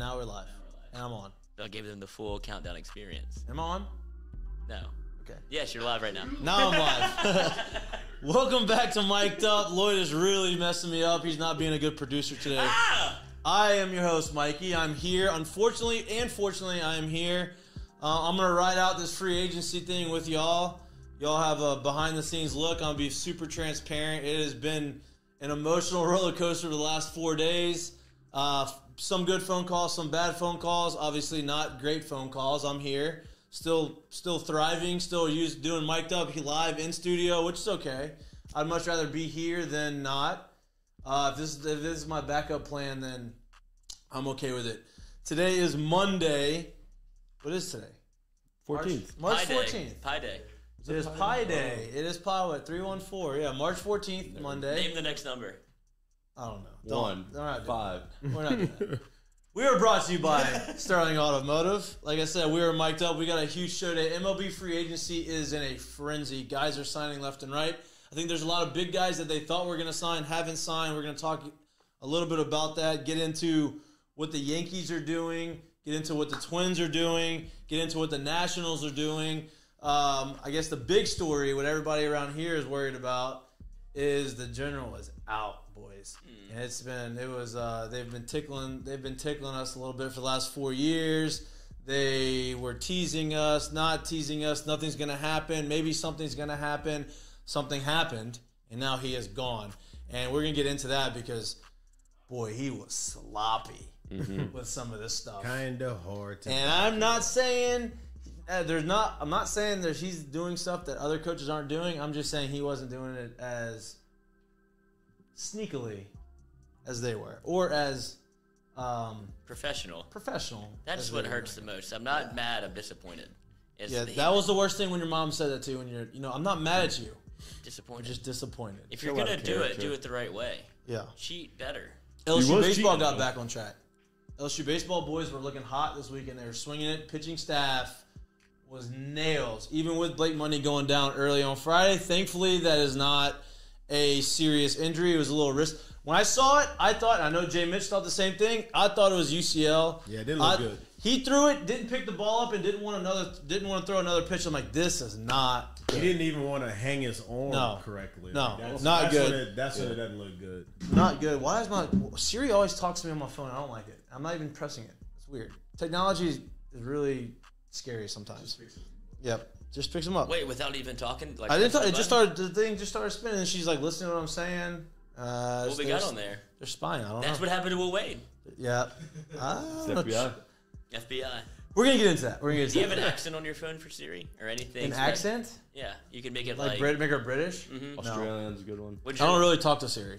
Now we're live, and I'm on. I'll give them the full countdown experience. Am I on? No. Okay. Yes, you're live right now. Now I'm live. Welcome back to Mik'd Up. Lloyd is really messing me up. He's not being a good producer today. I am your host, Mikie. I'm here. Unfortunately and fortunately, I am here. Uh, I'm gonna ride out this free agency thing with y'all. Y'all have a behind the scenes look. I'm gonna be super transparent. It has been an emotional roller coaster for the last four days. Uh, some good phone calls, some bad phone calls. Obviously, not great phone calls. I'm here, still, still thriving, still use doing mic'd up live in studio, which is okay. I'd much rather be here than not. Uh, if this if this is my backup plan, then I'm okay with it. Today is Monday. What is today? Fourteenth. March Pi Day. fourteenth. Pi Day. It is Pi Day. It is Pi what? Three one four. Yeah, March fourteenth, Monday. Name the next number. I don't know. Don't- One. we're not doing Five. that. We're not doing that. We are brought to you by Sterling Automotive. Like I said, we are mic'd up. We got a huge show today. MLB free agency is in a frenzy. Guys are signing left and right. I think there's a lot of big guys that they thought were going to sign, haven't signed. We're going to talk a little bit about that, get into what the Yankees are doing, get into what the Twins are doing, get into what the Nationals are doing. Um, I guess the big story, what everybody around here is worried about, is the general is out, boys. And it's been it was uh, they've been tickling they've been tickling us a little bit for the last four years. They were teasing us, not teasing us. Nothing's gonna happen. Maybe something's gonna happen. Something happened, and now he is gone. And we're gonna get into that because, boy, he was sloppy with some of this stuff. Kinda hard to. And I'm not saying uh, there's not. I'm not saying that he's doing stuff that other coaches aren't doing. I'm just saying he wasn't doing it as sneakily as they were, or as um, Professional. professional. That's as what they hurts were. the most. I'm not mad. I'm disappointed. It's Yeah, the that was the worst thing when your mom said that to you. When you're, you know, I'm not mad at you. I'm disappointed. just disappointed. if you're Show gonna of do it, do it the right way. Yeah. Cheat better. LSU baseball got though. back on track. LSU baseball boys were looking hot this weekend. They were swinging it. Pitching staff was nails. Even with Blake Money going down early on Friday, thankfully that is not a serious injury. It was a little risk. When I saw it, I thought I know Jay Mitch thought the same thing. I thought it was UCL. Yeah, it didn't look I- good. He threw it, didn't pick the ball up, and didn't want another. Didn't want to throw another pitch. I'm like, this is not. He didn't even want to hang his arm No. correctly. No, that's, not that's good. When it, that's when it doesn't look good. Not good. Why is my Siri always talks to me on my phone? I don't like it. I'm not even pressing it. It's weird. Technology is is really scary sometimes. Yep. Just picks them up. Wait, without even talking. Like I didn't. Talk, T- the it just started. The thing just started spinning, and she's like listening to what I'm saying. Uh, What we they're- got on there? They're spying. I don't That's know. what happened to Will Wade. yeah. I don't. FBI. We're gonna get into that. We're gonna get into Do you into have an accent on your phone for Siri or anything? An that- accent? Yeah, you can make it Like, like. Brit, make her British? Mhm. No. Australian's a good one. What'd I don't really talk to Siri.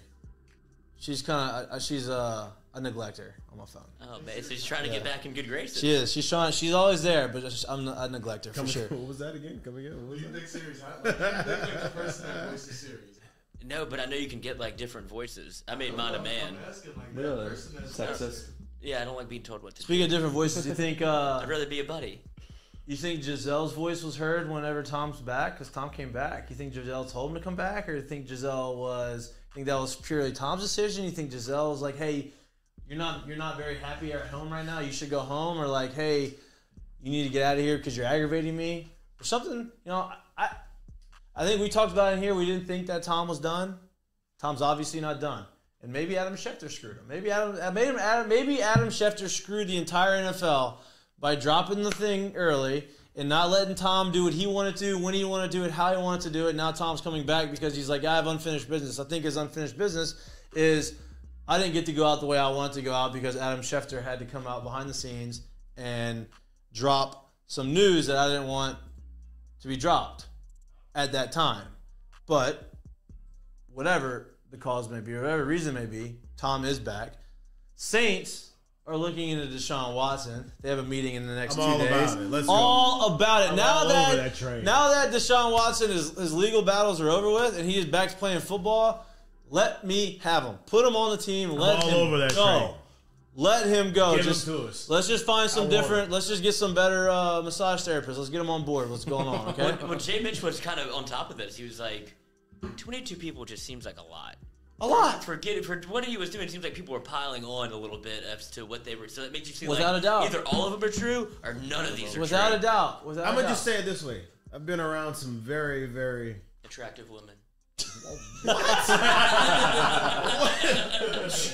She's kind of. She's uh, a neglector on my phone. Oh man, so she's trying to get back in good graces. She is. She's trying. She's always there, but just- I'm a neglector for Come sure. What was that again? Come again. What was You that? think series, huh? Like, you think like the person that voiced the series. No, but I know you can get like different voices. I made mine a man. I'm asking like Really? person that's Texas. Yeah, I don't like being told what to do. Speaking of different voices, you think uh, I'd rather be a buddy. you think Gisele's voice was heard whenever Tom's back? Because Tom came back. You think Gisele told him to come back, or you think Gisele was? You think that was purely Tom's decision? You think Gisele was like, "Hey, you're not you're not very happy at home right now. You should go home," or like, "Hey, you need to get out of here because you're aggravating me," or something? You know, I I think we talked about it here. We didn't think that Tom was done. Tom's obviously not done. And maybe Adam Schefter screwed him. Maybe Adam, uh, maybe Adam, maybe Adam Schefter screwed the entire NFL by dropping the thing early and not letting Tom do what he wanted to, do, when he wanted to do it, how he wanted to do it. Now Tom's coming back because he's like, I have unfinished business. I think his unfinished business is I didn't get to go out the way I wanted to go out because Adam Schefter had to come out behind the scenes and drop some news that I didn't want to be dropped at that time. But whatever the cause may be, or whatever reason may be, Tom is back. Saints are looking into Deshaun Watson. They have a meeting in the next I'm two all days. about it. Let's go. all about it. I'm now all that, that now that Deshaun Watson is his legal battles are over with and he is back to playing football, let me have him. Put him on the team. and Let all him over that go. train. Let him go. Give him just to us. let's just find some I want different. Let's just get some better uh, massage therapists. Let's get them on board. What's going on? Okay. When, when Jay Mitch was kind of on top of this, he was like, 22 people just seems like a lot. A lot. For getting for what he was doing, it seems like people were piling on a little bit as to what they were. So it makes you feel Without like a doubt. either all of them are true or none of these are Without true. a doubt. Without I'm a gonna just say it this way. I've been around some very, very Attractive women.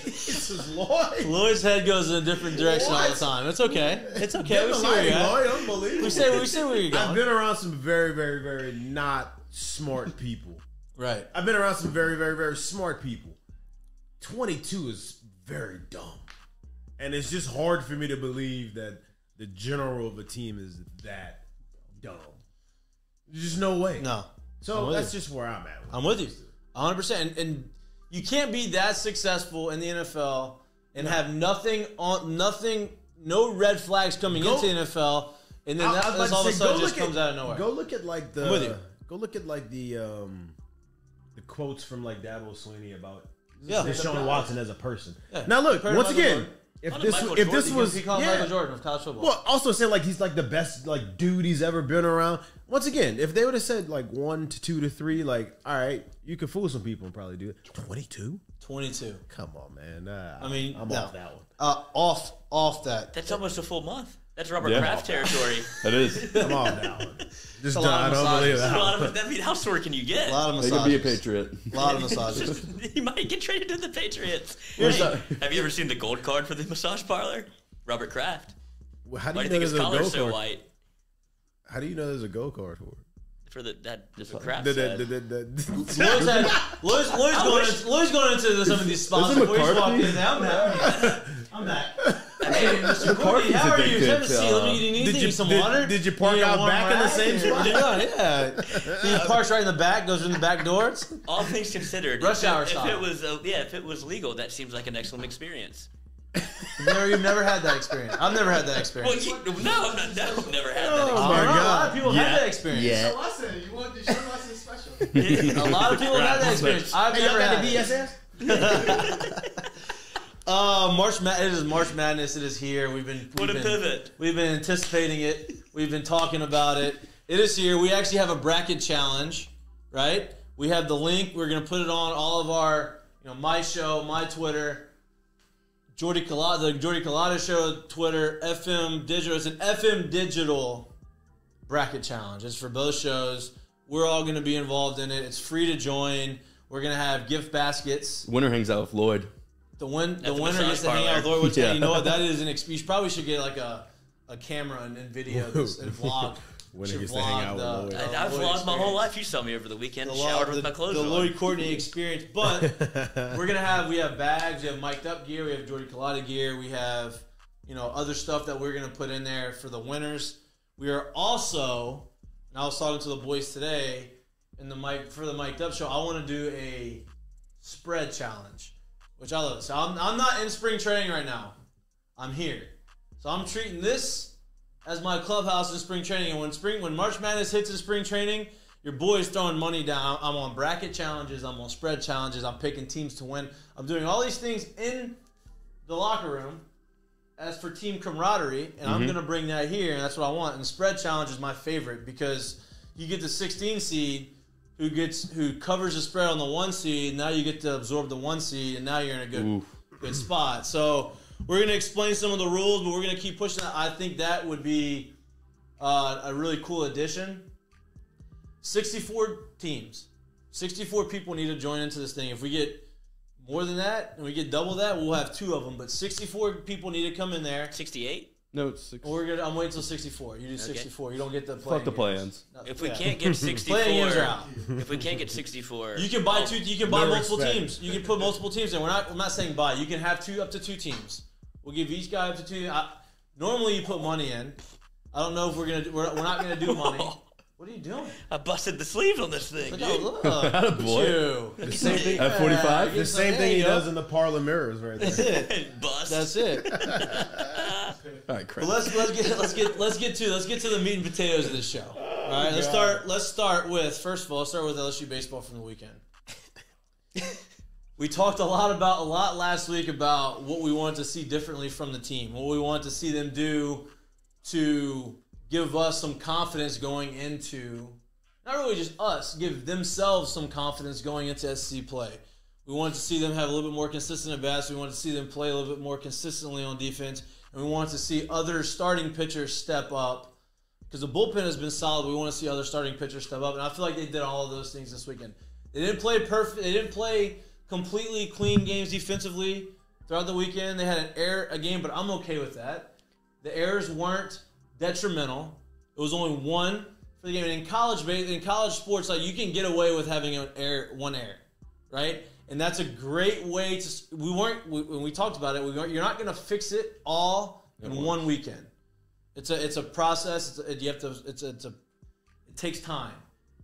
Jesus Lloyd. Lloyd's head goes in a different direction all the time. It's okay. It's okay. We see where you're at. Lloyd, unbelievable. We say we see where you're I've been around some very, very, very not smart people. Right. I've been around some very, very, very smart people. 22 is very dumb. And it's just hard for me to believe that the general of a team is that dumb. There's just no way. No. I'm So that's you. just where I'm at. with I'm with you. 100. percent And, and you can't be that successful in the NFL and have nothing on nothing, no red flags coming Go- into the NFL, and then I- that I'd all to of a sudden go just look comes at- out of nowhere. Go look at like the I'm with you. go look at like the um the quotes from like Dabo Swinney about Yeah. Deshaun Watson as a person. Yeah. Now look, Compared once again, Jordan. if this Michael if this Jordan, was he called yeah. Michael Jordan of college football. Well, also saying like he's like the best like dude he's ever been around. Once again, if they would have said like one to two to three, like all right, you could fool some people and probably do it. Twenty two? 22. Come on, man. Nah, I mean, I'm no. off that one. Uh, off, off that. That's almost a full month. That's Robert Yeah. Kraft territory. It is. Come on off that one. Just a lot I of don't massages. believe a lot of, I mean, how sore can you get? A lot of They can be a patriot. A lot of massages. he might get traded to the Patriots. Where's Hey, have you ever seen the gold card for the massage parlor? Robert Kraft. Well, How do Why you do you think his there's a collar's so card? white? How do you know there's a go card for it? For the that that's what Kraft The- the- the- the- the- Lloyd's, had, Lloyd's, Lloyd's, going wish- into, Lloyd's going into some of these spots Isn't before he's McCarthy- walked in. I'm back. I'm back. Hey, Mr. Courtney, how are you? addicted Have a to, seat. Let me, you need Did you- some did- water? did you park out back in the same spot? Yeah, yeah. He parks right in the back, goes in the back doors. All things considered, Rush if, it- hour if it was uh, yeah, if it was legal, that seems like an excellent experience. You've never, you've never had that experience. I've never had that Well, experience. you, no, I'm not, no, I've never had that. Oh, experience. my I A lot of people have had that experience. So I said, you want the Sean Watson special? A lot of people have had that experience. I've Hey, y'all never got had the it. VSS? Uh, March Mad- It is March Madness. It is here. We've been What a we've been, pivot. We've been anticipating it. We've been talking about it. It is here. We actually have a bracket challenge, right? We have the link. We're gonna put it on all of our, you know, my show, my Twitter, Jordy Culotta, the Jordy Culotta show, Twitter, FM Digital. It's an FM Digital bracket challenge. It's for both shows. We're all gonna be involved in it. It's free to join. We're gonna have gift baskets. Winner hangs out with Lloyd. The win, the the winner massage gets to hang out with. Lloyd. Which, Yeah. you know what? That is an excuse. You probably should get like a, a camera and, and video this and vlog. Winner Should gets to hang out with vlog Lloyd. I, oh, I've Lloyd vlogged my whole life. You saw me over the weekend. The, showered lo- with my clothes the on. Lloyd Courtney experience. But we're gonna have we have bags, we have mic'd up gear, we have Jordy Culotta gear, we have you know other stuff that we're gonna put in there for the winners. We are also, and I was talking to the boys today in the mic for the mic'd up show. I want to do a spread challenge, which I love. So I'm, I'm not in spring training right now. I'm here, so I'm treating this as my clubhouse in spring training. And when spring, when March Madness hits in spring training, your boy's throwing money down. I'm on bracket challenges. I'm on spread challenges. I'm picking teams to win. I'm doing all these things in the locker room as for team camaraderie, and I'm mm-hmm. gonna bring that here, and that's what I want. And spread challenge is my favorite because you get the 16 seed who gets who covers the spread on the one seed. Now you get to absorb the one seed, and now you're in a good Oof. good spot. So we're gonna explain some of the rules, but we're gonna keep pushing that. I think that would be uh, a really cool addition. 64 teams, 64 people need to join into this thing. If we get more than that and we get double that, we'll have two of them. But 64 people need to come in there. 68. No, it's six. We're gonna. I'm waiting till 64. You do 64. You don't get the play. Fuck the play-ins. If we Yeah. can't get 64, Play-in games are out. if we can't get 64, You can buy two. You can buy No multiple respect. teams. You can put multiple teams in. We're not. I'm not saying buy. You can have two up to two teams. We'll give each guy up to two. I, normally, you put money in. I don't know if we're gonna. Do, we're, we're not gonna do money. What are you doing? I busted the sleeves on this thing. Look dude. how look. Look at boy. you. The same thing. At 45? The same thing he does in the parlor mirrors right That's there. it. Bust. That's it. All right, crap. But let's let's get let's get let's get to let's get to the meat and potatoes of this show. Oh, all right, let's start. Let's start with first of all, let's start with LSU baseball from the weekend. We talked a lot about a lot last week about what we wanted to see differently from the team, what we wanted to see them do to give us some confidence going into not really just us, give themselves some confidence going into SEC play. We wanted to see them have a little bit more consistent at bats. We wanted to see them play a little bit more consistently on defense, and we wanted to see other starting pitchers step up because the bullpen has been solid. We want to see other starting pitchers step up, and I feel like they did all of those things this weekend. They didn't play perfect. They didn't play completely clean games defensively throughout the weekend. They had an error a game, but I'm okay with that. The errors weren't detrimental. It was only one for the game. And in college, in college sports, like you can get away with having an error, one error, right? And that's a great way to. We weren't we, when we talked about it. We weren't, you're not going to fix it all in one weekend. It's a it's a process. It's a, you have to. It's a, it's a it takes time,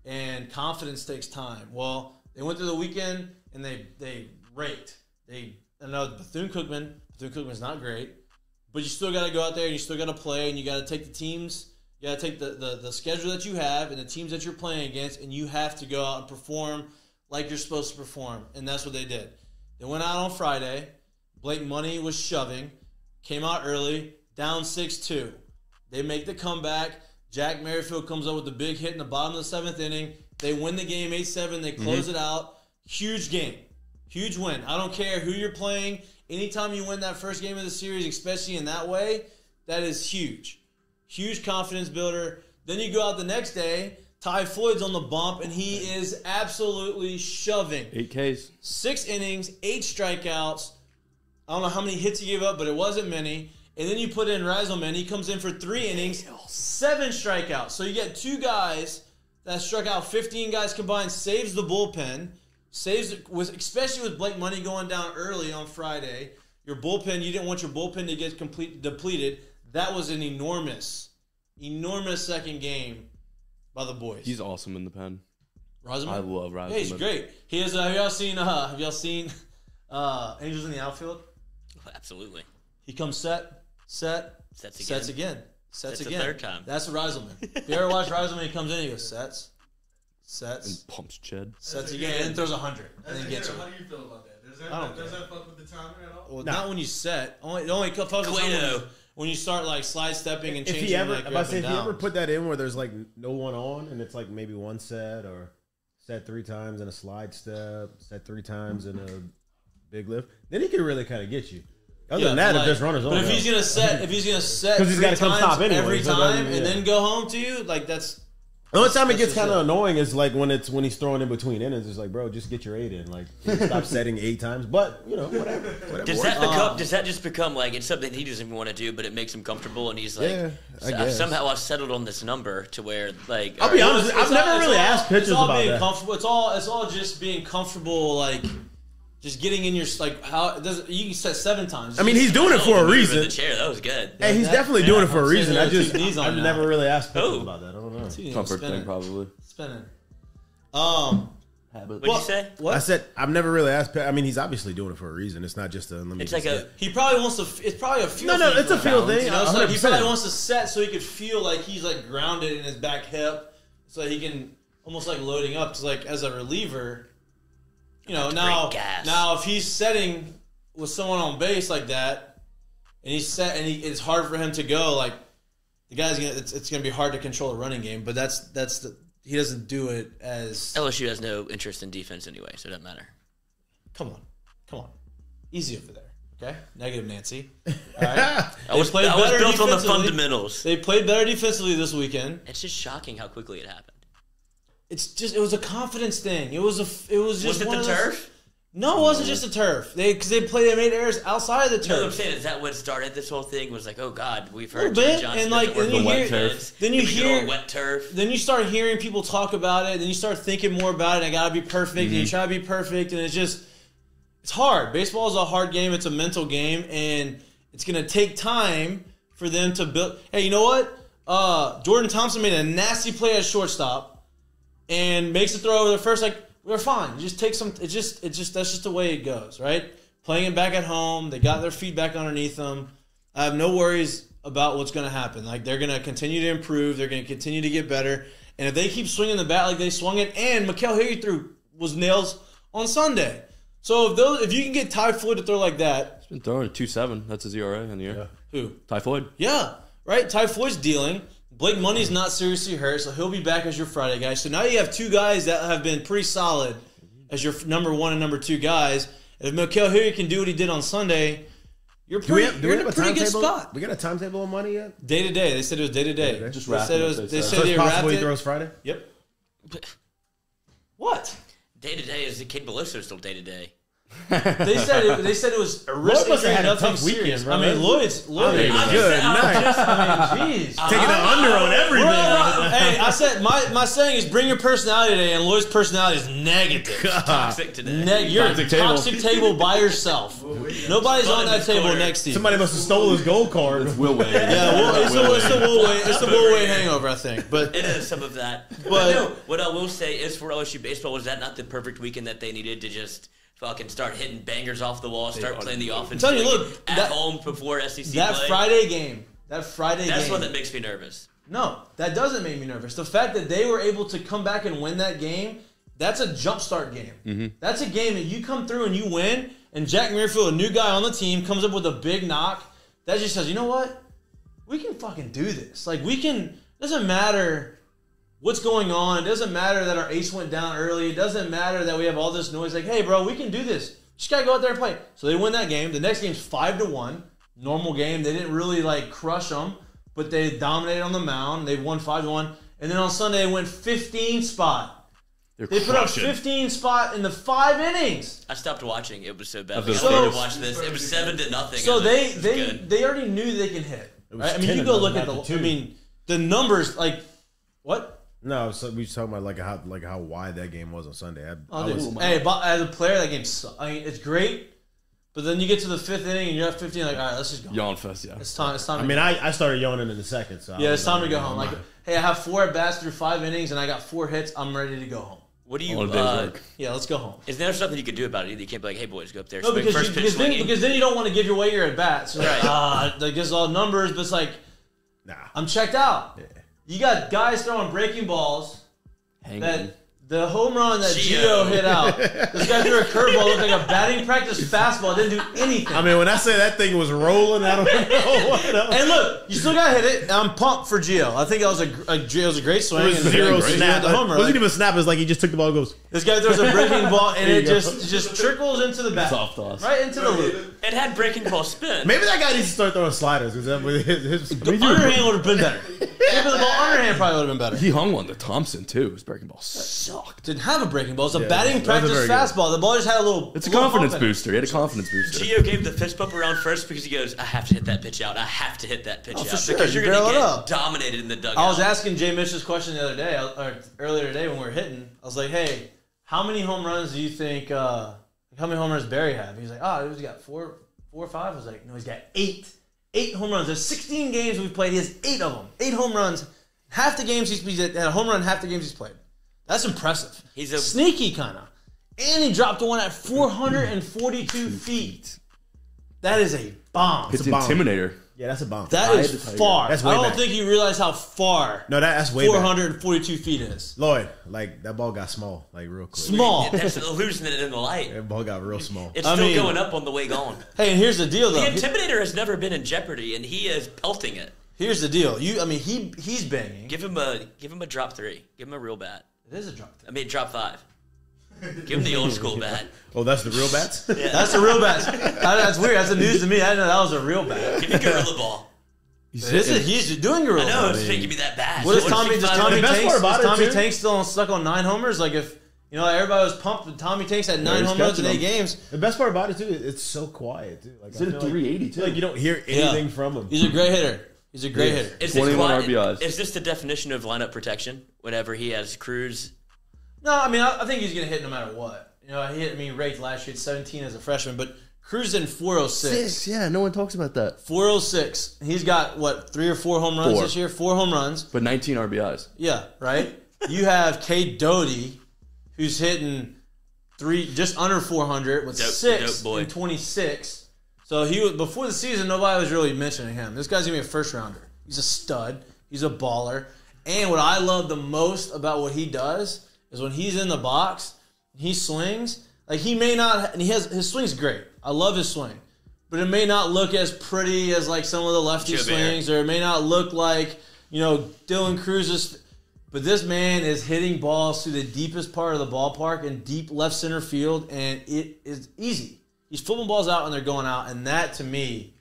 and confidence takes time. Well, they went through the weekend and they they raked. They I know Bethune Cookman. Bethune Cookman's not great, but you still got to go out there and you still got to play and you got to take the teams. You got to take the, the the schedule that you have and the teams that you're playing against, and you have to go out and perform like you're supposed to perform, and that's what they did. They went out on Friday. Blake Money was shoving, came out early, down six two. They make the comeback. Jack Merrifield comes up with a big hit in the bottom of the seventh inning. They win the game 8 7. They mm-hmm. close it out. Huge game. Huge win. I don't care who you're playing. Anytime you win that first game of the series, especially in that way, that is huge. Huge confidence builder. Then you go out the next day. Ty Floyd's on the bump, and he is absolutely shoving Eight Ks. six innings, eight strikeouts. I don't know how many hits he gave up, but it wasn't many. And then you put in Reyzelman. He comes in for three innings, seven strikeouts. So you get two guys that struck out 15 guys combined, saves the bullpen, saves with especially with Blake Money going down early on Friday. Your bullpen, you didn't want your bullpen to get complete depleted. That was an enormous, enormous second game by the boys. He's awesome in the pen. Reyzelman? I love Reyzelman. Yeah, he's great. He is. Uh, have y'all seen? Uh, have y'all seen uh, Angels in the outfield? Absolutely. He comes set, set, Sets again. sets again, sets Sets the again. third time. That's Reyzelman. if you ever watch Reyzelman, he comes in, he goes sets, sets, And pumps Ched. sets again, and throws a hundred, and then gets hitter, it. how do you feel about that? Does that, I don't does care. that fuck with the timing at all? Well, not when you set. Only, it only fucks with when you, when you start like slide stepping and If changing he ever, like if your I up say and if he ever downs. put that in where there's like no one on and it's like maybe one set or set three times in a slide step, set three times in a big lift, then he can really kind of get you. Other Yeah, than that, like- if there's runners on, But if he's gonna set, if he's gonna set 'Cause he's three gotta come times stop anyway, every so it time doesn't- and then go home to you, like that's the only time it gets kind of annoying is like when it's when he's throwing in between innings. It's like, bro, just get your eight in. Like, stop setting eight times. But you know, whatever. whatever Does works. that become? Um, does that just become like it's something he doesn't even want to do, but it makes him comfortable, and he's like, Yeah, I "So- guess. somehow I've settled on this number to where like I'll be all right, honest. It's I've all- never it's really all- asked pitchers it's all about being that. comfortable. It's all it's all just being comfortable, like just getting in your like how it does you can set seven times. I mean, he's doing it for a reason. The chair that was good. Hey, he's that- definitely yeah, doing it for a I'm saying reason. I just, I've now. never really asked pitchers Who? about that. I don't know. Comfort spinning, thing, probably. spinning. Um, Habit. What'd Well- you say? what I said I've never really asked. I mean, he's obviously doing it for a reason. It's not just a. Let me It's just like a get- he probably wants to. It's probably a feel. No, no, it's a for feel him. thing, You know, it's like he probably wants to set so he could feel like he's like grounded in his back hip, so he can almost like loading up. Cause like as a reliever, you know, now now if he's setting with someone on base like that, and he's set and he, it's hard for him to go like the guy's gonna. It's, it's gonna be hard to control a running game, but that's that's the he doesn't do it as LSU has no interest in defense anyway, so it doesn't matter. Come on, come on, easy over there. Okay, negative Nancy. All right, I was, played I was built on the fundamentals. they played better defensively this weekend. It's just shocking how quickly it happened. It's just it was a confidence thing. It was a it was just Was it one the those- turf? No, it wasn't just the turf. They because they played they made errors outside of the turf. No, I'm turf. saying is that what started this whole thing? Was like, oh God, we've heard Jim Johnson and, like, then you wet hear- turf. then you Give me good hear- wet turf. then you start hearing people talk about it. Then you start thinking more about it. I gotta be perfect, and Mm-hmm. you try to be perfect, and it's just it's hard. Baseball is a hard game. It's a mental game, and it's gonna take time for them to build. Hey, you know what? Uh, Jordan Thompson made a nasty play at shortstop, and makes a throw over the first. Like we're fine. You just take some. It just it just that's just the way it goes, right? Playing it back at home, they got their feet back underneath them. I have no worries about what's going to happen. Like they're going to continue to improve. They're going to continue to get better. And if they keep swinging the bat like they swung it, and Mikael Higgy threw was nails on Sunday. So if those, if you can get Ty Floyd to throw like that, He's been throwing a two seven. That's his ERA in the year. who? Ty Floyd. Yeah, right. Ty Floyd's dealing. Blake Money's not seriously hurt, so he'll be back as your Friday guy. So now you have two guys that have been pretty solid as your number one and number two guys. If Ma'Khail Hilliard can do what he did on Sunday, you're Do we pretty, have, do you're we in have a a pretty good timetable? spot. We got a timetable on money yet? Day to day, they said it was day to day. Day-to-day? Just They said it it, was. they They said. said So they wrapped possible he it. throws Friday? Yep. What? Day to day is the Kate Beloso still day to day. They said it, they said it was a risk must have injury, had a nothing tough weekend, serious. bro. I mean, Lloyd's Lloyd. mean, I good I'm night. just- mean, jeez. Taking the under on everything. Bro, hey, I said my, my saying is bring your personality today, and Lloyd's personality is negative. Toxic today. Ne- you're Toxic a table. toxic table by yourself. Nobody's on that table corner. next to you. Somebody must have stole his gold card. Will Wade. yeah, well, it's, the, it's the Will Wade, it's the Will Wade hangover, I think. But It is some of that. But- But no, what I will say is for LSU baseball, was that not the perfect weekend that they needed to just fucking start hitting bangers off the wall, start playing the offense telling you, look, at that- home before SEC that play? Friday game, that Friday game. That's game, one that makes me nervous. no, that doesn't make me nervous. The fact that they were able to come back and win that game, that's a jumpstart game. Mm-hmm. That's a game that you come through and you win, and Jack Merrifield, a new guy on the team, comes up with a big knock. That just says, you know what? We can fucking do this. Like we can. Doesn't matter what's going on. It doesn't matter that our ace went down early. It doesn't matter that we have all this noise. Like, hey, bro, we can do this. Just gotta go out there and play. So they win that game. The next game's five to one. Normal game. They didn't really like crush them, but they dominated on the mound. They won five to one. And then on Sunday, they went 15 spot. They're They put up 15 spot in the five innings. I stopped watching. It was so bad. Of Like, I the wanted to watch this. It was seven to nothing. So they it they good. they already knew they can hit. Right? I mean, you go look at the. the I mean, the numbers like what? No, so we was talking about like how like how wide that game was on Sunday. I, I Oh, dude. was, hey, but as a player, that game. Sucks. I mean, it's great, but then you get to the fifth inning and you're at 15. Like, all right, let's just go. Yawn fest, yeah. It's time. It's time. I mean, I, I started yawning in the second. So yeah, was it's time to go home. Like, hey, I have four at bats through five innings and I got four hits. I'm ready to go home. What do you? All a day's Uh. Yeah, let's go home. is there something you could do about it? Either You can't be like, "Hey, boys, go up there." No, swing because, first you, pitch because then because then you don't want to give away your at bats. Right. Right. Ah, like this is all numbers, but it's like nah. I'm checked out. You got guys throwing breaking balls. Hanging. that the home run that Gio. Gio hit out. This guy threw a curveball, looked like a batting practice fastball. It didn't do anything. I mean, when I say that thing was rolling, I don't know what else. and look, you still got to hit it. I'm pumped for Gio. I think that was a, a Gio was a great swing. It was zero snap. the homer. It wasn't Like, even snap. It's like he just took the ball and goes. this guy throws a breaking ball and it go. just just trickles into the bat, Soft toss. right into the loop. it had breaking ball spin. Maybe that guy needs to start throwing sliders because his, his, his Underhand would have been better. Maybe the ball underhand probably would have been better. He hung one to Thompson too. His breaking ball sucked. Didn't have a breaking ball. It's a Yeah, batting that was a practice very good- fastball. The ball just had a little. It's a little confidence hump booster. He had a confidence booster. Gio gave the fist bump around first because he goes, "I have to hit that pitch out. I have to hit that pitch Oh, out for sure. because You you're going to it get up. dominated in the dugout." I was asking Jay Mitch this question the other day, or earlier today when we were hitting. I was like, "Hey, how many home runs do you think? Uh, how many home runs Barry have?" He's like, "Oh, he's got four, four or five. I was like, "No, he's got eight. Eight home runs. There's 16 games we've played. He has eight of them. Eight home runs. Half the games he's, he's had a home run. Half the games he's played. That's impressive. He's a- sneaky kind of, and he dropped the one at 442 feet. That is a bomb. It's a bomb. Intimidator. Yeah, that's a bomb. That I is to tell you. far. That's I don't back. think you realize how far no, that, that's way back. 442 feet is. Lloyd, like that ball got small, like real quick. Small. That's losing it in the light. That ball got real small. It's I still mean- going up on the way gone. Hey, and here's the deal, though. The. Intimidator has never been in jeopardy, and he is pelting it. Here's the deal. You, I mean, he he's banging. Give him a give him a drop three. Give him a real bat. It is a drop. I mean, drop five. Give him the old school bat. Oh, that's the real bats. Yeah. That's a real bat. That- That's weird. That's a news to me. I didn't know that was a real bat. Give me gorilla ball. He's This is, he's doing a real I know. bat. It's like, give me that bat. What is What Tommy? Does Tommy The best Tanks? part about Is it, Tommy too- Tanks still on, stuck on nine homers? Like if you know everybody was pumped, but Tommy Tanks had nine he's home runs in catching eight them. games. the best part about it too, it's so quiet too. Like, He's I feel like- 380 I too. like you don't hear Yeah. anything from him. He's a great hitter. He's a great Yeah. hitter. Is this 21 quiet- RBIs. Is this the definition of lineup protection? Whenever he has Crews, No, I mean I, I think he's gonna hit no matter what. You know, he hit. I mean, raked last year at 17 as a freshman, but Crews in 406. Six. Yeah, no one talks about that. 406. He's got what three or four home runs Four. this year? Four home runs. But 19 RBIs. Yeah, right. you have Cade Doughty, who's hitting three just under 400 with Dope- six dope boy. and 26. So he was before the season. Nobody was really mentioning him. This guy's gonna be a first rounder. He's a stud. He's a baller. And what I love the most about what he does is when he's in the box, he swings. Like he may not, and he has his swing's great. I love his swing, but it may not look as pretty as like some of the lefty swings, or it may not look like you know Dylan Crews's. But this man is hitting balls to the deepest part of the ballpark and deep left center field, and it is easy. He's flipping balls out and they're going out, and that to me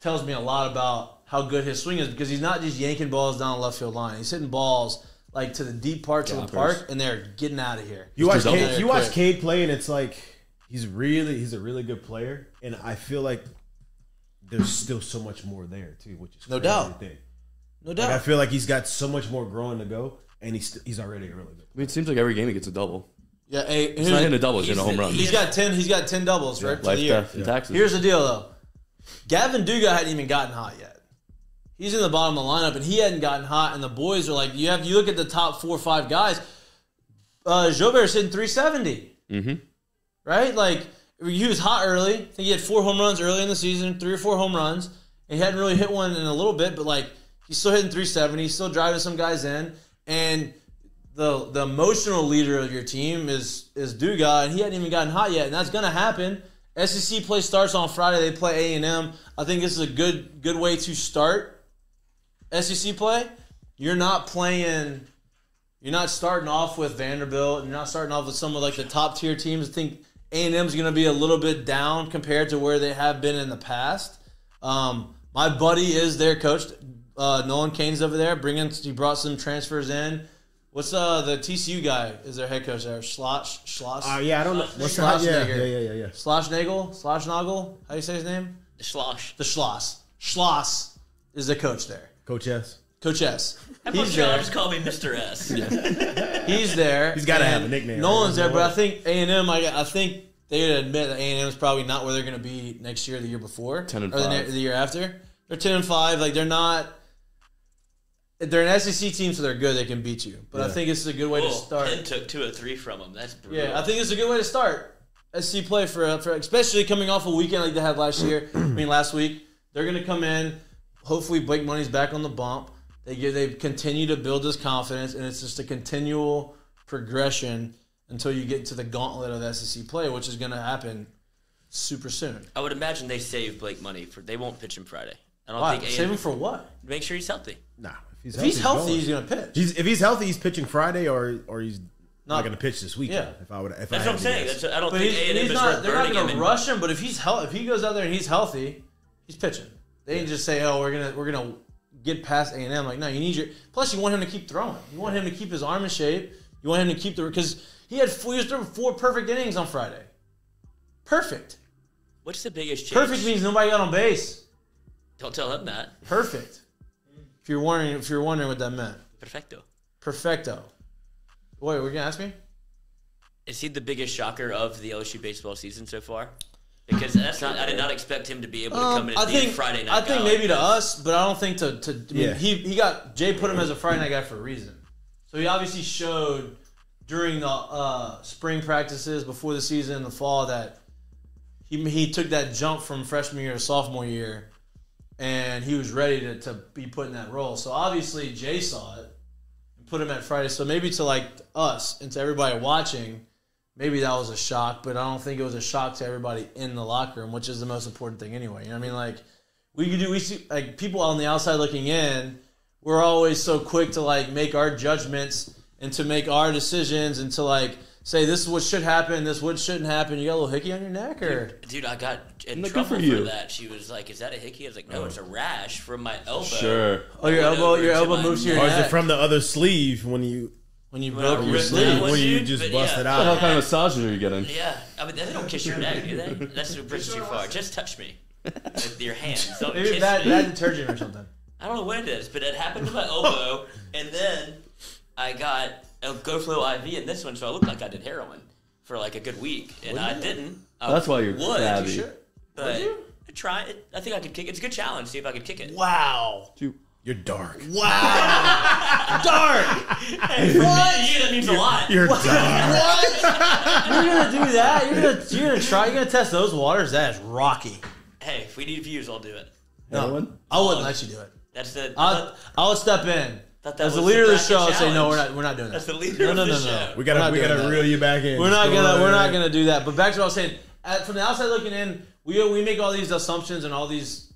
tells me a lot about how good his swing is because he's not just yanking balls down the left field line. He's hitting balls like to the deep parts of the park, and they're getting out of here. You watch Just double. Cade, you watch Quick. Cade play, and it's like he's really he's a really good player, and I feel like there's still so much more there too, which is No doubt. to think. No Like, I feel like he's got so much more growing to go, and he's st- he's already a really good. I mean, it seems like every game he gets a double. Yeah, hey, He's not hitting a double, he's He's hitting a home run. He's got ten. He's got ten doubles right for Life, the year. death, and taxes. Here's the deal, though. Gavin Dugas hadn't even gotten hot yet. He's in the bottom of the lineup, and he hadn't gotten hot. And the boys are like, you have you look at the top four or five guys. Uh, Jobert's hitting 370, mm-hmm. right? Like he was hot early. I think he had four home runs early in the season, three or four home runs. And he hadn't really hit one in a little bit, but like he's still hitting 370. He's still driving some guys in, and the the emotional leader of your team is is Dugas, and he hadn't even gotten hot yet, and that's gonna happen. SEC play starts on Friday. They play A and M. I think this is a good good way to start SEC play. You're not playing. You're not starting off with Vanderbilt. You're not starting off with some of like the top tier teams. I think A and M is going to be a little bit down compared to where they have been in the past. Um, my buddy is their coach. Uh, Nolan Kane's over there. Bringing he brought some transfers in. What's uh the TCU guy? Is their head coach there? Schloss Schloss Uh, yeah, I don't know. What's the Schlossnagle. yeah, yeah, yeah, yeah, yeah. Schlossnagle Schlossnagle. How do you say his name? Slosh. The Schloss. Schloss is the coach there. Coach S. Coach S. How about He's y'all there. just call me Mr. S? He's there. He's gotta have a nickname, Nolan's there, but I think A and M. I, I think they would admit that A and M is probably not where they're going to be next year, or the year before, 10 and or the, ne- five. the year after. They're ten and five. Like they're not. They're an SEC team, so they're good. They can beat you. But I Yeah. think it's a good way to start. Penn took two or three from them. That's brutal. Yeah, I think it's a good way to start SEC play for, for especially coming off a weekend like they had last year. I mean, last week they're going to come in. Hopefully, Blake Money's back on the bump. They get they continue to build this confidence, and it's just a continual progression until you get to the gauntlet of SEC play, which is going to happen super soon. I would imagine they save Blake money for. They won't pitch him Friday. I don't Why? think. Save him for what? Make sure he's healthy. Nah, if he's If he's healthy, going. he's going to pitch. He's, if he's healthy, he's pitching Friday, or or he's not, Not- going to pitch this weekend. Yeah. If I would, if I That's what I'm to saying. guess. That's, I don't But think he's, he's not. They're not going to and- rush him. But if he's hel- if he goes out there and he's healthy, he's pitching. They didn't just say, "Oh, we're gonna we're gonna get past A and M." Like, no, you need your. Plus, you want him to keep throwing. You want him to keep his arm in shape. You want him to keep the because he had four, he was throwing four perfect innings on Friday. Perfect. What's the biggest change? Perfect means nobody got on base. Don't tell him that. Perfect. If you're wondering, if you're wondering what that meant, Perfecto. perfecto. Wait, were you gonna ask me? Is he the biggest shocker of the LSU baseball season so far? Because that's not. I did not expect him to be able to come Um, in I and be think a Friday night. I think guy maybe like to us, but I don't think to to. I mean, Yeah. he he got Jay put him as a Friday night guy for a reason. So he obviously showed during the uh, spring practices before the season in the fall that he he took that jump from freshman year to sophomore year, and he was ready to, to be put in that role. So obviously Jay saw it and put him at Friday. So maybe to like us and to everybody watching, maybe that was a shock, but I don't think it was a shock to everybody in the locker room, which is the most important thing anyway. You know what I mean? Like we could do we see like people on the outside looking in, we're always so quick to like make our judgments and to make our decisions and to like say this is what should happen, this what shouldn't happen. You got a little hickey on your neck or Dude, I got in No, good trouble for for, that. She was like, "Is that a hickey?" I was like, "No, it's a rash from my elbow." Sure. Oh, your elbow- your elbow my moves to your Or neck. is it from the other sleeve when you when you When broke your sleeve. when you just but busted yeah. out? What kind of massages are you getting? Yeah, I mean they don't kiss your neck, do they? That's a bridge too far. Just touch me with your hands. Don't Maybe kiss bad, me. bad detergent or something. I don't know what it is, but it happened to my elbow, and then I got a GoFlow IV in this one, so I looked like I did heroin for like a good week, and I didn't. I That's um, why you're would, crabby. Sure. but you? I try it. I think I could kick. it. It's a good challenge. See if I could kick it. Wow. You're dark. Wow. Dark. Hey, for me, yeah, that means a lot. You're dark. What? You're gonna do that? You're gonna you're gonna try? You're gonna test those waters? That is rocky. Hey, if we need views, I'll do it. No, Heroin? I wouldn't let you do it. That's the. I I would step in Thought that as the leader the of the show. bracket I'd say no, we're not. We're not doing that. That's the leader No, of no, the no, show. no. We We're gotta we gotta that. reel you back in. We're not Just gonna go we're not gonna do that. But back to what I was saying. At, from the outside looking in, we we make all these assumptions and all these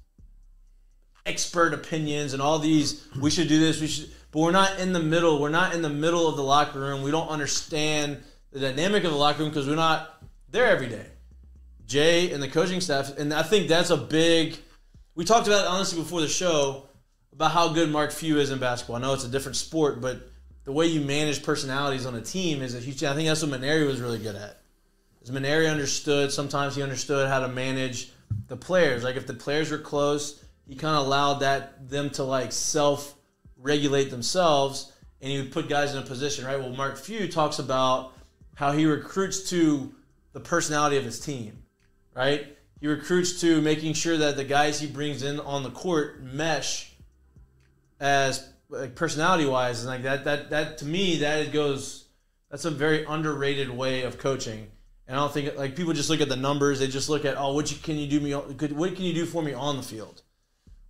expert opinions and all these we should do this. We should. but we're not in the middle. We're not in the middle of the locker room. We don't understand the dynamic of the locker room because we're not there every day. Jay and the coaching staff, and I think that's a big. We talked about it honestly before the show about how good Mark Few is in basketball. I know it's a different sport, but the way you manage personalities on a team is a huge. I think that's what Mainieri was really good at. Is Mainieri understood? Sometimes he understood how to manage the players. Like if the players were close, he kind of allowed that them to like self regulate themselves, and he would put guys in a position. Right. Well, Mark Few talks about how he recruits to the personality of his team. Right. He recruits to making sure that the guys he brings in on the court mesh as like personality wise and like that that that to me that it goes that's a very underrated way of coaching. And I don't think like people just look at the numbers they just look at oh what you, can you do me what can you do for me on the field?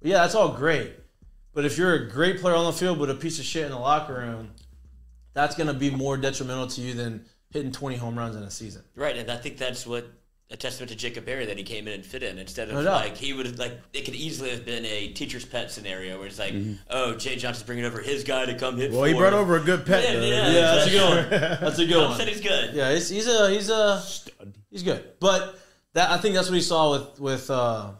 Yeah that's all great. But if you're a great player on the field but a piece of shit in the locker room that's going to be more detrimental to you than hitting 20 home runs in a season. Right, and I think that's what a testament to Jacob Berry that he came in and fit in instead of No like he would have like it could easily have been a teacher's pet scenario where it's like, Mm-hmm. oh, Jay Johnson's bringing over his guy to come hit. Well, he brought over a good pet. Yeah, though. yeah. yeah that's a good one that's a good one said he's good. Yeah, he's, he's a he's a Stud. he's good, but that I think that's what he saw with with uh,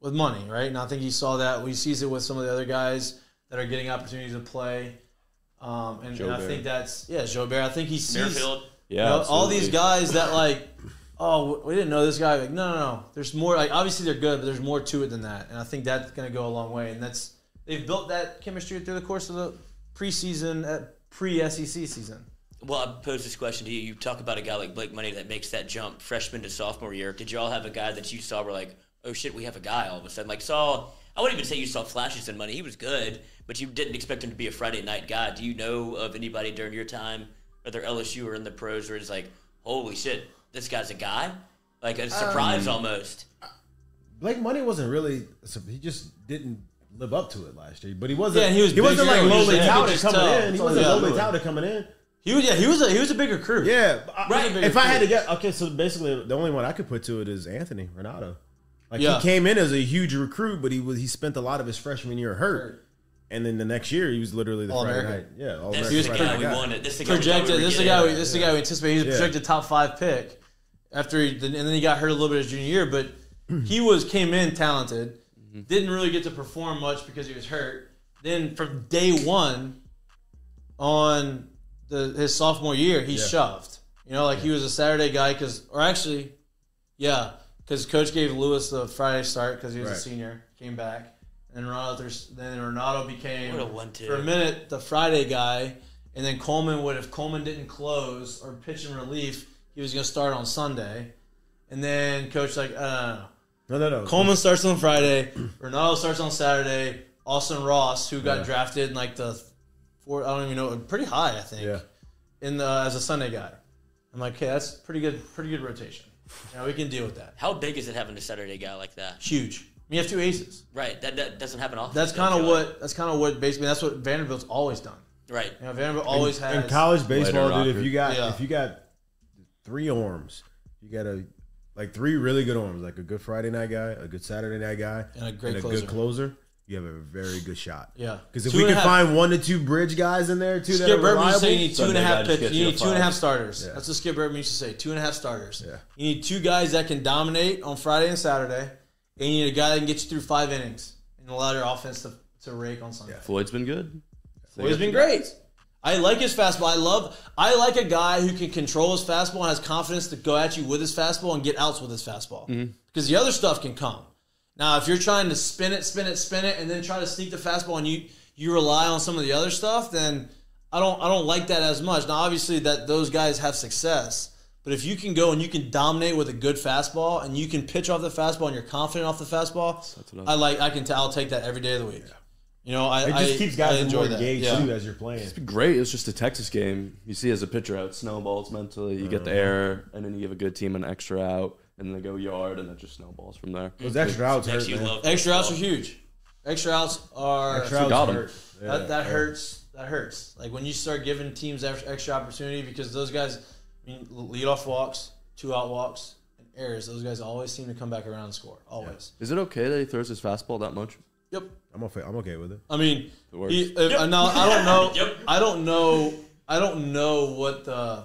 with money, right? And I think he saw that. We sees it with some of the other guys that are getting opportunities to play, um, and, and I think that's yeah, Joe Bear. I think he sees Merrifield. you Yeah, know, all these guys that like, oh, we didn't know this guy. Like, no, no, no. There's more. Like, obviously they're good, but there's more to it than that. And I think that's going to go a long way. And that's they've built that chemistry through the course of the preseason, uh, pre SEC season. Well, I pose this question to you. You talk about a guy like Blake Money that makes that jump freshman to sophomore year. Did you all have a guy that you saw were like, oh shit, we have a guy all of a sudden? Like saw I wouldn't even say you saw flashes in money. He was good, but you didn't expect him to be a Friday night guy. Do you know of anybody during your time, whether LSU or in the pros, where it's like, holy shit, this guy's a guy? Like a surprise um, almost. Blake Money wasn't really. He just didn't live up to it last year. But he wasn't. Yeah, he was He wasn't big, like too. lowly touted coming tell. in. He wasn't yeah. lowly touted coming in. He was yeah, he was a he was a big recruit. Yeah, I- Right. If I had to get okay, so basically the only one I could put to it is Anthony Ranaudo. Like Yeah. he came in as a huge recruit, but he was he spent a lot of his freshman year hurt, and then the next year he was literally the Friday All-American. night. Yeah, all This American is the guy we guy. wanted. This is the guy we we projected. This is the guy. We, this is the guy we anticipated. He was a Yeah. projected top five pick after, he, and then he got hurt a little bit his junior year. But he was came in talented. Mm-hmm. Didn't really get to perform much because he was hurt. Then from day one, on the his sophomore year, he Yeah. shoved. You know, like he was a Saturday guy because, or actually, yeah, because coach gave Louis the Friday start because he was a senior. Came back, and Ranaudo. Then Ranaudo became What a for a minute the Friday guy, and then Coleman would if Coleman didn't close or pitch in relief, he was going to start on Sunday, and then coach like uh, No, no, no. Coleman starts on Friday, Ranaudo starts on Saturday, Austin Ross who got Yeah. drafted in like the four I don't even know pretty high I think Yeah. in the as a Sunday guy. I'm like, okay, that's pretty good, pretty good rotation. Yeah, we can deal with that. How big is it having a Saturday guy like that? Huge. I mean, you have two aces. Right. That, that doesn't happen often. That's kind of feel like. what. That's kind of what basically. That's what Vanderbilt's always done. Right. You know, Vanderbilt always has in college baseball, dude. If you got Yeah. if you got three arms, you got a like three really good arms, like a good Friday night guy, a good Saturday night guy, And a great and a closer. good closer. You have a very good shot. Yeah. Because if Two we can find one to two bridge guys in there too that Skip are Bertman used reliable, to say you need two and a Sunday half guy just pitch. You you need a two and a five. half starters. Yeah. That's what Skip Bertman used to say. Two and a half starters. Yeah. You need two guys that can dominate on Friday and Saturday, and you need a guy that can get you through five innings and allow your offense to, to rake on Sunday. Floyd's been good. Well, he's been great. I like his fastball. I love. I like a guy who can control his fastball and has confidence to go at you with his fastball and get outs with his fastball. Because the other stuff can come. Now, if you're trying to spin it, spin it, spin it, and then try to sneak the fastball, and you you rely on some of the other stuff, then I don't I don't like that as much. Now, obviously, that those guys have success. But if you can go and you can dominate with a good fastball, and you can pitch off the fastball, and you're confident off the fastball. I like. I can. T- I'll take that every day of the week. You know, I It just I- keeps guys I enjoy more engaged Yeah. too as you're playing. It's great. It's just a Texas game. You see as a pitcher out snowballs mentally. You get the uh-huh. error, and then you give a good team an extra out, and then they go yard, and it just snowballs from there. Those extra outs hurt, man. Extra outs are huge. Extra outs are Extra outs got 'em. hurt. Yeah, that, that yeah. hurts. That hurts. Like when you start giving teams extra opportunity because those guys, I mean, lead off walks, two out walks, and errors. Those guys always seem to come back around and score. Always. Is it okay that he throws his fastball that much? Yep. I'm okay. I'm okay with it. I mean, he, if, uh, now I don't know. Yep. I don't know. I don't know what the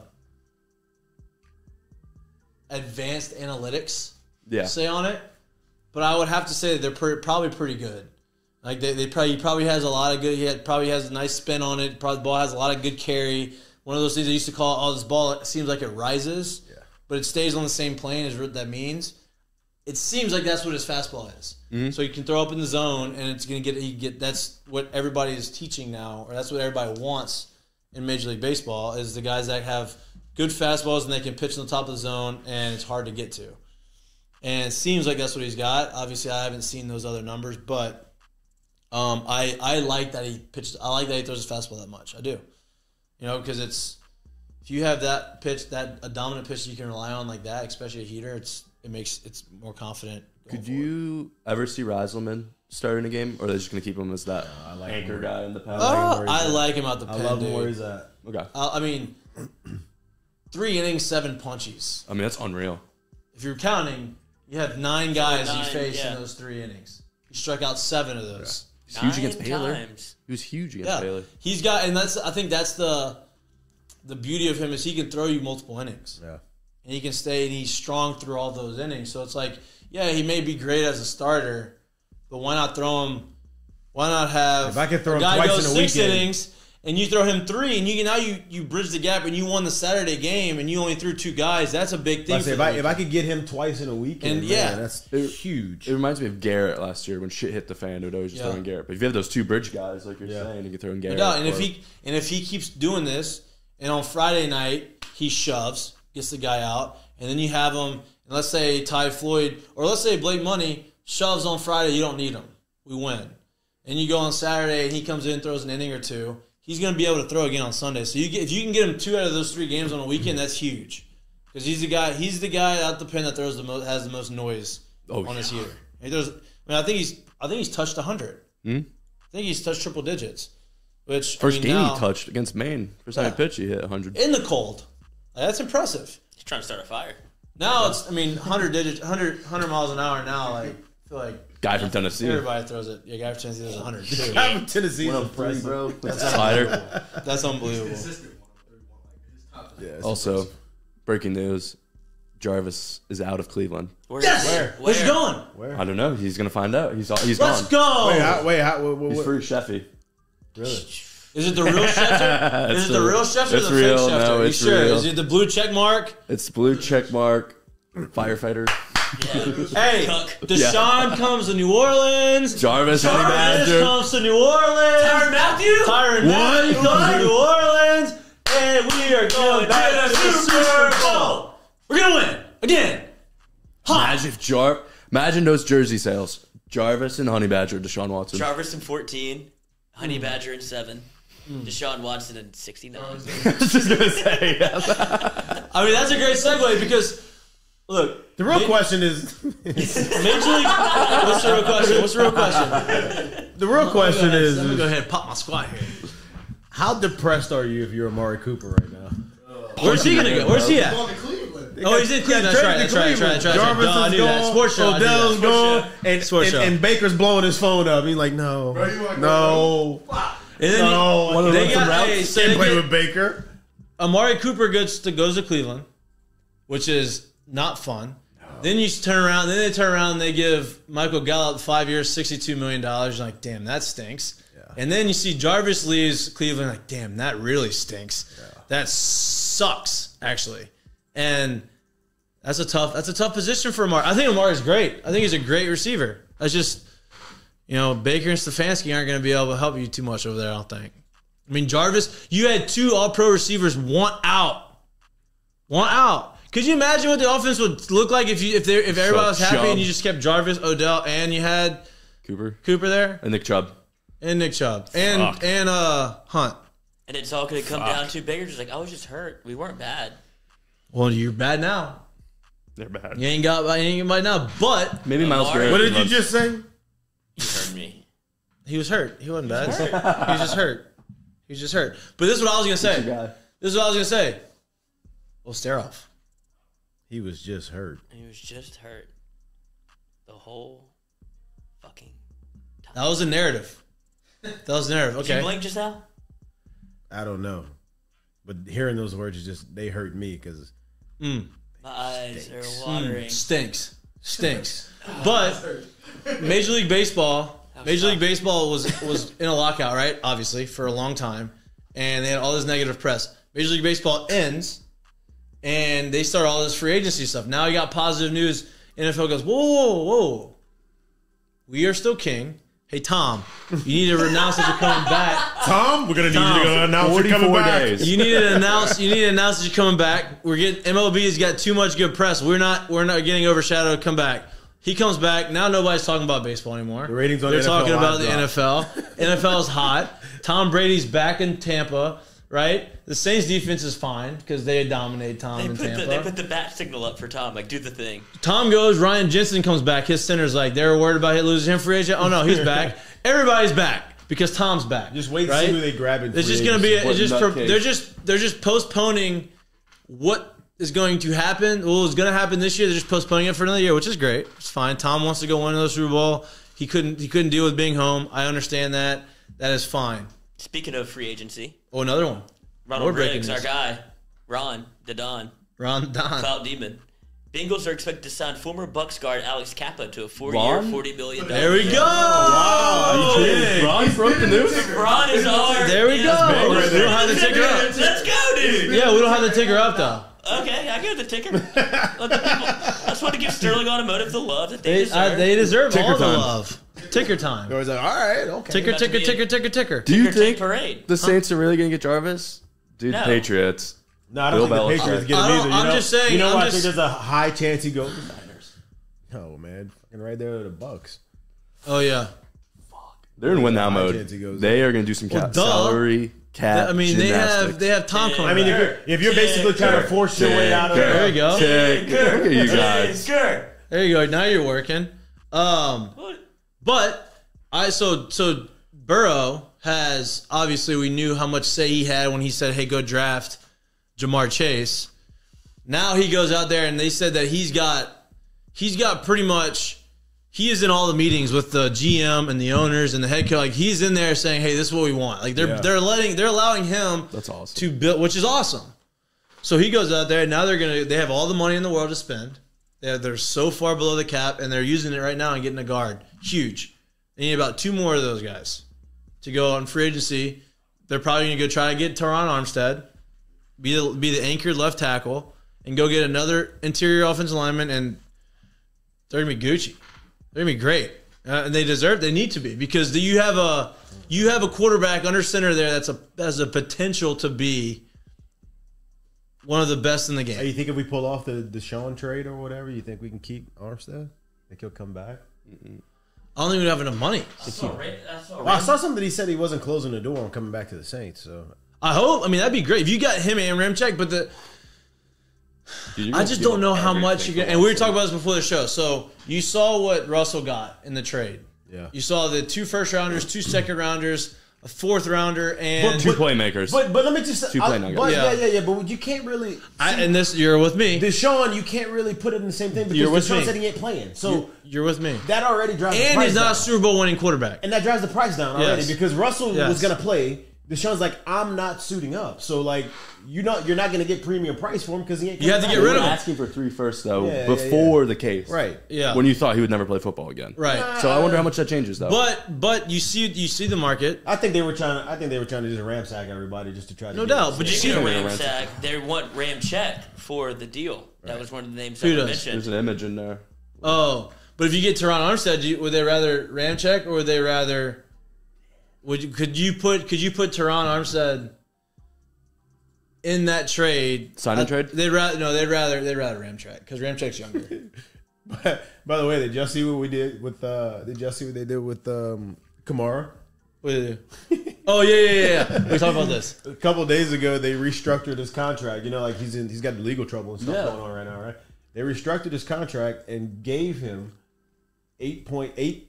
advanced analytics Yeah. say on it, but I would have to say that they're pre- probably pretty good. Like they, they probably he probably has a lot of good. He had, probably has a nice spin on it. Probably the ball has a lot of good carry. One of those things I used to call, "Oh, this ball it seems like it rises, Yeah. but it stays on the same plane." Is what that means. It seems like that's what his fastball is. So you can throw up in the zone, and it's gonna get. He get that's what everybody is teaching now, or that's what everybody wants in Major League Baseball is the guys that have good fastballs and they can pitch in the top of the zone, and it's hard to get to. And it seems like that's what he's got. Obviously, I haven't seen those other numbers, but um, I I like that he pitched. I like that he throws his fastball that much. I do. You know, because it's if you have that pitch, that a dominant pitch you can rely on like that, especially a heater, it's it makes it's more confident. Could forward. you ever see Reyzelman starting a game, or are they just gonna keep him as that I like anchor him. guy in the pen? Uh, I at. like him out the I pen, love him where he's at. okay. I, I mean, three innings, seven punchies. I mean, that's unreal. If you're counting, you have nine guys Nine, you faced yeah. in those three innings. He struck out seven of those. He's huge against Nine Baylor. times. He was huge against Yeah, Baylor. he's got, and that's I think that's the the beauty of him is he can throw you multiple innings, Yeah. And he can stay and he's strong through all those innings. So it's like, yeah, he may be great as a starter, but why not throw him? Why not have If I could throw a him guy twice goes in a six weekend- innings and you throw him three, and you can now you you bridge the gap and you won the Saturday game and you only threw two guys. That's a big thing. I say, if I if I could get him twice in a weekend, And, man, yeah. that's It- huge. It reminds me of Garrett last year when shit hit the fan. It would always just Yeah. throw in Garrett. But if you have those two bridge guys, like you're Yeah. saying, you can throw in No Garrett. doubt. And if he and if he keeps doing this, and on Friday night he shoves, gets the guy out, and then you have him, and let's say Ty Floyd or let's say Blake Money shoves on Friday, you don't need him. We win. And you go on Saturday and he comes in, throws an inning or two. He's going to be able to throw again on Sunday. So you get, if you can get him two out of those three games on a weekend, that's huge. Because he's the guy. He's the guy out the pen that throws the most, has the most noise Oh, on his heater. He throws. I mean, I think he's. I think he's touched hundred. Hmm? I think he's touched triple digits. Which I first mean, game now- he touched against Maine, first time he pitched, he hit 100. in the cold. Like, that's impressive. He's trying to start a fire. Now it's, I mean, 100 digits, 100, 100 miles an hour now. Like, I feel like Guy from Tennessee. everybody throws it. Yeah, guy from Tennessee does 100 too. I'm Tennessee, One is impressive. bro. With the slider. That's unbelievable. Consistent one. Third one, like his top. Yeah, Also, impressive. breaking news: Jarvis is out of Cleveland. Where, Yes! Where? Where's he going? where? I don't know. He's gonna find out. He's he's Let's gone. go. Wait, how, wait, how, what, what, He's free Sheffy. really? Is it the real Schefter? Is it the the- real Schefter or it's the real. fake Schefter? No, Are you it's sure? real. Is it the blue check mark? It's blue check mark. Firefighter. Hey, Cook. Deshaun comes to New Orleans. Jarvis, Honey Jarvis Badger. comes to New Orleans. Tyrann Mathieu? Tyrann Mathieu comes to New Orleans. And we are going back to the Super Bowl. We're going to win. Again. Imagine if Jar. Imagine those jersey sales. Jarvis and Honey Badger, Deshaun Watson. Jarvis in 14, Honey. Badger in 7, Mm. Deshaun Watson in 69. I was just gonna say. I mean, that's a great segue because, look, The real Ma- question is, Major League. What's the real question? What's the real question? the real question is, Let me go ahead and pop my squat here. how depressed are you if you're Amari Cooper right now? Oh. Where's he gonna go? Where's he at? Going to Cleveland. Oh, he's in Cleveland. That's right. That's right. That's right. That's right. Jarvis Duh, I is knew that. gone. Sports show. I knew that. Odell's Sports gone, show. and, Sports and, show. and Baker's blowing his phone up. He's like, no, Bro, you wanna go, no, And then no. Wanna they run some got, routes? hey, so they play get, with Baker. Amari Cooper goes to goes to Cleveland, which is not fun. Then you turn around. Then they turn around and they give Michael Gallup five years, sixty-two million dollars. Like, damn, that stinks. And then you see Jarvis leaves Cleveland. Like, damn, that really stinks. That sucks, actually. And that's a tough. That's a tough position for Amari. I think Amari's great. I think he's a great receiver. That's just, you know, Baker and Stefanski aren't going to be able to help you too much over there. I don't think. I mean, Jarvis, you had two All Pro receivers want out, want out. Could you imagine what the offense would look like if you if they if everybody was happy Chubb. and you just kept Jarvis, Odell, and you had Cooper Cooper there and Nick Chubb. and Nick Chubb and Fuck. and uh Hunt. And it's all going to come down to Baker's just like, I was just hurt. We weren't bad. Well, you're bad now. They're bad. You ain't got you ain't got bad now, but Maybe Myles Amari- Garrett. What did you just say? You heard me. he was hurt. He wasn't bad. he was just hurt. He was just hurt. But this is what I was gonna say. This is what I was gonna say. Well, stare off. He was just hurt. He was just hurt the whole fucking That was a narrative. That was a narrative. Did you Okay. blink just now? I don't know, but hearing those words is just they hurt me because Mm. My eyes are watering. Mm, stinks. Stinks. But Major League Baseball, Major League Baseball was was in a lockout, right? Obviously, for a long time, and they had all this negative press. Major League Baseball ends, and they start all this free agency stuff. Now you got positive news. NFL goes, whoa, whoa, whoa, we are still king. Hey Tom, you need to announce that you're coming back. Tom, we're gonna need you to announce you're coming 44 back. days. You need to announce. You need to announce that you're coming back. We're getting MLB's got too much good press. We're not. We're not getting overshadowed. Come back. He comes back. Now nobody's talking about baseball anymore. The ratings on They're NFL talking about the Live NFL. NFL's hot. Tom Brady's back in Tampa. Right. The Saints defense is fine because they dominate Tom They in put, the, Tampa. they put the bat signal up for Tom. Like, do the thing. Tom goes. Ryan Jensen comes back. His center's like they're worried about him losing him free agent. Oh no, he's back. Everybody's back because Tom's back. Just wait and right? see who they grab in It's just gonna be. agency. It's just. Pro- they're just. They're just postponing what is going to happen. Well, it's going to happen this year. They're just postponing it for another year, which is great. It's fine. Tom wants to go win another Super Bowl. He couldn't. He couldn't deal with being home. I understand that. That is fine. Speaking of free agency, Oh, another one. Ronald More Riggs, our guy, Ron, the Don, Ron Don. Clout Demon. Bengals are expected to sign former Bucs guard Alex Cappa to a four-year, Ron? forty million. There we go. Wow. Oh, Ron broke the news. Ron is our. There we go. right We don't have the ticker up. Let's go, dude. Yeah, we don't have the ticker up though. Okay, I give the ticker. Let the people. I just want to give Sterling Automotive the love that they, They, deserve. uh, they deserve Ticker all the time. love. Ticker time. I was like, all right, okay. Ticker, about to ticker, be a- ticker, ticker, ticker. Do you Ticker tape think parade. the Saints are really gonna get Jarvis? Dude, No. Patriots. No, I don't Bill think the Patriots get I him don't- either. You I'm know? just saying, You know I'm what? I just- think there's a high chance he goes to the Niners. No, man. Fucking right there to the Bucs. Oh yeah. They're in win now High mode. chance he goes They are gonna do some Well, cap duh. salary cap. I mean, they have they have Tom coming I mean, if you're, if you're basically trying to force your way out of Ticker. There you go. Look at you guys. There you go. Now you're working. Um, but I so so Burrow has obviously we knew how much say he had when he said, "Hey, go draft Ja'Marr Chase." Now he goes out there and they said that he's got he's got pretty much he is in all the meetings with the GM and the owners and the head coach. Like he's in there saying, "Hey, this is what we want." Like they're Yeah. they're letting they're allowing him That's awesome. to build, which is awesome. So he goes out there. And now they're gonna. They have all the money in the world to spend. They're, they're so far below the cap, and they're using it right now and getting a guard. Huge. They need about two more of those guys to go on free agency. They're probably gonna go try to get Terron Armstead, be the, be the anchored left tackle, and go get another interior offensive lineman, and they're gonna be Gucci. They're gonna be great, uh, and they deserve. They need to be because the, you have a you have a quarterback under center there that's a has a potential to be one of the best in the Hey, game. you think if we pull off the Deshaun trade or whatever, you think we can keep Armstead? Think he'll come back? I don't think we have enough money. I saw Ra- I saw Well, I saw something that he said he wasn't closing the door on coming back to the Saints. So I hope. I mean, that'd be great if you got him and Ramczyk. But the Dude, you're I just don't know how much everything you get. for And we were talking about this before the show. So you saw what Russell got in the trade. yeah. You saw the two first rounders, two second rounders, a fourth rounder, and Two playmakers. But but let me just Two I- play but, Yeah. yeah. yeah yeah But you can't really I, and this you're with me. Deshaun. You can't really put it in the same thing because You're with Deshaun me. said he ain't playing. So You're with me. that already drives the And price he's not down. a Super Bowl winning quarterback. and that drives the price down already Yes. because Russell Yes. was gonna play. Deshaun's like, I'm not suiting up. So like, you're not you're not gonna get premium price for him because he ain't. You have to get They back. rid of him. asking for three first though Yeah, yeah, before the case. Right. Yeah. When you thought he would never play football again. right. So I wonder how much that changes though. But but you see you see the market. I think they were trying. I think they were trying to just ramsack everybody just to try to. No get- doubt. But you see Speaking of Speaking of Ramsack, they want Ramczyk for the deal. That was one of the names Who that I does? There's an image in there. Oh, but if you get Terron Armstead, do you, would they rather Ramczyk or would they rather? Would you, could you put could you put Terron Armstead in that trade? Sign and Uh, trade? They'd rather no. They'd rather they'd rather Ramczyk because Ramczyk's younger. But by the way, did y'all see what we did with? uh Did y'all see what they did with um Kamara? What do they do? oh yeah yeah yeah. yeah. We talked about this. A couple days ago, they restructured his contract. You know, like he's in, he's got legal trouble and stuff Yeah. going on right now, right? They restructured his contract and gave him eight point eight,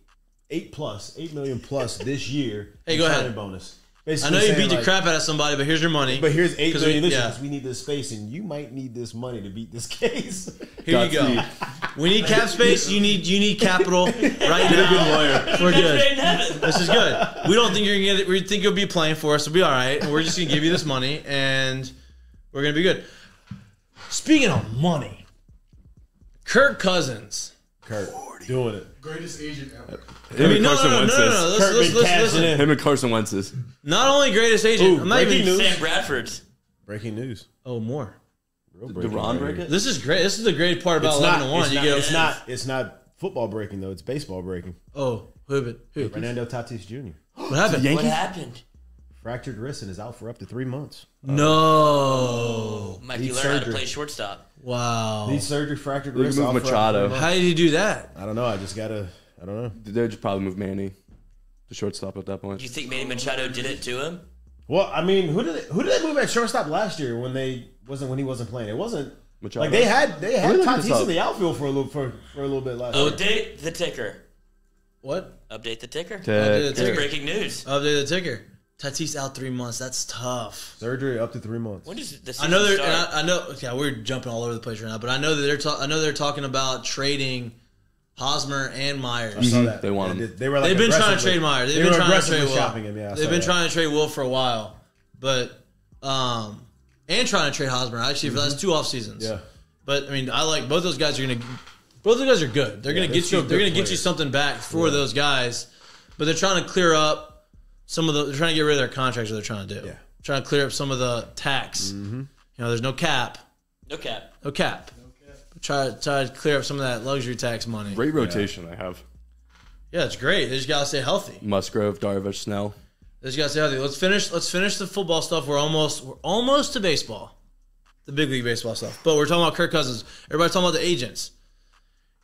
eight plus, eight million plus this year. Hey, in go signing ahead. Bonus. I know you saying, beat the crap out of somebody, but here's your money. But here's eight 'Cause million we- this year we need this space, and you might need this money to beat this case. Here you go. Godspeed. We need cap space. You need you need capital right now. We're good. Straight in heaven. This is good. We don't think you're gonna get. We think you'll be playing for us. We'll be all right. And we're just gonna give you this money, and we're gonna be good. Speaking of money, Kirk Cousins. Kurt doing it. Greatest agent ever. Him I mean, and no, no, Carson no, no, Wentz no, is. no. Listen, Kirk listen, been listen, cashing listen. in. Him and Carson Wentz is. Not only greatest agent. Ooh, I'm not breaking even. news. Sam Bradford's. Breaking news. Oh, more. Real Did breaking Ron right break here. it? This is great. This is the great part about It's eleven not. to one. It's You not, get it's not. It's not football breaking though. It's baseball breaking. oh who? but- Who? Fernando Tatis Jr. What happened? What happened? fractured wrist and is out for up to three months. No. Mike, Need you learn how to surgery. play shortstop. Wow. Needs surgery, fractured They wrist. can move out for Machado. How did he do that? I don't know. I just gotta. I don't know. They just probably move Manny to shortstop at that point. Do you think Manny Machado did it to him? Well, I mean, who did they, who did they move at shortstop last year when they wasn't when he wasn't playing? It wasn't Machado. like they had they had Really look this Tatis up. in the outfield for a little for, for a little bit last year. Update the ticker. What? Update the ticker. Update the It's ticker. breaking news. Update the ticker. Tatis out three months. That's tough. Surgery up to three months. When does the I know they're. start? and I, I know. Yeah, we're jumping all over the place right now, but I know that they're. Ta- I know they're talking about trading Hosmer and I Myers. saw Mhm. that. They want They, him. they were. Like They've been trying to aggressively- trade Myers. They've they been were trying to aggressively trade Will. shopping him. Yeah, I They've saw been that. trying to trade Will for a while, but um, and trying to trade Hosmer actually for the last two off seasons. Yeah, But I mean, I like both those guys are gonna. Both those guys are good. They're Yeah, gonna they're get you. still They're good gonna get you players. something back for those guys, but they're trying to clear up some of the. They're trying to get rid of their contracts. That they're trying to do. Yeah. Trying to clear up some of the tax. Mm-hmm. You know, there's no cap. No cap. No cap. Try try to clear up some of that luxury tax money. Great rotation I have. Yeah, it's great. They just gotta stay healthy. Musgrove, Darvish, Snell. They just gotta stay healthy. Let's finish. Let's finish the football stuff. We're almost. We're almost to baseball, the big league baseball stuff. But we're talking about Kirk Cousins. Everybody's talking about the agents.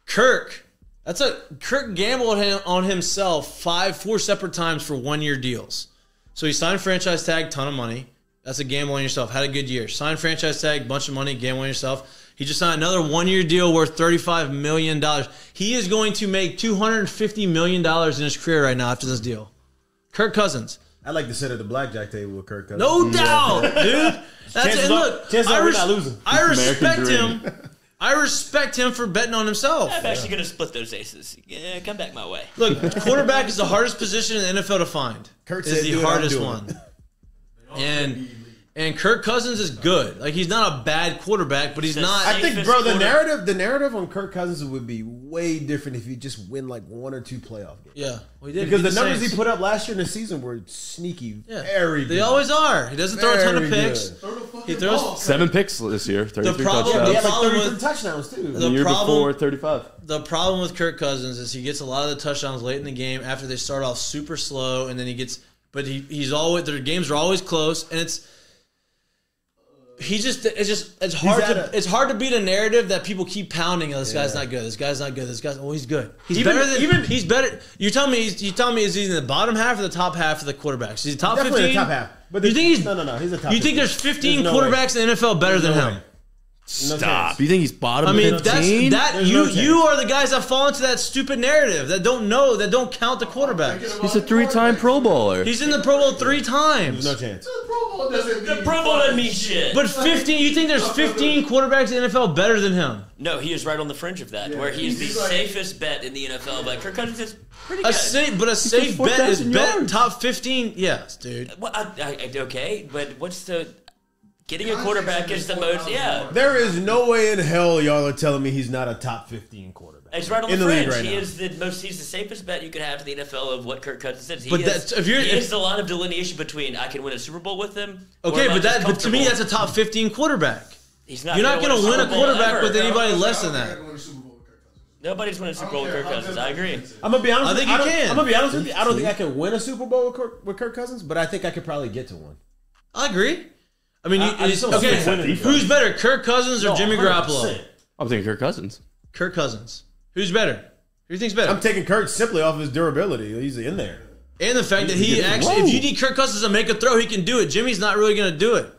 Kirk. That's a Kirk gambled him- on himself five, four separate times for one year deals. So he signed franchise tag, ton of money. That's a gamble on yourself. Had a good year. Signed franchise tag, bunch of money, gamble on yourself. He just signed another one year deal worth $35 million. He is going to make $250 million in his career right now after this deal. Kirk Cousins. I like to sit at the blackjack table with Kirk Cousins. No doubt, dude. That's Chances and are- look. I, res- not losing. I respect him. I respect him for betting on himself. I'm actually going to split those aces. Yeah, come back my way. Look, quarterback is the hardest position in the NFL to find. Kirk is the "Do it, I'm hardest one. And and Kirk Cousins is good. Like he's not a bad quarterback, but he's not. I think, bro, the narrative, the narrative on Kirk Cousins would be way different if he just win like one or two playoff games. yeah, well, he did Because beat the numbers he put up last year in the season were sneaky, yeah. very good. They always are. He doesn't throw a ton of picks. Throw He throws- ball. Seven picks this year, 33 problem- Yeah, touchdowns. he had like problem 33 with- touchdowns too. the the year problem- before, 35. The problem with Kirk Cousins is he gets a lot of the touchdowns late in the game after they start off super slow, and then he gets. But he, he's always their games are always close, and it's. He just it's just it's hard to a- it's hard to beat a narrative that people keep pounding. Oh, this guy's not good. This guy's not good. This guy's oh he's good. He's Even- better than even- he's better. You tell me he's, you tell me is he in the bottom half or the top half of the quarterbacks? Is he top Definitely fifteen? the top half. But you think he's no, no, no? He's a top. You think there's 15 There's no way. quarterbacks in the NFL better than no him? way. No Stop. chance. You think he's bottom I mean, 15? that's that There's you no chance. you are the guys that fall into that stupid narrative that don't know that don't count the quarterbacks. He's a three-time Pro Bowler. He's in the Pro Bowl three times. No chance. The Pro Bowl doesn't The mean Pro Bowl doesn't mean shit. But 15, you think there's 15 quarterbacks in the NFL better than him? no, he is right on the fringe of that, Yeah, where he is the he's like- safest bet in the NFL. But Kirk Cousins is pretty A good. safe, but a safe bet is 4,000 bet yards. top 15. Yes, dude. Well, I, I, I- okay, but what's the getting a quarterback is the most? Yeah, There is no way in hell y'all are telling me he's not a top 15 quarterback. He's right on in the the league fringe. right he now. is the most. He's the safest bet you could have to the NFL of what Kirk Cousins is. He But is, that's- if you're- he if- is a lot of delineation between I can win a Super Bowl with him. or Okay, am I but just that but to me that's comfortable? a top 15 quarterback. He's not. You're not going to win a Super Bowl quarterback ever. with anybody less than that. don't win a Super Bowl with Kirk Cousins. Nobody's winning a Super Bowl with Kirk Cousins. I agree. I'm gonna be honest. I think with you don't- can. I'm gonna be honest with you. I don't think I can win a Super Bowl with Kirk, with Kirk Cousins, but I think I could probably get to one. I agree. I mean, you, I- I just don't see okay, him winning. who's better, Kirk Cousins or No, Jimmy 100%. Garoppolo? I'm thinking Kirk Cousins. Kirk Cousins. Who's better? Who do you think's better? I'm taking Kirk simply off his durability. He's in there. and the fact that he He gets- actually, if you need Kirk Cousins to make a throw, he can do it. Jimmy's not really going to do it.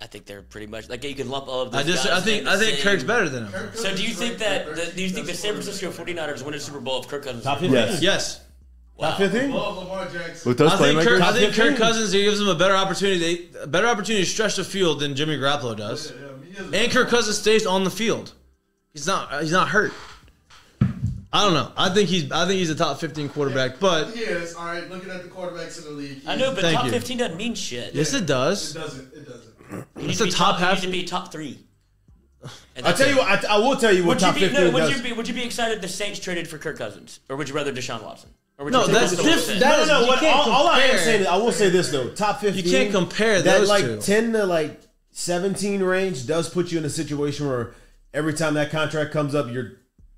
I think they're pretty much like you can lump all of those. I just, guys I think, the I think same- Kirk's better than him. Kirk So do you think that? The, do you think the San Francisco 49ers win a Super Bowl if Kirk Cousins? Top 15. Yes. Yes, Top 15. Above Lamar Jackson. With those I think, Kirk, I think Kirk Cousins he gives him a better opportunity, a better opportunity to stretch the field than Jimmy Garoppolo does. Yeah, yeah, he is- And Kirk Cousins stays on the field. He's not. He's not hurt. I don't know. I think he's. I think he's a top fifteen quarterback. But He is. All right, looking at the quarterbacks in the league. I know, but top you. 15 doesn't mean shit. yes, it does. It does. doesn't. It doesn't. You need It's to a be top You half- need to be top three. I'll tell it. you what. I, I will tell you what Would you top be, fifteen no, would does. you be would you be excited the Saints traded for Kirk Cousins, or would you rather Deshaun Watson? Or would No, you take that's the different. Wilson? That no, no, no. What, all, all I am saying is, I will say this though: top fifteen. can't compare that those like two. ten to like seventeen range does put you in a situation where every time that contract comes up, you're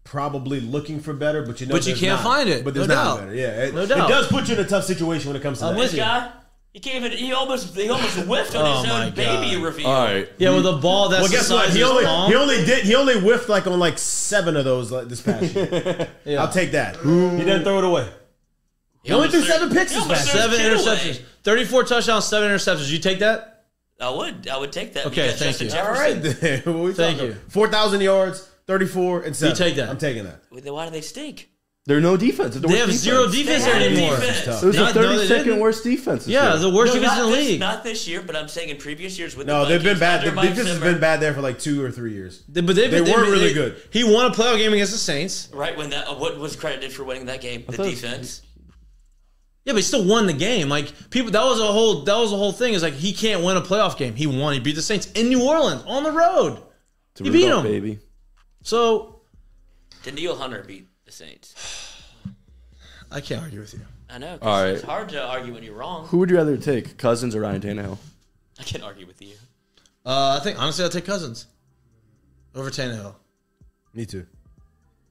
probably looking for better, but you know, But you can't not. find it. But there's No not doubt. better. Yeah, it, No it does put you in a tough situation when it comes to I'm that. This guy, he can't even. He almost he almost whiffed on Oh his own baby God. reveal. All right. Yeah, with a ball that's Well, the guess size what? He only palm. he only did he only whiffed like on like seven of those like, this past year. Yeah. I'll take that. He didn't throw it away. He only threw seven picks this almost past seven interceptions, away. thirty-four touchdowns, seven interceptions. You take that? I would. I would take that. Okay, thank Justin you. All Jefferson. right, then. What we Thank talking you. Four thousand yards, thirty-four and seven. take that. I'm taking that. Well, then Why do they stink? They're no defense. They're the They worst have zero defense. defense They there have anymore. defense. It was Not- the no, they 32nd didn't. worst defense. this Yeah, year. the worst No, defense not in the this, league. not this year, but I'm saying in previous years with No, the they've been Vikings, bad. under The Mike defense has Zimmer, been bad there for like two or three years. They- but they've They been, were really they- good. He won a playoff game against the Saints. Right when that, what was credited for winning that game? The thought- defense. Yeah, but he still won the game. Like people, that was a whole that was the whole thing. Is like he can't win a playoff game. He won. He beat the Saints in New Orleans on the road. To He beat them, baby. So Danielle Hunter beat the Saints. I can't argue with you. I know. All right. It's hard to argue when you're wrong. Who would you rather take, Cousins or Ryan Tannehill? I can't argue with you. Uh, I think honestly, I'll take Cousins over Tannehill. Me too.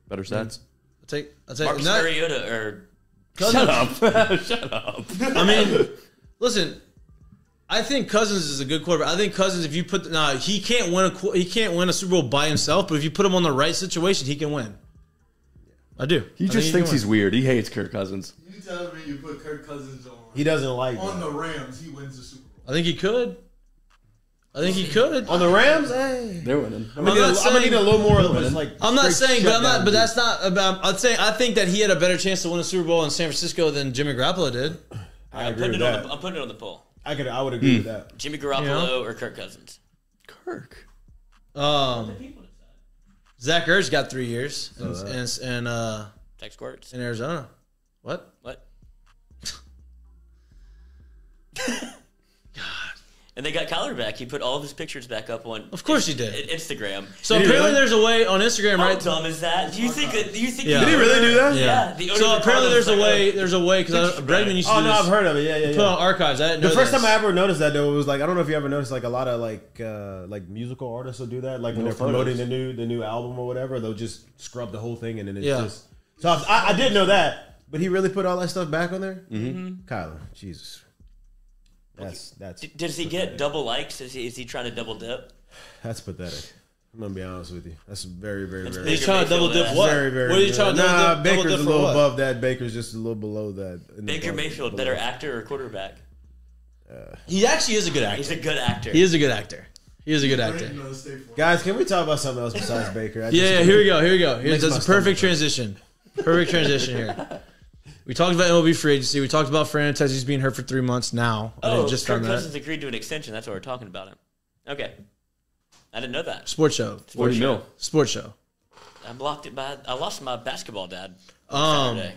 Better stats. I'll take. I'll take. Marcus not- Mariota or Cousins. up. Shut up. I mean, listen. I think Cousins is a good quarterback. I think Cousins, if you put nah, he can't win a he can't win a Super Bowl by himself. But if you put him on the right situation, he can win. I do. He I just think thinks can he's weird. He hates Kirk Cousins. You tell me you put Kirk Cousins on He doesn't like on that. the Rams, he wins the Super Bowl. I think he could. I think he could. on the Rams. Hey. They're winning. I'm gonna, need, a, not I'm gonna need a little more of like. I'm not saying, but I'm not. But that's not about. I'd say I think that he had a better chance to win a Super Bowl in San Francisco than Jimmy Garoppolo did. I I'm agree putting with it on the, I'm putting it on the poll. I could. I would agree with that. Jimmy Garoppolo Yeah. or Kirk Cousins. Kirk. Um, Zach Ertz got three years in, that. in, in, uh, Text squirts. in Arizona. What? What? And they got Kyler back. He put all of his pictures back up on. Of course he did. Instagram. So Did he apparently really? there's a way on Instagram, How right? dumb is that? Do you think that? Do you think? Yeah. Did he really do that? Yeah. Yeah. the owner So of apparently there's a Cardinals, way. like, There's a way because Picture Bregman used to Oh do no, this. I've heard of it. Yeah, yeah, yeah. Put on archives. I didn't know The first this. time I ever noticed that though was like I don't know if you ever noticed like a lot of like uh like musical artists will do that like when they're promoting the new the new album or whatever they'll just scrub the whole thing and then it's Yeah. just so I, I, I did know that but he really put all that stuff back on there. Mm-hmm. Kyler, Jesus, that's that's D- Does he get double likes? Is he, is he trying to double dip? that's pathetic. I'm gonna be honest with you. That's very very That's very. He's trying to double dip Mayfield, what? very very. what are you good. trying to double Nah, dip? double Baker's a little what? above that. Baker's just a little below that. Baker above- Mayfield, below. better actor or quarterback? Uh, he actually is a good actor. He's a good actor. He is a good actor. He is a good actor. Another state for Guys, can we talk about something else besides Baker? I just- Yeah, yeah, here we go. Here we go. Here's that's a perfect transition. Perfect transition here. We talked about MLB free agency. We talked about Fernando Tatis being hurt for three months now. I oh, just Kirk found that. Cousins agreed to an extension. That's what we're talking about him. Okay, I didn't know that. Sports show. 40 mil. Sports show. I blocked it by. I lost my basketball dad. Um, Saturday.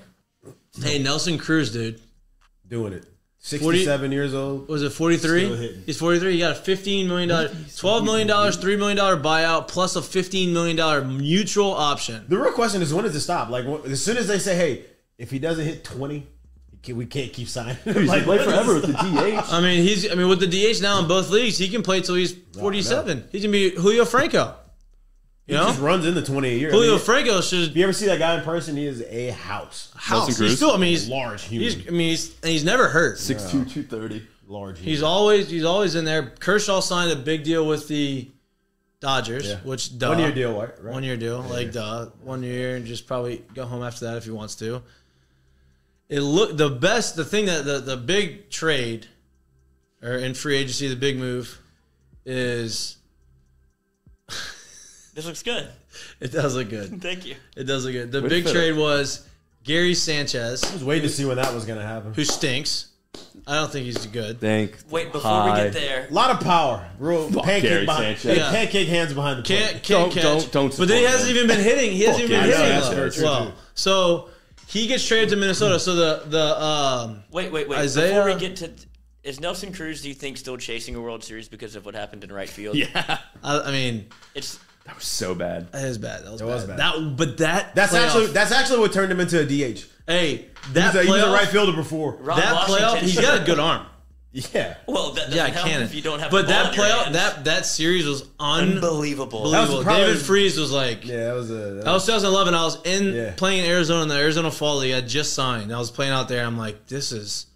hey, Nelson Cruz, dude. doing it. 67 years old. Was it 43? He's 43. He got a $15 million, $12 million, $3 million buyout plus a $15 million mutual option. The real question is when does it stop? Like as soon as they say, "Hey, if he doesn't hit 20, we can't keep signing." He's like play forever with the? DH. I mean, he's. I mean, with the DH now in both leagues, he can play till he's 47. He's gonna be Julio Franco. He You know, just runs into 20 a year. I Julio mean, Franco should if you ever see that guy in person, he is a house. house. He's Cruz? still. I mean, he's Large human. he's. I mean, he's. And he's never hurt. 6'2", 230. large. Human. He's always. He's always in there. Kershaw signed a big deal with the Dodgers, Yeah. which duh, one year deal, right? right? One year deal, like duh, one year, and just probably go home after that if he wants to. It look the best. The thing that the the big trade, or in free agency, the big move, is This looks good. it does look good. Thank you. It does look good. The Way to big fit trade was Gary Sanchez, I was waiting to see when that was going to happen. who stinks. I don't think he's good. Think. Wait, before high. we get there, A lot of power. Real Fuck pancake, Gary behind, Sanchez. Yeah. pancake hands behind the plate. Can't can't Don't- catch. don't- don't but then he hasn't him. even been hitting. He hasn't Fuck even been yeah, hitting that's well. very true, So he gets traded to Minnesota. So the the um wait, wait, wait. Isaiah- Before we get to, is Nelson Cruz? Do you think still chasing a World Series because of what happened in right field? Yeah. I, I mean It's That was so bad. that is bad. That was, It bad. was bad. That but that That's playoff- actually that's actually what turned him into a DH. hey He that was a, he was a right fielder before. Ron that Washington. playoff. He's got a good arm. Yeah. well, that doesn't Yeah, help cannon. if you don't have. But the ball that in your playoff that that series was unbelievable. unbelievable. Was probably- David Freese was like. Yeah, that was a. That That was 2011. I was in Yeah. playing in Arizona in the Arizona Fall League. I just signed. I was playing out there. I'm like, this is.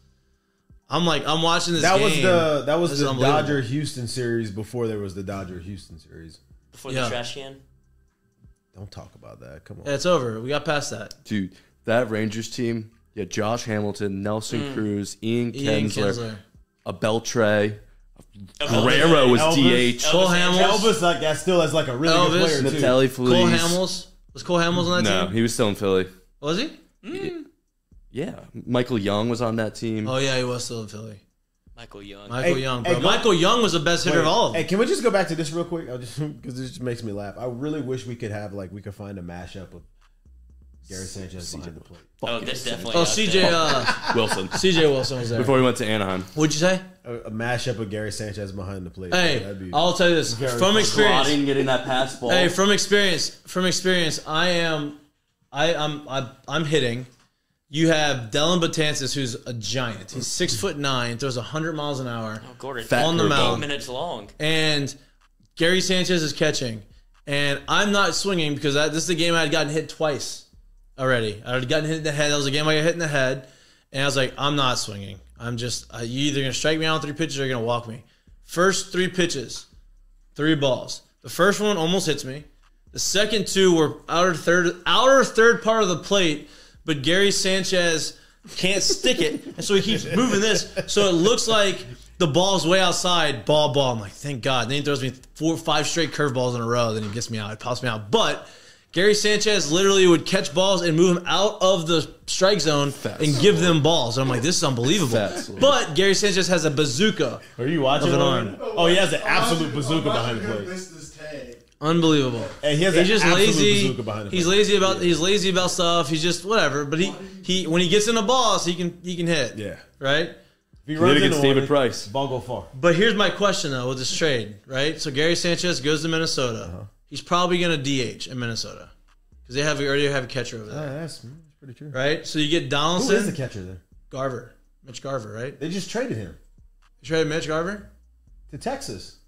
I'm like, I'm watching this. that was the that was This the unbelievable. Dodger Houston series before there was the Dodger Houston series. before Yeah. the trash can. Don't talk about that. Come on. Yeah, it's over. We got past that. Dude, that Rangers team, yeah, Josh Hamilton, Nelson mm. Cruz, Ian Ian Kinsler, Kinsler. A Beltré, Elvis. Guerrero was Elvis. DH. Cole Elvis Hamels. Elvis like that still has like a really Elvis. good player too. Natalie Cole Hamels. Was Cole Hamels on that No, team? No, he was still in Philly. Was he? Hmm. Yeah, Michael Young was on that team. Oh yeah, he was still in Philly. Michael Young. Michael Hey, Young, hey, bro. go- Michael Young was the best hitter of all of them. Hey, can we just go back to this real quick? I just because this just makes me laugh. I really wish we could have like we could find a mashup of Gary Sanchez behind the plate. oh, this definitely. Oh, out CJ, there. uh, Wilson. CJ Wilson was there. Before we went to Anaheim. What'd you say? A, a mashup of Gary Sanchez behind the plate. Hey, That'd be- I'll tell you this from experience. Slotting, getting that pass ball. Hey, from experience, from experience, I am, I I'm I, I'm hitting. You have Dellin Betances, who's a giant. He's six foot nine, throws hundred miles an hour, Oh, Gordon. Fat on the curveball. Eight mound, minutes long. and Gary Sanchez is catching, and I'm not swinging because I, this is a game I had gotten hit twice already. I had gotten hit in the head. That was a game I got hit in the head, and I was like, I'm not swinging. I'm just uh, you either gonna strike me out three pitches or you're gonna walk me. First three pitches, three balls. The first one almost hits me. The second two were outer third, outer third part of the plate, but Gary Sanchez can't stick it, and so he keeps moving this, so it looks like the ball's way outside. Ball, ball. I'm like, thank God. Then he throws me four, five straight curveballs in a row. Then he gets me out. It pops me out. But Gary Sanchez literally would catch balls and move them out of the strike zone and give them balls. And I'm like, this is unbelievable. Fat. But Gary Sanchez has a bazooka. Are you watching? An Logan? arm. Oh, he has an absolute bazooka behind the plate. miss this tag. Unbelievable. Hey, he has he's an just lazy. bazooka behind the He's plate. lazy about he's lazy about stuff. He's just whatever. But he he when he gets in the balls, he can he can hit. Yeah. Right. If he Did runs it against David Price. Ball go far. But here's my question though with this trade, right? So Gary Sanchez goes to Minnesota. Uh-huh. He's probably going to DH in Minnesota because they have already have a catcher over Uh, there, that's, that's pretty true. right? So you get Donaldson, is the catcher there? Garver, Mitch Garver, right? They just traded him You traded Mitch Garver. to Texas.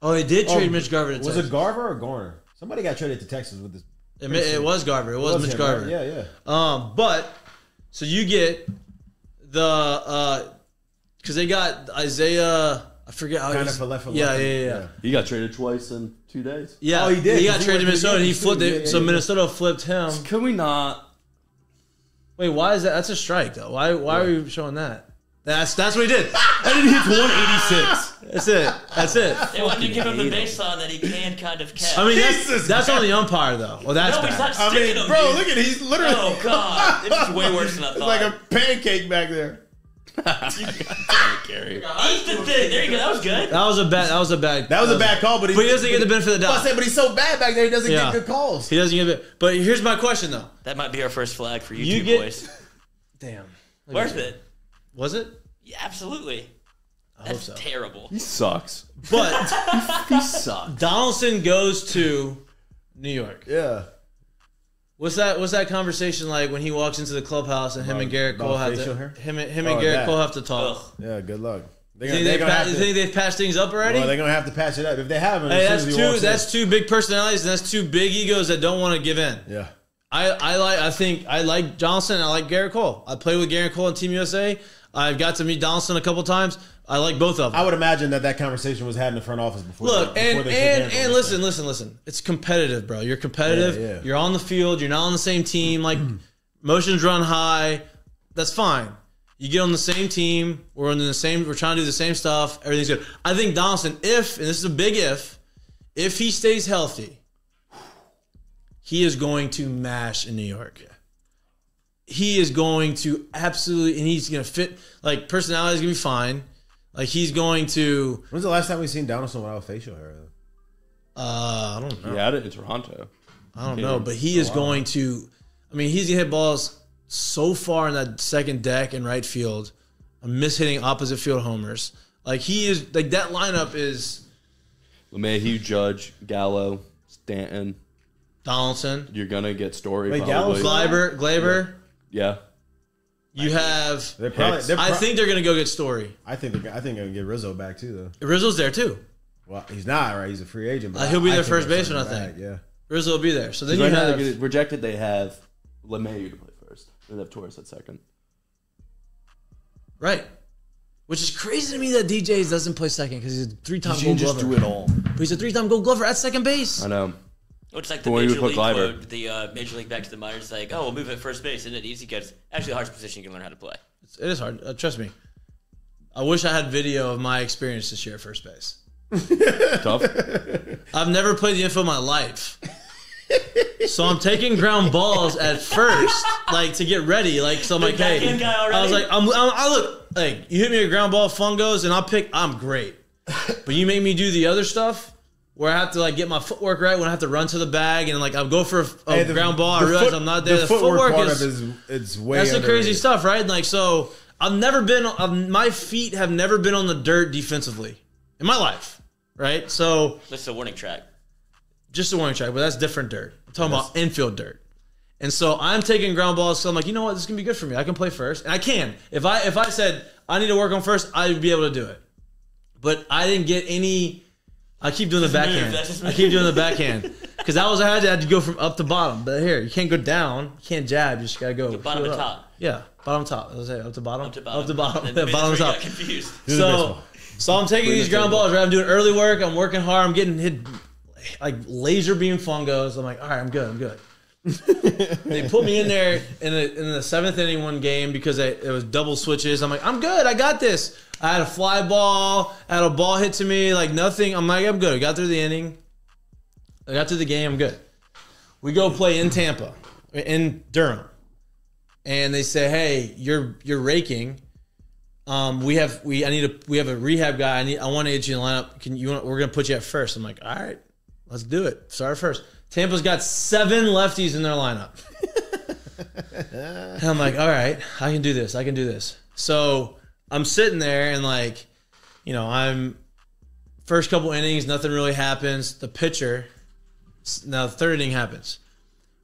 Oh, they did trade Oh, Mitch Garver. To Was Texas. it Garver or Garner? Somebody got traded to Texas with this. It, it was Garver. It was, Mitch him, Garver. right? Yeah, yeah. Um, but so you get the uh because they got Isiah. I forget how Kinda he's- for left yeah, yeah, yeah, yeah. He got traded twice in two days. Yeah, Oh, he did. He got traded to went to the Minnesota. and He flipped it. Yeah, yeah, so yeah. Minnesota flipped him. Can we not? Wait, why is that? That's a strike though. Why? Why are you showing that? That's that's what he did. And he hits 186. That's it. That's it. They wanted to give him the baseline that he can kind of catch. I mean, that's, Jesus, that's on the umpire though. Well, that's no, he's bad. not I sticking mean, him. bro, dude. look at he's literally. Oh god, this is way worse than I It's thought. like a pancake back there. Gary. Eat the thing. There you go. That was good. That was a bad. That was a bad. That was a bad call, but he, But he doesn't get the benefit of the I doubt. said, but he's so bad back there, he doesn't Yeah. get good calls. He doesn't get it. But here's my question though. That might be our first flag for you, You two get- boys. Damn. Worth it. Was it? Yeah, absolutely. I hope That's so. terrible. He sucks. But He sucks. Donaldson goes to New York. Yeah. What's that? What's that conversation like when he walks into the clubhouse and him About- and Gerrit Cole have to hair? him and him and Oh, Gerrit that. Cole have to talk? Ugh. Yeah, good luck. They're You gonna, think, they're they've pa- to, think they've patched things up already? well, they're gonna have to patch it up. If they haven't, hey, that's two. That's in. two big personalities, and that's two big egos that don't want to give in. Yeah. I, I like. I think I like Johnson. I like Gerrit Cole. I played with Gerrit Cole on Team USA. I've got to meet Donaldson a couple times. I like both of them. I would imagine that that conversation was had in the front office before. Look, they, before and they and and listen, listen, listen. It's competitive, bro. You're competitive. Yeah, yeah. You're on the field. You're not on the same team. Like motions run high. That's fine. You get on the same team. We're in the same. We're trying to do the same stuff. Everything's good. I think Donaldson, if and this is a big if, if he stays healthy, he is going to mash in New York. he is going to absolutely, and he's going to fit. Like personality is going to be fine. Like he's going to. When's the last time we seen Donaldson without facial hair? Uh, I don't know. He had it in Toronto. I don't know, but he is going to. I mean, he's gonna hit balls so far in that second deck in right field, miss hitting opposite field homers. Like he is like that lineup is LeMahieu, Judge, Gallo, Stanton. Donaldson, You're gonna get Story. Wait, probably. Gallo's not- Gleiber, Glaber. Yeah. You have. They're probably. They're I pro- think they're gonna go get Story. I think. They're, I think they're gonna get Rizzo back too, though. Rizzo's there too. Well, he's not right. He's a free agent. But Uh, he'll be their first they'll baseman, send I him think. back, Rizzo will be there. So then Right you now have. they get projected. They have LeMahieu to play first. They have Torres at second. Right. Which is crazy to me that DJs doesn't play second because he's a three-time You Gold can just Glover. do it all. But he's a three-time Gold Glover at second base. I know. Well, It's like the But major league Gleiber- quote, the uh, major league back to the minors, like, oh, we'll move at first base, isn't it easy? Because actually, the hardest position you can learn how to play. It is hard. Uh, trust me. I wish I had video of my experience this year at first base. Tough. I've never played the info in my life. So I'm taking ground balls at first, like to get ready. Like so, I'm like, hey, guy? I was like, I'm, I'm, I look like you hit me a ground ball, fungos, and I'll pick. I'm great, but you make me do the other stuff where I have to like get my footwork right when I have to run to the bag and like I'll go for a, a Hey, the- ground ball. I realize foot- I'm not there. The, footwork, footwork, part is, of it is it's way. that's the crazy stuff, right? Like, so I've never been, I've, my feet have never been on the dirt defensively in my life, right? So That's a warning track. just a warning track, but that's different dirt. I'm talking about infield dirt. And so I'm taking ground balls. So I'm like, you know what? This is gonna be good for me. I can play first, and I can. If I if I said I need to work on first, I'd be able to do it. But I didn't get any. I keep doing the backhand. I keep doing the backhand because that was I had to, I had to go from up to bottom. But here, you can't go down. You can't jab. You just gotta go bottom feel and it up. top. Yeah, bottom top. That was it. Up to bottom. Up to bottom. Up to bottom. And Yeah, bottom to top. confused. So, so I'm taking these ground balls. Right, I'm doing early work. I'm working hard. I'm getting hit like laser beam fungos. I'm like, all right, I'm good. I'm good. they put me in there in the, in the seventh inning one game because I, it was double switches. I'm like, I'm good. I got this. I had a fly ball. I had a ball hit to me. Like nothing. I'm like, I'm good. I got through the inning. I got through the game. I'm good. We go play in Tampa, in Durham, and they say, "Hey, you're you're raking. Um, we have we I need a we have a rehab guy. I need I want to get you in the lineup. Can you? Want, we're gonna put you at first. I'm like, all right, let's do it. Start first. Tampa's got seven lefties in their lineup. and I'm like, all right, I can do this. I can do this. So I'm sitting there and like, you know, I'm first couple innings, nothing really happens. The pitcher, now the third inning happens.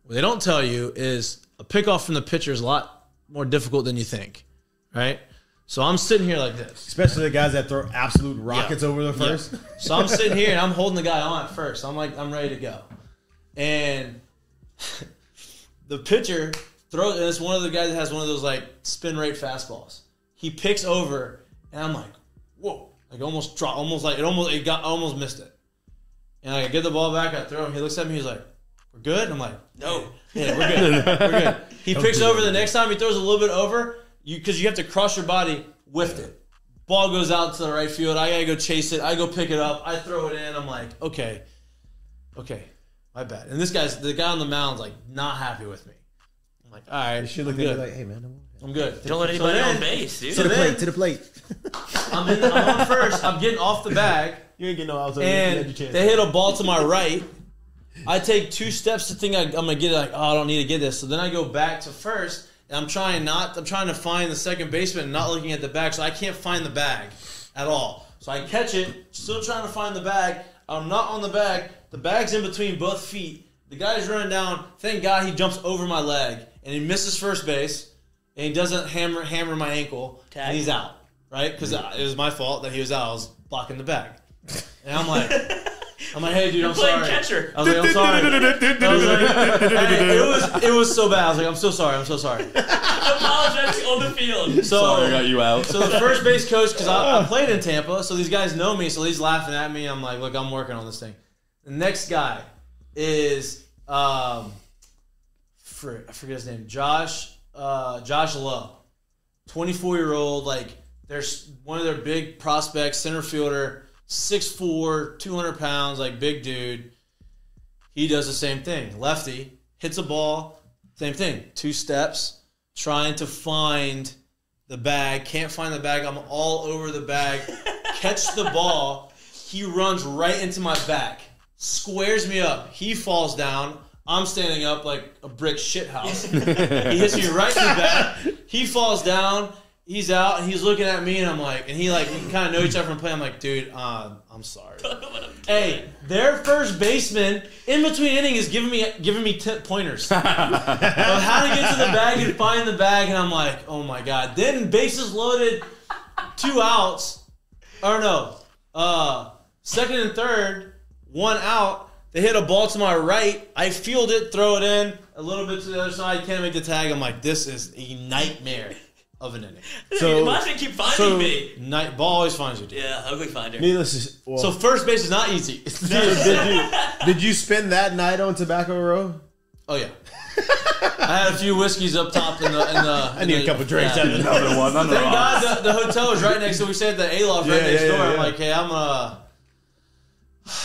What they don't tell you is a pickoff from the pitcher is a lot more difficult than you think, right? So I'm sitting here like this. Especially the guys that throw absolute rockets over the first. So I'm sitting here and I'm holding the guy on at first. I'm like, I'm ready to go. And the pitcher throws, and it's one of the guys that has one of those like spin rate fastballs. He picks over, and I'm like, whoa, like almost drop, almost like it almost it got I almost missed it. And I get the ball back, I throw him. He looks at me, he's like, "We're good." I'm like, No. yeah, we're good. We're good. He picks over the next time he throws a little bit over, you because you have to cross your body, with it. Ball goes out to the right field. I gotta go chase it. I go pick it up. I throw it in. I'm like, okay, okay, my bad. And this guy's the guy on the mound's like not happy with me. I'm like, all right, She I'm looked at me good. like, "Hey man, I'm- I'm good. Don't let So anybody then- on base, dude. to the plate, to the plate." I'm, in I'm on first. I'm getting off the bag. You ain't getting no outs. and they hit a ball to my right. I take two steps to think I, I'm gonna get it. Like, oh, I don't need to get this. So then I go back to first, and I'm trying not. I'm trying to find the second baseman, and not looking at the bag. So I can't find the bag at all. So I catch it, still trying to find the bag. I'm not on the bag. The bag's in between both feet. The guy's running down. Thank God he jumps over my leg, and he misses first base, and he doesn't hammer hammer my ankle, Tag. and he's out. Right? Because it was my fault that he was out. I was blocking the bag. And I'm like, I'm like, hey, dude, I'm playing sorry. catcher. I was like, I'm sorry. I was like, hey, it was it was so bad. I was like, I'm so sorry. I'm so sorry. Apologizing on the field. So Sorry, I got you out. so the first base coach, because I, I played in Tampa, so these guys know me, so he's laughing at me. I'm like, look, I'm working on this thing. The next guy is um, for, I forget his name, Josh, uh, Josh Lowe, 24 year old. Like, there's one of their big prospects, center fielder, 6'4", 200 pounds, like big dude. He does the same thing. Lefty hits a ball, same thing. Two steps, trying to find the bag. Can't find the bag. I'm all over the bag. Catch the ball. He runs right into my back. Squares me up. He falls down. I'm standing up like a brick shit house. he hits me right in the back. He falls down. He's out and he's looking at me and I'm like, and he like, we kind of know each other from play. I'm like, dude, uh, I'm sorry. Hey, their first baseman in between inning is giving me giving me tip pointers of how to get to the bag and find the bag, and I'm like, oh my god. Then bases loaded, two outs, or no, uh, second and third, one out. They hit a ball to my right. I field it, throw it in a little bit to the other side. Can't make the tag. I'm like, this is a nightmare of an inning. So, Why should keep finding so- me? Night ball always finds you. Dude. Yeah, ugly finder. Needless to well, So first base is not easy. did, did you did you spend that night on Tobacco Row? oh yeah. I had a few whiskeys up top in the. In the I need a couple drinks Yeah. out of. Another one. Another Thank. God the, the hotel was right next to. We stayed at the Aloft right Yeah, next yeah, door. yeah, I'm like, hey, I'm uh,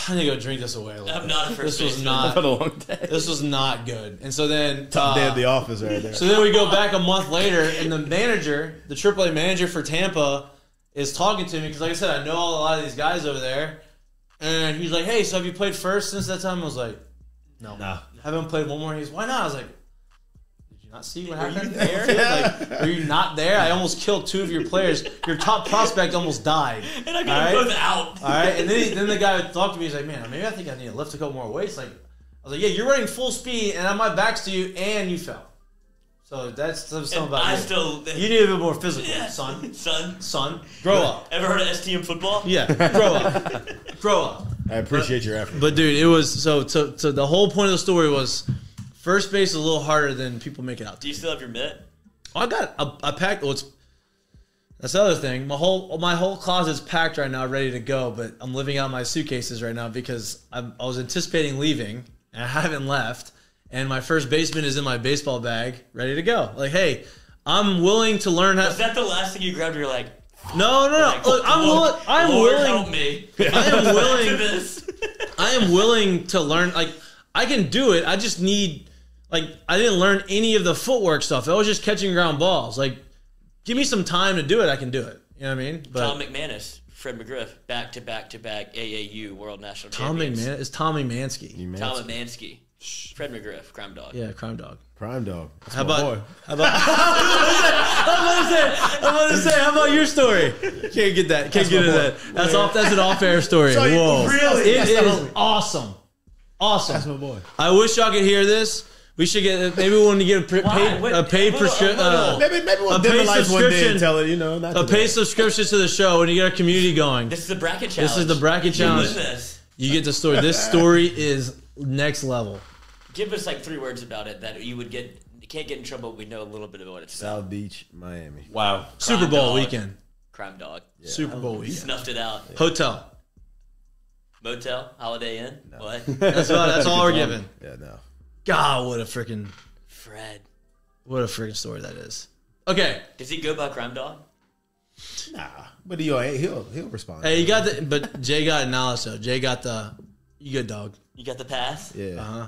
I need to go drink this away. A little I'm bit. not a first This was baseman. I've had not. a long day. This was not good. And so then, Top uh, day of the office right there. so then we go back a month later, and the manager, the AAA manager for Tampa, is talking to me because, like I said, I know a lot of these guys over there. And he's like, "Hey, so have you played first since that time?" I was like, "No, no, Nah. haven't played one more." He's, "Why not?" I was like, "Did you not see what Were you happened?" there? Like, were you not there? I almost killed two of your players. Your top prospect almost died. and I got right. both out. All right, and then, he, then the guy talked to me. He's like, "Man, maybe I think I need to lift a couple more weights." Like, I was like, "Yeah, you're running full speed, and my back's to you, and you fell." So that's something And about I you. still. You need a bit more physical, Yeah. son. Son. Son, grow up. Ever heard of STM football? Yeah, grow up. grow up. I appreciate your effort. But dude, it was so. So, so the whole point of the story was, first base is a little harder than people make it out. to Do you still have your mitt? I got I, I packed. Well, it's that's the other thing. My whole my whole closet's packed right now, ready to go. But I'm living out my suitcases right now because I'm, I was anticipating leaving and I haven't left. And my first baseman is in my baseball bag, ready to go. Like, hey, I'm willing to learn how. Was that the last thing you grabbed? You're like, No, no, no. like, Look, I'm Lord- willing. I'm Lord willing. help me. I am to willing. this. I am willing to learn. Like I can do it. I just need. Like I didn't learn any of the footwork stuff. I was just catching ground balls. Like, give me some time to do it. I can do it. You know what I mean? But Tom McManus, Fred McGriff, back to back to back AAU World National Tom Champions. McMahon is Tommy Mansky. Tom Mansky. Fred McGriff, crime dog. Yeah, crime dog. Crime dog. That's How my about? boy. How about? I'm about to say. I'm about to say. How about your story? Can't get that. Can't get into that. That's off. That's an off-air story. So Whoa! really? It That's is awesome. Awesome. That's my boy. I wish y'all could hear this. We should get maybe we want to get a pre- paid Wait, a paid hold on, prescription. hold on. Uh, Maybe maybe we'll A dim the paid lights one day subscription- and tell it. You know, not a today. paid subscription to the show and you get our community going. This is the bracket challenge. This is the bracket You challenge. win this. You get the story. This story is next level. Give us like three words about it that you would get. You can't get in trouble. We know a little bit about what it's about. South Beach, Miami. Wow. Super Crime Bowl dog. weekend. Crime dog. Super Bowl weekend. Snuffed it out. Hotel. Motel, Holiday Inn. What? That's all. That's all we're giving. Yeah, no. God, what a freaking Fred. what a freaking story that is. Okay. Does he go by crime dog? Nah, but he'll he'll he'll respond. Hey, you got the but Jay got knowledge though. Jay got the you good dog. You got the pass. Yeah, Uh huh.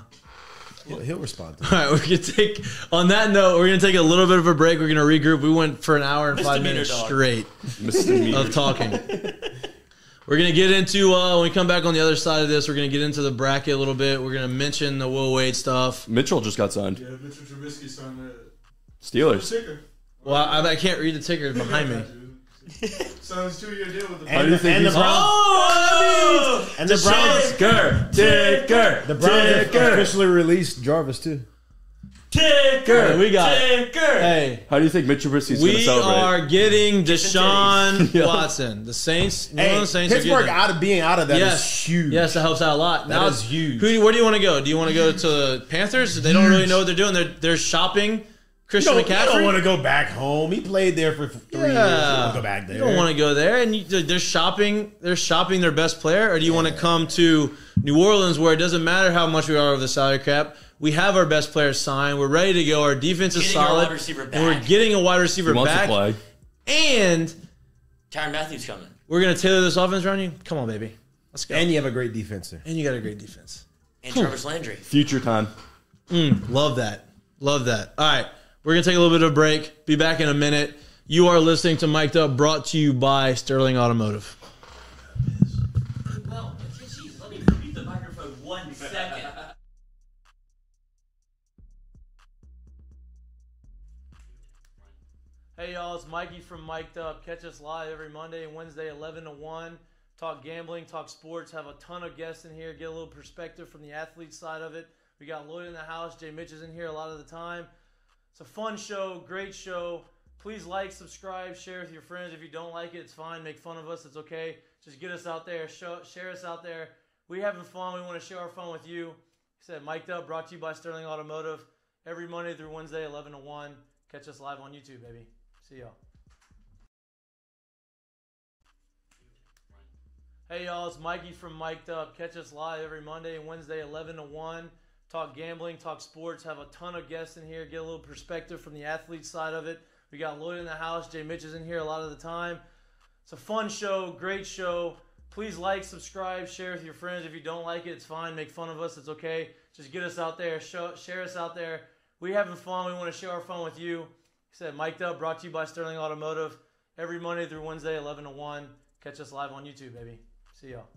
he'll, he'll respond. To All right, we're gonna take. On that note, we're gonna take a little bit of a break. We're gonna regroup. We went for an hour and five Misdemeanor minutes dog. straight of talking. We're gonna get into uh, when we come back on the other side of this. We're gonna get into the bracket a little bit. We're gonna mention the Will Wade stuff. Mitchell just got signed. Yeah, Mitchell Trubisky signed the Steelers. ticker. Well, I, I can't read the ticker behind me. Signed his two-year deal with the and, do and the Browns Oh, and the Browns Ticker. Ticker. the Browns have Ticker. officially released Jarvis too. Ticker. we got it. Ticker. Hey, How do you think Mitch Trubisky's going to we celebrate? are getting Deshaun Yeah. Watson. The Saints. New Hey, Orleans Saints are Pittsburgh getting out of being out of that is Yes. huge. Yes, that helps out a lot. That now is it's- huge. Who, where do you want to go? Do you want to go to the Panthers? They don't really know what they're doing. They're they're shopping Christian don't, you don't McCaffrey. want to go back home. He played there for three years. You don't go back there. You don't want to go there, and you, they're shopping. They're shopping their best player, or do you want to come to New Orleans, where it doesn't matter how much we are over the salary cap? We have our best players signed. We're ready to go. Our defense is solid, wide receiver and we're getting a wide receiver He back, to play. and Tyrann Mathieu coming. we're gonna tailor this offense around you. Come on, baby, let's go. And And, you have a great defense there. And you got a great defense. And Jarvis Landry. Future time. Mm, love that. Love that. All right. We're gonna take a little bit of a break. Be back in a minute. You are listening to Mik'd Up, brought to you by Sterling Automotive. Hey y'all, it's Mikie from Mik'd Up. Catch us live every Monday and Wednesday, 11 to 1. Talk gambling, talk sports, have a ton of guests in here, get a little perspective from the athlete side of it. We got Lloyd in the house, Jay Mitch is in here a lot of the time. It's a fun show, great show. Please like, subscribe, share with your friends. If you don't like it, it's fine. Make fun of us, it's okay. Just get us out there, show, share us out there. We're having fun. We want to share our fun with you. Said Mik'd Up, brought to you by Sterling Automotive. Every Monday through Wednesday, 11 to 1. Catch us live on YouTube, baby. See y'all. Hey y'all, it's Mikie from Mik'd Up. Catch us live every Monday and Wednesday, 11 to 1. Talk gambling, talk sports, have a ton of guests in here, get a little perspective from the athlete side of it. We got Lloyd in the house, Jay Mitch is in here a lot of the time. It's a fun show, great show. Please like, subscribe, share with your friends. If you don't like it, it's fine. Make fun of us, it's okay. Just get us out there, show, share us out there. We're having fun. We want to share our fun with you. Said Mik'd Up, brought to you by Sterling Automotive. Every Monday through Wednesday, 11 to 1. Catch us live on YouTube, baby. See y'all.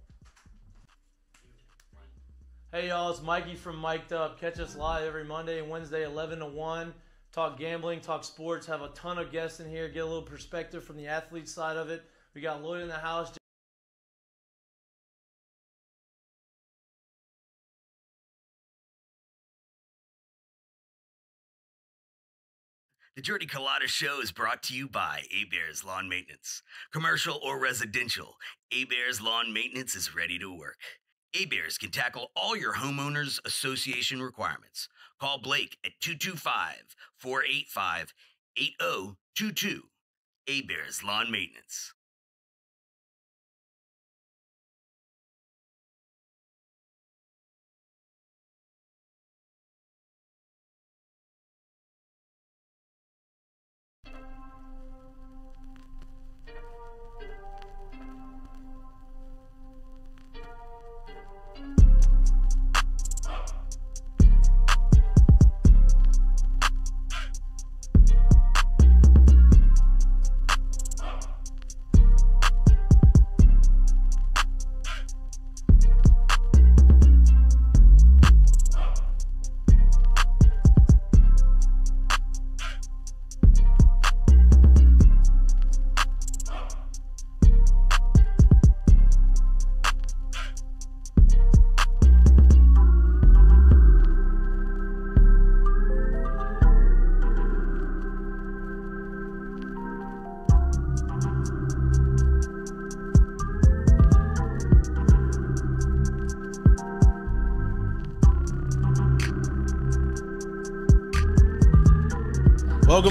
Hey y'all, it's Mikie from Mik'd Up. Catch us live every Monday and Wednesday, 11 to 1. Talk gambling, talk sports, have a ton of guests in here, get a little perspective from the athlete side of it. We got Lloyd in the house. The Jordy Culotta Show is brought to you by A Bears Lawn Maintenance. Commercial or residential, A Bears Lawn Maintenance is ready to work. A Bears can tackle all your homeowners association requirements. Call Blake at 225 485 8022. A Bears Lawn Maintenance.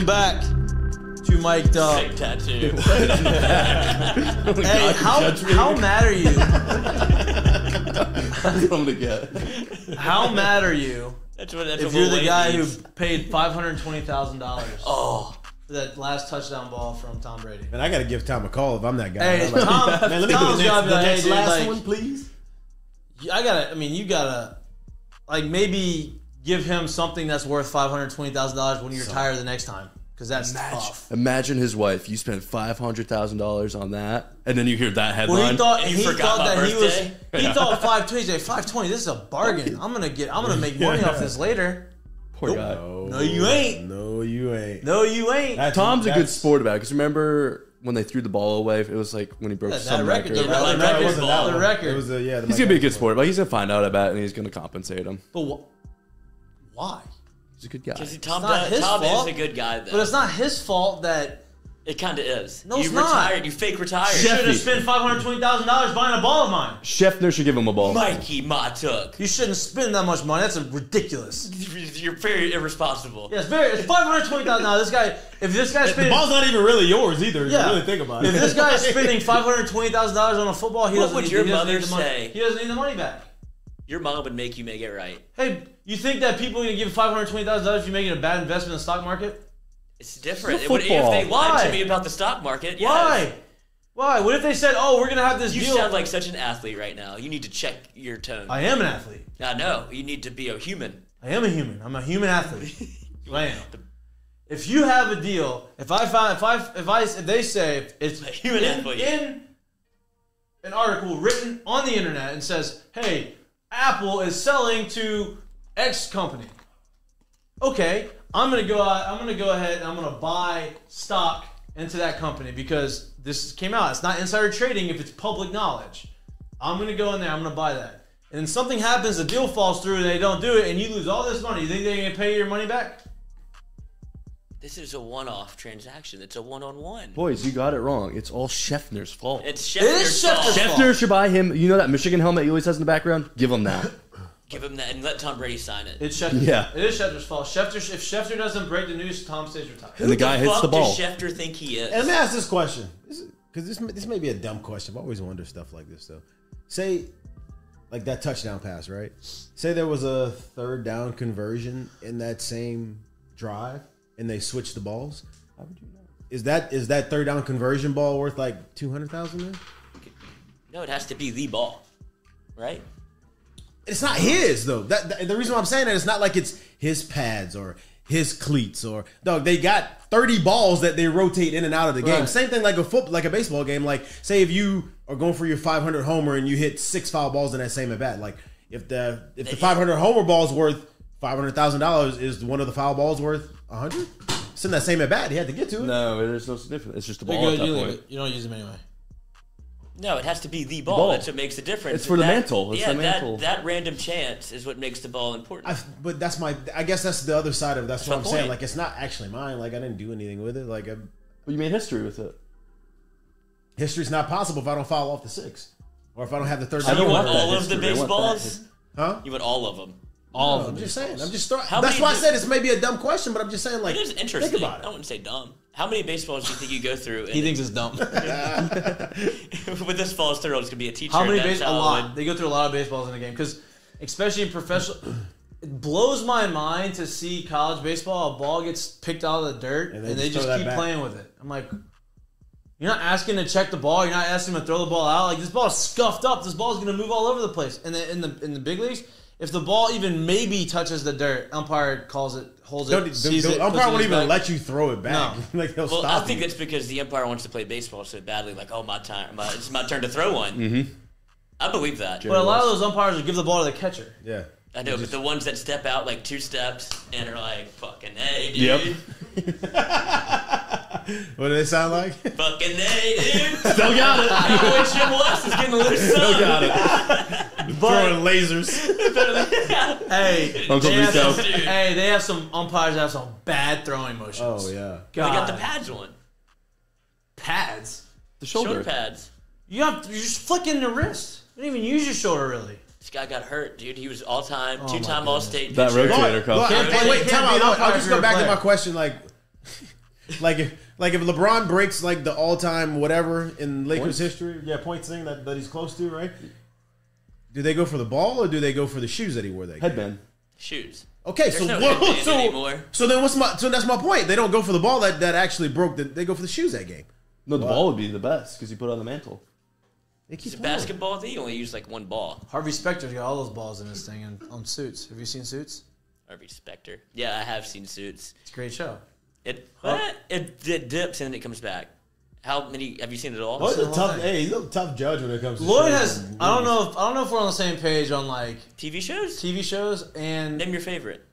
Welcome back to Mik'd Up. Fake tattoo. Oh hey, how, how mad are you? That's what I'm gonna get. How mad are you That's what. That's if you're the Wayne guy who paid five hundred twenty thousand dollars Oh, for that last touchdown ball from Tom Brady? Man, I gotta give Tom a call if I'm that guy. Hey, like, Tom, man, let me Tom's do the next, the like, hey, dude, last like- one, please. I gotta. I mean, you gotta like maybe give him something that's worth five hundred twenty thousand dollars when you retire the next time, because that's tough. Imagine his wife. You spent five hundred thousand dollars on that, and then you hear that headline. Well, he thought And you he forgot thought my that he was. birthday? He thought five twenty. He's like five twenty. This is a bargain. I'm gonna get. I'm gonna make money off this later. Poor guy. No, you ain't. No, you ain't. No, you ain't. That's- Tom's a good sport about it. Because remember when they threw the ball away? It was like when he broke That- that some record- record. the Yeah, record- like the Mike record- the record. It was a yeah. The He's Mike gonna be a good sport, but he's gonna find out about it and he's gonna compensate him. But wh- why? He's a good guy. because Tom, not does, his Tom fault. is a good guy. Though. But it's not his fault that It kind of is. No, you it's not. retired. You fake retired. you should have spent five hundred twenty thousand dollars buying a ball of mine. Schefter should give him a ball. Mikie Mahtook. You shouldn't spend that much money. That's a ridiculous. You're very irresponsible. Yeah, it's very. It's five hundred twenty thousand dollars. This guy, if this guy's The spending, ball's not even really yours either. Yeah. If you really think about it. if this guy is spending five hundred twenty thousand dollars on a football, he What doesn't would need, your he mother need the money. say? He doesn't need the money back. Your mom would make you make it right. Hey, you think that people are gonna give five hundred twenty thousand dollars if you're making a bad investment in the stock market? It's different. It's It would- if football. they lied Why? to me about the stock market, yes. Why? Why? What if they said, "Oh, we're gonna have this deal? You deal"? sound like such an athlete right now. You need to check your tone. I am an athlete. I know. You need to be a human. I am a human. I'm a human athlete. I am. if you have a deal, if I find, if I, if I, if they say it's a Human in, athlete. in an article written on the internet and says, "Hey, Apple is selling to X company." Okay, I'm gonna go. out- I'm gonna go ahead and I'm gonna buy stock into that company because this came out. It's not insider trading if it's public knowledge. I'm gonna go in there. I'm gonna buy that. And then something happens, the deal falls through, and they don't do it, and you lose all this money. You think they're gonna pay your money back? This is a one-off transaction. It's a one-on-one. Boys, you got it wrong. It's all Schefter's fault. It's is Schefter's fault. Schefter's fault. Schefter should buy him. You know that Michigan helmet he always has in the background? Give him that. Give him that and let Tom Brady sign it. It's Schefter. Yeah. It is Schefter's fault. Schefter, if Schefter doesn't break the news, Tom stays retired. and the guy hits fuck the ball. does Schefter think he is? And let me ask this question, because this this may be a dumb question. I've always wondered stuff like this though. Say, like that touchdown pass, right? Say there was a third down conversion in that same drive, and they switched the balls. How would you know? Is that is that third down conversion ball worth like two hundred thousand? no, it has to be the ball, right? It's not his though. That, that- the reason why I'm saying that it's not like it's his pads or his cleats or dog. They got 30 balls that they rotate in and out of the game. Right. Same thing like a foot, like a baseball game. Like say if you are going for your 500 homer and you hit six foul balls in that same at bat. Like if the if the 500 homer ball is worth 500 thousand dollars, is one of the foul balls worth a 100? It's in that same at bat. He had to get to it. No, there's no significance. It's just a You're ball good, at you that leave point. it. You don't use them anyway. No, it has to be the ball. ball. That's what makes the difference. It's for the That- mantle. It's yeah, the mantle. That, that random chance is what makes the ball important. I, but that's my. I guess that's the other side of. That's, what I'm saying. Like it's not actually mine. Like I didn't do anything with it. Like I, But you made history with it. history's not possible if I don't foul off the six, or if I don't have the third. so down you don't want want all of the history. I want that baseballs? Huh? You want all of them? All No, of I'm them. just saying. I'm just throwing. That's many why I said this may be a dumb question, but I'm just saying, like, It is interesting. think about I it. wouldn't say dumb. How many baseballs do you think you go through? He thinks it's dumb. with this falls through, it's gonna be a teacher. How many baseballs? A lot. would- They go through a lot of baseballs in a game because, especially in professional, it blows my mind to see college baseball. A ball gets picked out of the dirt And and they they, just just keep back. playing with it. I'm like, you're not asking to check the ball. You're not asking to throw the ball out. Like this ball is scuffed up. This ball is gonna move all over the place. And then in the in the big leagues, if the ball even maybe touches the dirt, umpire calls it, holds Don't, it, sees don't, it. umpire puts it in won't even bag. let you throw it back. No. like they'll Well, stop I think you. it's because the umpire wants to play baseball so badly. Like, oh, my time, my, it's my turn to throw one. Mm-hmm. I believe that. But a lot of those umpires will give the ball to the catcher. yeah. I know, but the ones that step out like two steps and are like, "Fucking a, dude, Yep. What do they sound like? fucking a, dude." Still got it. Hey, boy, Jim West is getting loose. Still got it. Throwing lasers. Hey, Uncle they have Rico. some, hey, they have some umpires that have some bad throwing motions. Oh yeah. They got the God. pads on, pads. The shoulder, shoulder. pads. You have you just flicking it the wrist. You don't even use your shoulder really. This guy got hurt, dude. He was all time, Oh, two time All State. That pitcher. rotator cuff. look, Can't hey, be- wait, can't time be out. an Look, umpire I'll if just you're go a back to player. my question. Like, like if like if LeBron breaks like the all time whatever in Lakers Points? history, yeah, points thing that, that he's close to, right? Do they go for the ball or do they go for the shoes that he wore that game? Headband. Shoes. Okay, There's so no whoa, so, anymore. so then what's my so that's my point. They don't go for the ball that, that actually broke. The, they go for the shoes that game. No, the What? ball would be the best because you put it on the mantle. They keep It's a playing. basketball. They only use like one ball. Harvey Specter's got all those balls in his thing and on suits. Have you seen Suits? Harvey Specter. Yeah, I have seen suits. It's a great show. It what? It, it dips and then it comes back. How many have you seen it all? Lloyd's a tough. Hey, he's a tough judge when it comes to Lloyd shows has. and I don't movies. know. If, I don't know if we're on the same page on like TV shows? TV shows and Name your favorite.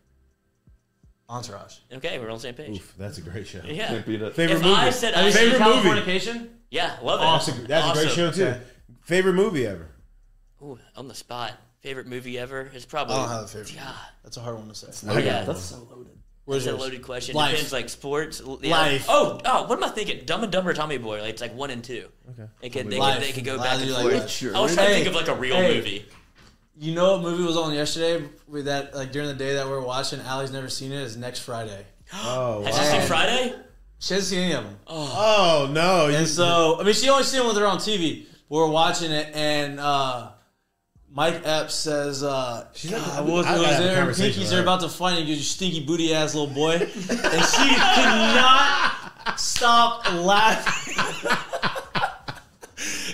Entourage. Okay, we're on the same page. Oof, that's a great show. Yeah. Can't beat it. Favorite If movie. I said Have I you seen Favorite movie. Californication? yeah, love it. That's a, that's a great show too. Okay. Favorite movie ever? Ooh, on the spot. Favorite movie ever? It's probably. I don't have a favorite. Yeah, That's a hard one to say. Oh, yeah. That's so loaded. Where's that's a loaded question. Life. Depends, like sports. yeah. Life. Oh, oh, what am I thinking? Dumb and Dumber, Tommy Boy. Like it's like one and two. Okay. They could, they Life. could, they could go Glad back you and like forth. that. Richard. I was trying to think of like a real hey. movie. You know what movie was on yesterday? With that, like during the day that we are watching, Allie's never seen it. Is next Friday. Oh, Has wow. you seen Friday? She hasn't seen any of them. Oh no! And so, I mean, she only seen them when they're on TV. We're watching it, and uh, Mike Epps says, uh, She's God, what was, I was there? Pinkies are about to fight, goes, "You stinky booty ass little boy," and she could not stop laughing.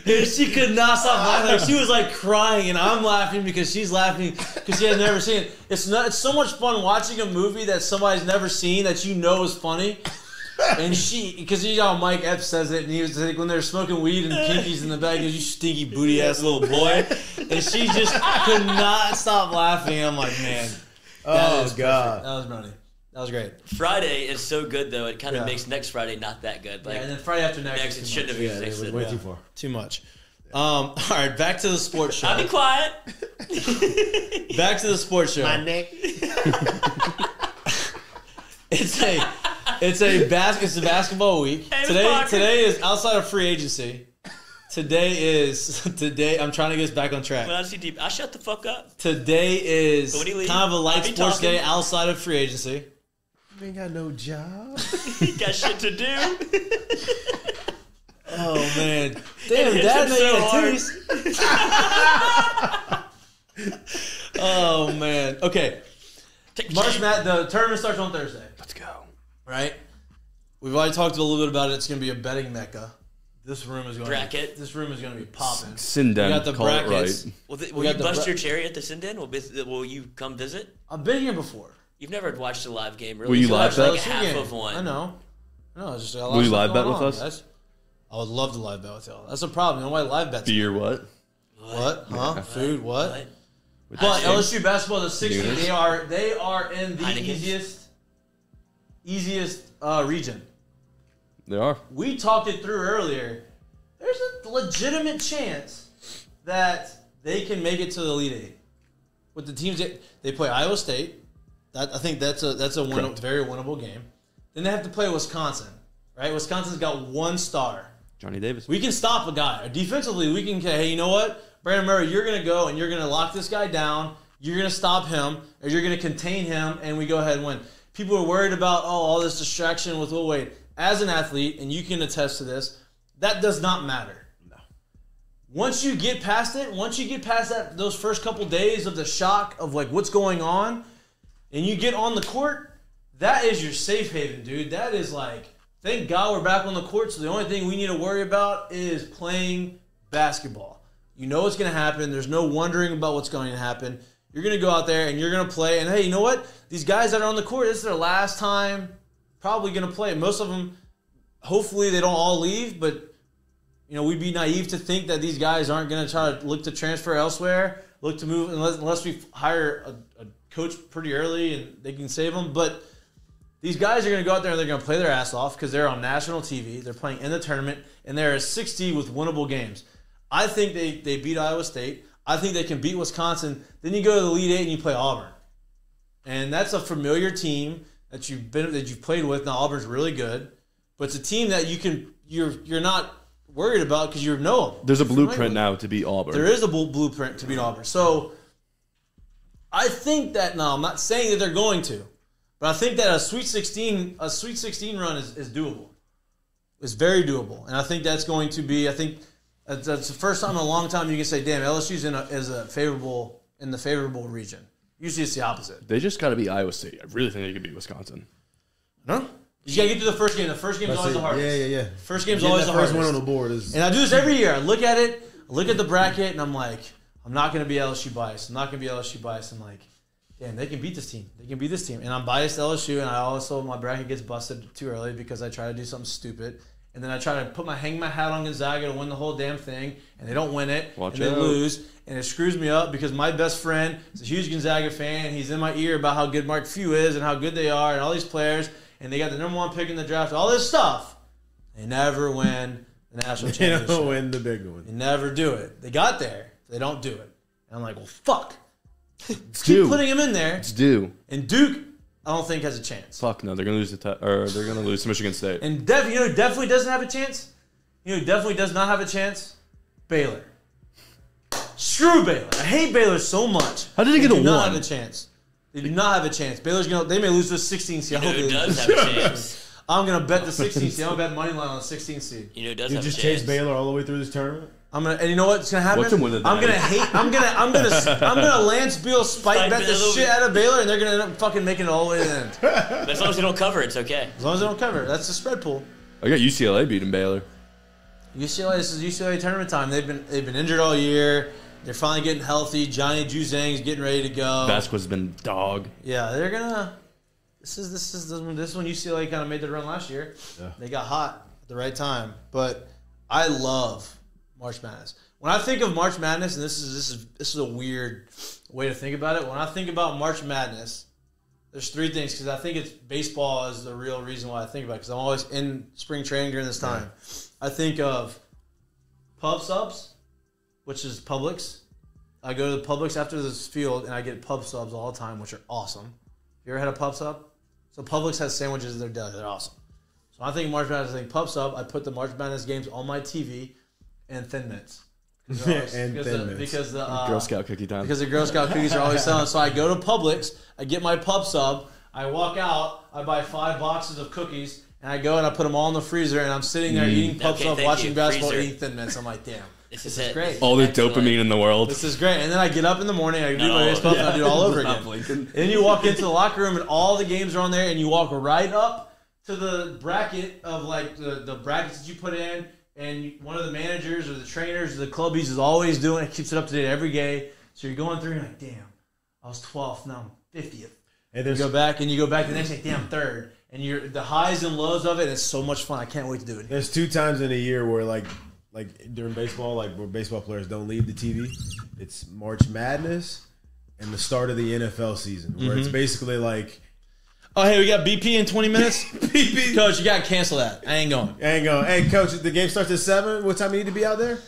And she could not stop laughing. She was like crying, and I'm laughing because she's laughing because she had never seen it. It's not. It's so much fun watching a movie that somebody's never seen that you know is funny. And she, because you know Mike Epps says it, and he was like when they're smoking weed and Pinky's in the bag, he goes, "You stinky booty ass little boy," and she just could not stop laughing. I'm like, man, Oh, God. perfect. that was funny. That was great. Friday is so good though; it kind of Yeah. makes next Friday not that good. Like yeah, and then Friday after next, next, it shouldn't much. have Yeah, it existed. was way Yeah. too far. too much. Um, all right, back to the sports show. I'll be quiet. Back to the sports show. neck. It's a it's a bas- it's a basketball week. Hey, today Parker. today is outside of free agency. Today is today. I'm trying to get us back on track. When I see deep, I shut the fuck up. Today is But leave, kind of a light sports talking. day outside of free agency. You ain't got no job. You got shit to do. Oh man, damn, hits dad, him know so hard. oh man. Okay, March Mad. The tournament starts on Thursday. Let's go. Right? We've already talked a little bit about it. It's going to be a betting mecca. This room is going Bracket. To, this room is going to be popping. Sinden, We got the call brackets. it right. Will, th- We will got you the bust bra- your cherry at the Sinden? Will, be- will you come visit? I've been here before. You've never watched a live game, really. Will you so live that's bet? Like LSU half game. of one. I know. I know. It's just a lot Will of you stuff live bet going with on, us? guys. I would love to live bet with y'all. That's a problem. Nobody live bets. Beer what? What? Huh? Food? What? What? But LSU basketball the 60. Nooners? They are they are in the Heineken? easiest easiest uh, region. They are. we talked it through earlier. There's a legitimate chance that they can make it to the Elite Eight with the teams that they play Iowa State. That I think that's a that's a win, very winnable game. Then they have to play Wisconsin, right? Wisconsin's got one star. Johnny Davis. We can stop a guy defensively. We can say, hey, you know what, Brandon Murray, you're going to go and you're going to lock this guy down. You're going to stop him, or you're going to contain him, and we go ahead and win. People are worried about oh all this distraction with oh, Will Wade. As an athlete, and you can attest to this, that does not matter. No. Once you get past it, once you get past that those first couple days of the shock of like what's going on, and you get on the court, that is your safe haven, dude. That is like, thank God we're back on the court. So the only thing we need to worry about is playing basketball. You know what's going to happen. There's no wondering about what's going to happen. You're going to go out there and you're going to play. And hey, you know what? These guys that are on the court, this is their last time probably going to play. Most of them, hopefully, they don't all leave, but you know, we'd be naive to think that these guys aren't going to try to look to transfer elsewhere, look to move unless, unless we hire a, a coach pretty early and they can save them. But these guys are going to go out there and they're going to play their ass off because they're on national TV. They're playing in the tournament and they're 60 with winnable games. I think they, they beat Iowa State. I think they can beat Wisconsin. Then you go to the Elite Eight and you play Auburn, and that's a familiar team that you've been that you've played with. Now Auburn's really good, but it's a team that you can you're you're not worried about because you know them. There's a blueprint now to beat Auburn. there is a blu- blueprint to beat Auburn. So I think that now I'm not saying that they're going to, but I think that a Sweet 16 a Sweet 16 run is, is doable. It's very doable, and I think that's going to be. I think that's, that's the first time in a long time you can say, "Damn, LSU's in a is a favorable in the favorable region." Usually, it's the opposite. They just got to be Iowa State. I really think they could beat Wisconsin. No, you gotta get through the first game. The first game's That's always it. the hardest. Yeah, yeah, yeah. First game's Getting always that the first hardest. one on the board is. And I do this every year. I look at it, I look at the bracket, and I'm like, I'm not going to be LSU biased. I'm not going to be LSU biased. I'm like, damn, they can beat this team. They can beat this team. And I'm biased to LSU, and I also, my bracket gets busted too early because I try to do something stupid. And then I try to put my hang my hat on Gonzaga to win the whole damn thing, and they don't win it, Watch and they out. lose, and it screws me up because my best friend is a huge Gonzaga fan. He's in my ear about how good Mark Few is and how good they are, and all these players, and they got the number one pick in the draft, all this stuff. They never win the national you championship. know, win the big one. They never do it. They got there. They don't do it. And I'm like, well, fuck. It's Keep putting him in there. It's due. And Duke, I don't think has a chance. Fuck no, they're gonna lose to te- or they're gonna lose to Michigan State. And Dev, you know, definitely doesn't have a chance. You know, definitely does not have a chance. Baylor. Screw Baylor. I hate Baylor so much. How did they get a win? They don't one? have a chance. They do not have a chance. Baylor's gonna. They may lose to 16 seed. I You know hope who they does lose. have a chance? I'm gonna bet the 16 seed. I'm gonna bet money line on the 16 seed. You know does You have just a chance? You just chase Baylor all the way through this tournament. I'm gonna, and you know what's gonna happen? Watch 'em win I'm gonna hate. I'm gonna, I'm gonna, I'm gonna Lance Beal spike Spike bet the Baylor. shit out of Baylor, and they're gonna end up fucking making it all the way to the end. But as long as they don't cover, it's okay. As long as they don't cover, that's the spread pool. I got UCLA beating Baylor. UCLA. This is UCLA tournament time. They've been they've been injured all year. They're finally getting healthy. Johnny Juzang's getting ready to go. Jaquez's been dog. Yeah, they're gonna. This is this is this one. this is when UCLA kind of made the run last year. Yeah. They got hot at the right time. But I love March Madness. When I think of March Madness, and this is this is this is a weird way to think about it. When I think about March Madness, there's three things because I think it's baseball is the real reason why I think about it because I'm always in spring training during this time. I think of pub subs, which is Publix. I go to the Publix after this field and I get pub subs all the time, which are awesome. You ever had a pub sub? So Publix has sandwiches in their deli. They're awesome. So I think March Madness. I think pub sub. I put the March Madness games on my TV and Thin Mints. 'Cause they're always- And because Thin the, Mints. because the uh, Girl Scout cookie time. because the Girl Scout cookies are always selling. So I go to Publix, I get my pub sub, I walk out, I buy five boxes of cookies, and I go and I put them all in the freezer, and I'm sitting there eating pub Okay, sub, watching you, basketball, freezer. eating Thin Mints. I'm like, damn, This this is is great. All the Excellent. dopamine in the world. This is great. And then I get up in the morning, I do No, my baseball, and I do it all over again. blinking. And then you walk into the locker room, and all the games are on there, and you walk right up to the bracket of like the, the brackets that you put in, and one of the managers or the trainers or the clubbies is always doing it, keeps it up to date every day. So you're going through, you're like, damn, I was 12th, now I'm 50th. And You go back, and you go back the next day, damn, third. And you're the highs and lows of it. It's so much fun. I can't wait to do it. There's two times in a year where like like during baseball, like where baseball players don't leave the TV. It's March Madness and the start of the NFL season, where Mm-hmm. it's basically like Oh, hey, we got BP in 20 minutes. PP. Coach, you got to cancel that. I ain't going. I ain't going. Hey, coach, the game starts at seven. What time you need to be out there?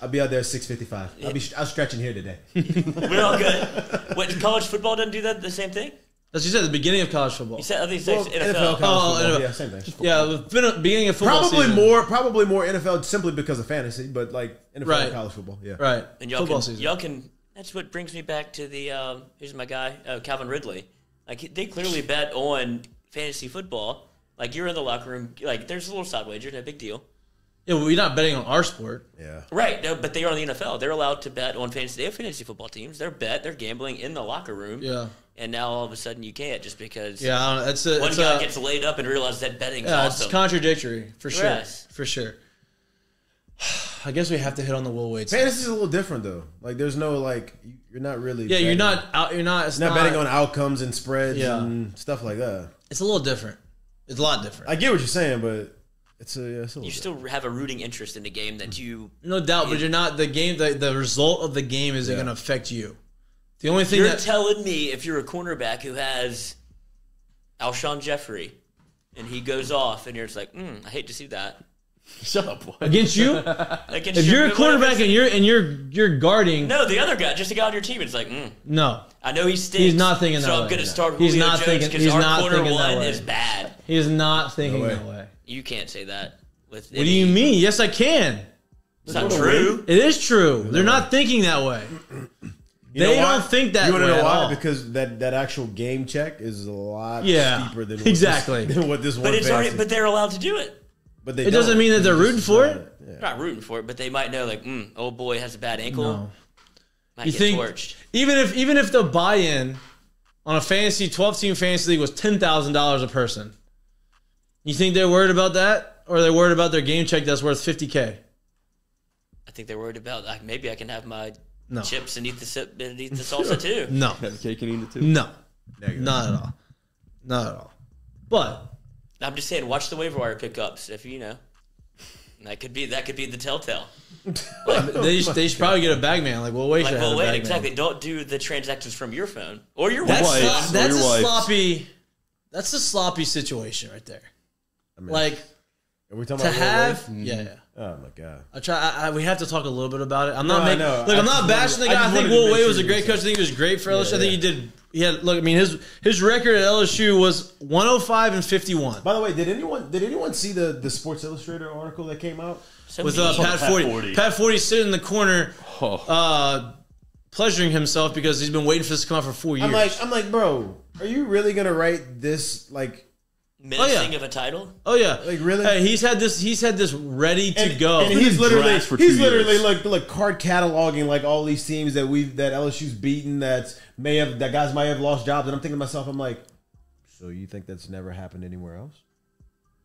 I'll be out there at six fifty-five. I'll be I'm stretching here today. We're all good. What college football doesn't do that the same thing? As you said, the beginning of college football. You said I think Well, NFL. NFL, college Oh, football, NFL. yeah, same thing. Yeah, the beginning of football Probably season. more, probably more NFL simply because of fantasy, but like NFL Right. and college football. Yeah, Right. And y'all football can, season. y'all can. That's what brings me back to the. Um, here's my guy, uh, Calvin Ridley. Like they clearly bet on fantasy football. Like you're in the locker room. Like there's a little side wager, no big deal. yeah, well, we're not betting on our sport. yeah. Right, no, but they are in the NFL. They're allowed to bet on fantasy. They have fantasy football teams. They're bet. They're gambling in the locker room. Yeah. And now all of a sudden you can't just because Yeah, I don't know. It's a, one it's guy a, gets laid up and realizes that betting's yeah, awesome. it's contradictory for sure. Yes. For sure. I guess we have to hit on the Will Wade. side. is a little different though. Like, there's no like, you- you're not really. Yeah, you're not out. You're not. It's not, not, betting on outcomes and spreads Yeah. and stuff like that. It's a little different. It's a lot different. I get what you're saying, but it's a, yeah, it's a you still have a rooting interest in the game that you. no doubt, but you're not. The game. The, the result of the game isn't Yeah. going to affect you. The only thing You're that telling me if you're a cornerback who has Alshon Jeffery and he goes off and you're just like, mm, I hate to see that. Shut up, boy. against you, Like, if you're a quarterback and you're and you're you're guarding, no, no, the other guy, just a guy on your team, it's like, mm, no I know he stinks. He's not thinking so that I'm going to start He's Julio not Jones thinking- because he's our not corner thinking that one way. is bad. he's not thinking way. that way. You can't say that. With What do you mean? Yes, I can. It's not true. It is true. They're not thinking that way. You know They why? don't think that You wanna way know at why? all. Because that, that actual game check is a lot Yeah, steeper than what exactly. This, than what this one. But it's already, fantasy- but they're allowed to do it. But they It doesn't don't. mean that they're It's rooting for not- it. Yeah. They're not rooting for it, but they might know, like, mm, old boy has a bad ankle. No. Might You get think torched. even if even if the buy-in on a fantasy twelve team fantasy league was ten thousand dollars a person, you think they're worried about that, or they're worried about their game check that's worth fifty k? I think they're worried about, like, maybe I can have my No, chips and eat the, si- and eat the salsa too. no, Have a cake and eat it too. no, Negative. not at all, not at all. But I'm just saying, watch the waiver wire pickups if you know. That could be that could be the telltale. they, should, they should probably get a bag man. Like, well, wait, Like, should well, wait, bag man. exactly. Don't do the transactions from your phone or your That's Wife. phone. that's Or a wife. sloppy. That's a sloppy situation right there. I mean, Like are we talking to about Will have, Wade? Mm-hmm. yeah, yeah. Oh my god. I try. I, I, we have to talk a little bit about it. I'm not No, I making. Look, I I'm not bashing the wanted- I guy. I, just think Will make Wade was a great coach. I think he was great for LSU. I think he did. He had look. I mean, his his record at LSU was 105 and 51 By the way, did anyone did anyone see the the Sports Illustrated article that came out? So with uh. Pat, Pat Forde. 40. Pat Forde sitting in the corner, Oh. uh, pleasuring himself because he's been waiting for this to come out for four years. I'm like I'm like, bro, are you really gonna write this like Oh, menacing yeah. of a title. oh yeah, like, really? Hey, he's had this. He's had this ready to and, go. And he's literally for he's two literally years. like like card cataloging like all these teams that we've that LSU's beaten that may have that guys might have lost jobs and I'm thinking to myself I'm like, so you think that's never happened anywhere else?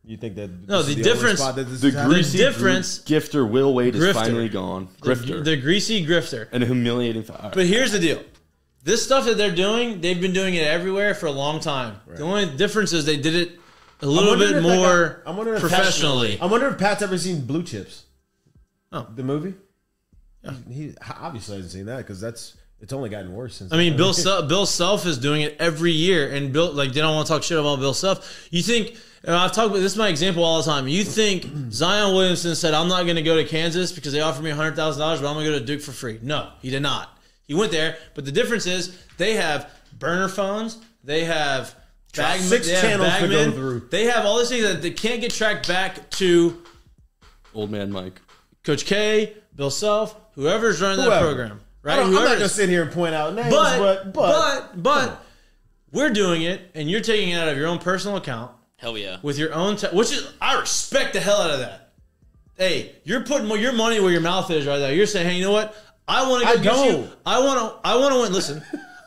You think that No, this is the difference- spot that this The is happening? greasy difference- gifter Will Wade is finally gone. Grifter. The, the greasy grifter. and a humiliating. Fa- But here's the deal. This stuff that they're doing, they've been doing it everywhere for a long time. The only difference is they did it a little bit if that guy- more I'm wondering if professionally. I wonder if Pat's ever seen Blue Chips. Oh. the movie. He, he obviously hasn't seen that because that's it's only gotten worse since. I mean, Bill Self, Bill Self is doing it every year, and Bill like they don't want to talk shit about Bill Self. You think? And I've talked about this is my example all the time. You think Zion Williamson said, "I'm not going to go to Kansas because they offered me hundred thousand dollars, but I'm going to go to Duke for free"? No, he did not. He went there, but the difference is they have burner phones, they have bag, Six they have channels to go through. They have all these things that they can't get tracked back to Old man Mike. Coach K, Bill Self, whoever's running that program, right? don't, I'm not gonna is- sit here and point out names, but but but, but but, we're doing it, and you're taking it out of your own personal account Hell yeah. with your own, te- which is I respect the hell out of that. Hey, you're putting your money where your mouth is right there. You're saying, hey, you know what? I want to I go get don't. I want to. I want to win. Listen,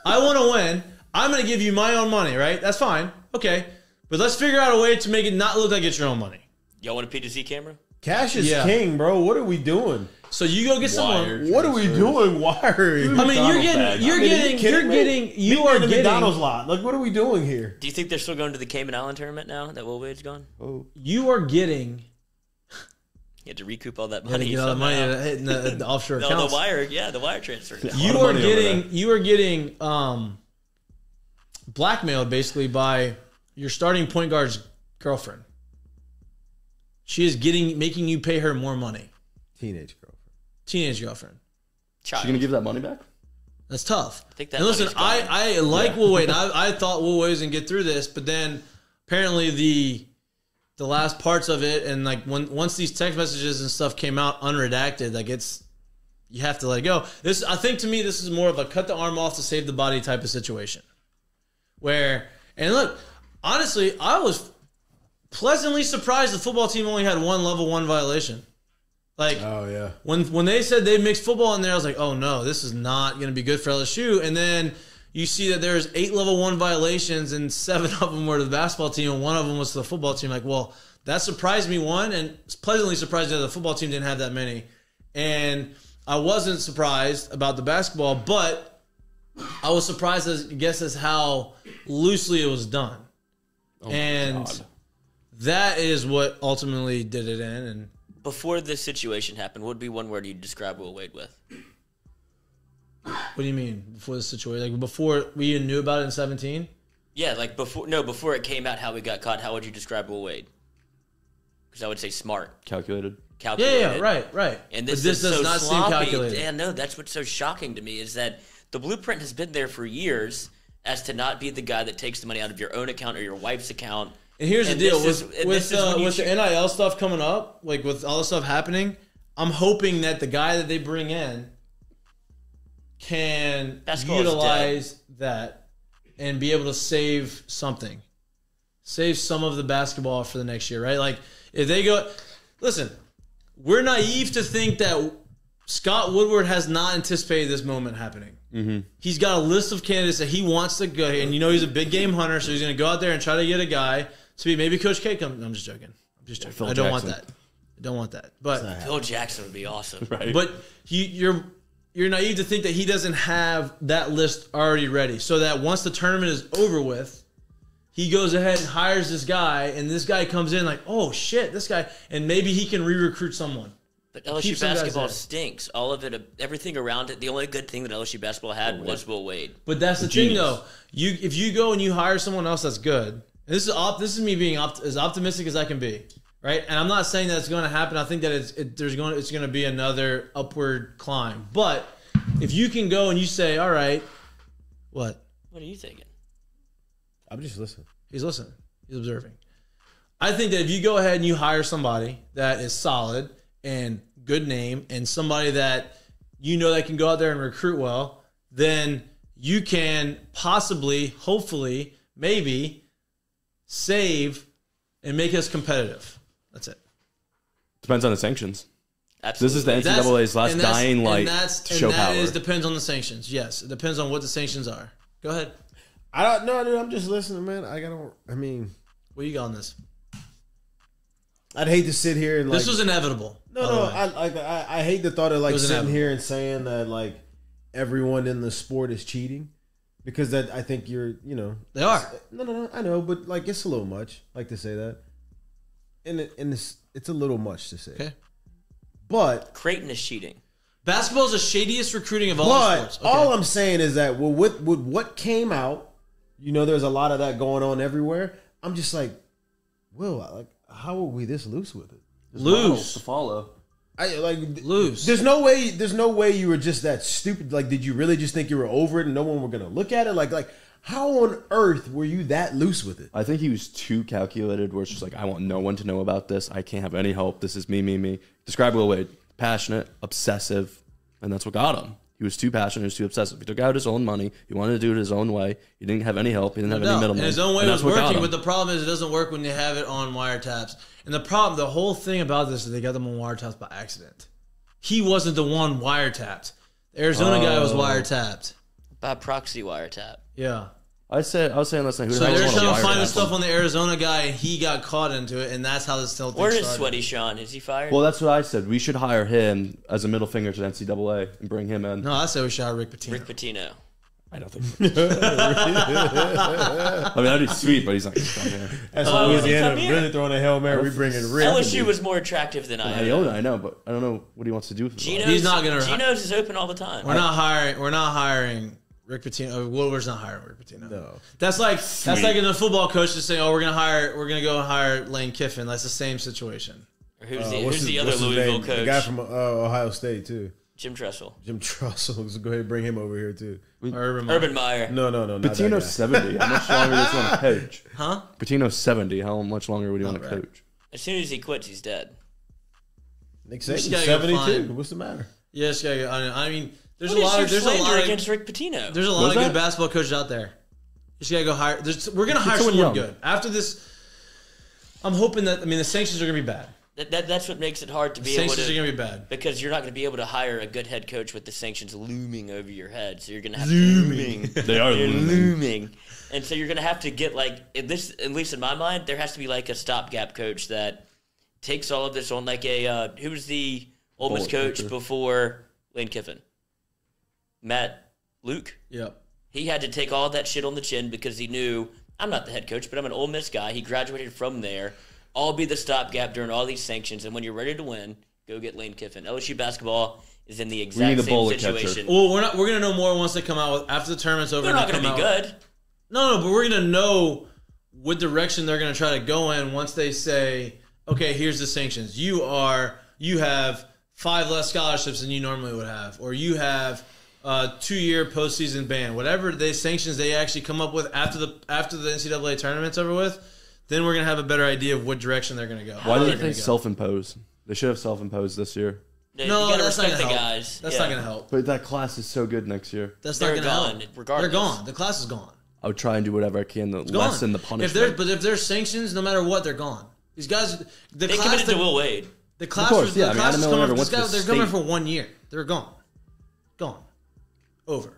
I want to win. I'm going to give you my own money, right? That's fine. Okay, but let's figure out a way to make it not look like it's your own money. Y'all want a P2C camera? cash is Yeah. king, bro. What are we doing? So you go get someone. What are we doing? Wiring. I mean, you're getting, bag. you're I mean, getting, kidding you're me? getting, you Meet are in the getting. McDonald's lot. Like, what are we doing here? Do you think they're still going to the Cayman Island tournament now that Will Wade's gone? Oh, You are getting. You had to recoup all that Money, money. get all the money hitting the, the offshore No, accounts. the wire, yeah, the wire transfer. you are getting you are getting um blackmailed basically by your starting point guard's girlfriend. She is getting making you pay her more money. Teenage girlfriend. Teenage girlfriend. Child. you gonna give that money back? That's tough. I think that and listen, I. I like Will Wade. I, I thought Will Wade was gonna get through this, but then apparently the the last parts of it and like when once these text messages and stuff came out unredacted, like it's you have to let it go. This I think to me this is more of a cut the arm off to save the body type of situation. Where and look, honestly, I was pleasantly surprised the football team only had one level one violation. Like Oh yeah. when when they said they mixed football in there, I was like, oh no, this is not going to be good for LSU. And then you see that there's eight level one violations, and seven of them were to the basketball team, and one of them was to the football team. Like, well, that surprised me one, and pleasantly surprised that the football team didn't have that many. And I wasn't surprised about the basketball, but I was surprised, as I guess, as how loosely it was done. Oh And- God. That is what ultimately did it in, and Before this situation happened, what would be one word you'd describe Will Wade with? What do you mean before the situation? Like before we even knew about it in seventeen? Yeah, like before. No, before it came out how we got caught. How would you describe Will Wade? Because I would say smart, calculated. Calculated. yeah, yeah, right, right. And But this, this is does so not sloppy. seem calculated. Yeah, no, that's what's so shocking to me is that the blueprint has been there for years as to not be the guy that takes the money out of your own account or your wife's account. And here's And the deal this with is- with uh, you the NIL stuff coming up, like with all the stuff happening. I'm hoping that the guy that they bring in can Basketball utilize that and be able to save something, save some of the basketball for the next year, right? Like if they go, listen, we're naive to think that Scott Woodward has not anticipated this moment happening. Mm-hmm. He's got a list of candidates that he wants to go, and you know he's a big game hunter, so he's going to go out there and try to get a guy to be maybe Coach K. Come, I'm just joking. I'm just joking. Phil I don't want that. I don't want that. But Phil Jackson would be awesome. Right. but you, you're you're naive to think that he doesn't have that list already ready, so that once the tournament is over with, he goes ahead and hires this guy, and this guy comes in like, oh shit, this guy, and maybe he can re-recruit someone. But LSU Keep some guys basketball stinks. All of it, everything around it. The only good thing that LSU basketball had was Will Wade. But that's the thing, though. You if you go and you hire someone else that's good. And this is op, this is me being opt, as optimistic as I can be, right? And I'm not saying that it's going to happen. I think that it's it, there's going it's going to be another upward climb. But if you can go and you say, all right, what? What are you thinking? I'm just listening. He's listening. He's observing. I think that if you go ahead and you hire somebody that is solid and good name and somebody that you know that can go out there and recruit well, then you can possibly, hopefully, maybe save and make us competitive. That's it. Depends on the sanctions. Absolutely. This is the That's- NCAA's last and that's- dying light and that's, to and show that power. is- depends on the sanctions. Yes, it depends on what the sanctions are. Go ahead. I don't know, dude. I'm just listening, man. I gotta. I mean, What you got on this? I'd hate to sit here and like this was inevitable. No no way. I like I, I hate the thought of like sitting inevitable. here and saying that like everyone in the sport is cheating because that I think you're you know they are. no no no I know but like it's a little much like to say that and it, and it's it's a little much to say Okay. but Creighton is cheating. Basketball is the shadiest recruiting of all But sports. Okay. all I'm saying is that well, with, with what came out, you know, there's a lot of that going on everywhere. I'm just like, Will, like, how are we this loose with it? There's Loose. to follow. I like Loose. There's no way. There's no way you were just that stupid. Like, did you really just think you were over it and no one were gonna look at it? Like, like how on earth were you that loose with it? I think he was too calculated. Where it's just like, I want no one to know about this. I can't have any help. This is me, me, me. Describe Will Wade: passionate, obsessive, and that's what got him. He was too passionate. He was too obsessive. He took out his own money. He wanted to do it his own way. He didn't have any help. He didn't have No, any middleman. his own way was that's what got working, but the problem is it doesn't work when you have it on wiretaps. And the problem, the whole thing about this is they got them on wiretaps by accident. He wasn't the one wiretapped. The Arizona guy was Oh. wiretapped. By proxy wiretap. Yeah. I said, I was saying last night. Who So hell they're would wanna trying to find wiretap the stuff on the Arizona guy, and he got caught into it, and that's how this whole thing Where is started. Sweaty Sean? Is he fired? Well, that's what I said. We should hire him as a middle finger to the NCAA and bring him in. No, I say we shot Rick Pitino. Rick Pitino. I don't think. I mean, that'd be sweet, but he's not going to come here. That's Oh, Louisiana come here. really throwing a hail mary. We bringing Rick. LSU was more attractive than I. Iona, I know, but I don't know what he wants to do. With the Geno's. He's not gonna- Geno's is open all the time. We're not hiring. We're not hiring Rick Pitino. Woodward's not hiring Rick Pitino. No. That's like that's like in the football coach is saying, "Oh, we're gonna hire. We're gonna go hire Lane Kiffin." That's the same situation. Who's Uh, the, what's who's his- the other Louisville name? coach? The guy from uh, Ohio State too. Jim Tressel. Jim Trussell. So go ahead and bring him over here too. Urban Meyer. Urban Meyer. No, no, no. Not Pitino's 70. How much longer does he want to coach? Huh? Pitino's 70. How much longer would he want to coach? As soon as he quits, he's dead. Nick just Saban's gotta go seventy-two. What's the matter? Yes, yeah. yeah, I, I mean, there's What a is lot your of there's a slander lot of against Rick Pitino? there's a lot Was of that? good basketball coaches out there. You just gotta go hire. There's, we're gonna hire someone someone young. good after this. I'm hoping that I mean the sanctions are gonna be bad. that, that, that's what makes it hard to The be able sanctions to. are gonna be bad. because you're not going to be able to hire a good head coach with the sanctions looming over your head. So you're going to have looming. They are They're looming. looming. And so you're going to have to get like at this at least in my mind there has to be like a stopgap coach that takes all of this on like a uh, who was the Ole Miss coach kicker. before Lane Kiffin? Matt Luke. Yep. He had to take all that shit on the chin because he knew I'm not the head coach, but I'm an Ole Miss guy. He graduated from there. I'll be the stopgap during all these sanctions, and when you're ready to win, go get Lane Kiffin. LSU basketball is in the exact same bullet catcher. situation. Well, we're not. We're gonna know more once they come out with after the tournament's over. They're not to be good. No, no, but we're gonna know what direction they're gonna try to go in once they say, okay, here's the sanctions. You are you have five less scholarships than you normally would have, or you have Uh, a two year postseason ban. Whatever they sanctions they actually come up with after the after the NCAA tournament's over with, then we're gonna have a better idea of what direction they're gonna go. Why how did they're they gonna go. self-impose? They should have self-imposed this year. No, No, you got to that's not gonna the help. guys. That's Yeah. not gonna help. But that class is so good next year. That's They're not gonna gone, help. regardless. They're gone. The class is gone. I would try and do whatever I can to It's gone. lessen the punishment. they're but if there's sanctions, no matter what, they're gone. These guys, the They class committed that- to Will Wade. The class, course, was, yeah, the I mean, class Adam was Miller coming never from, this to guy, they're coming for one year. They're gone. Gone. Over.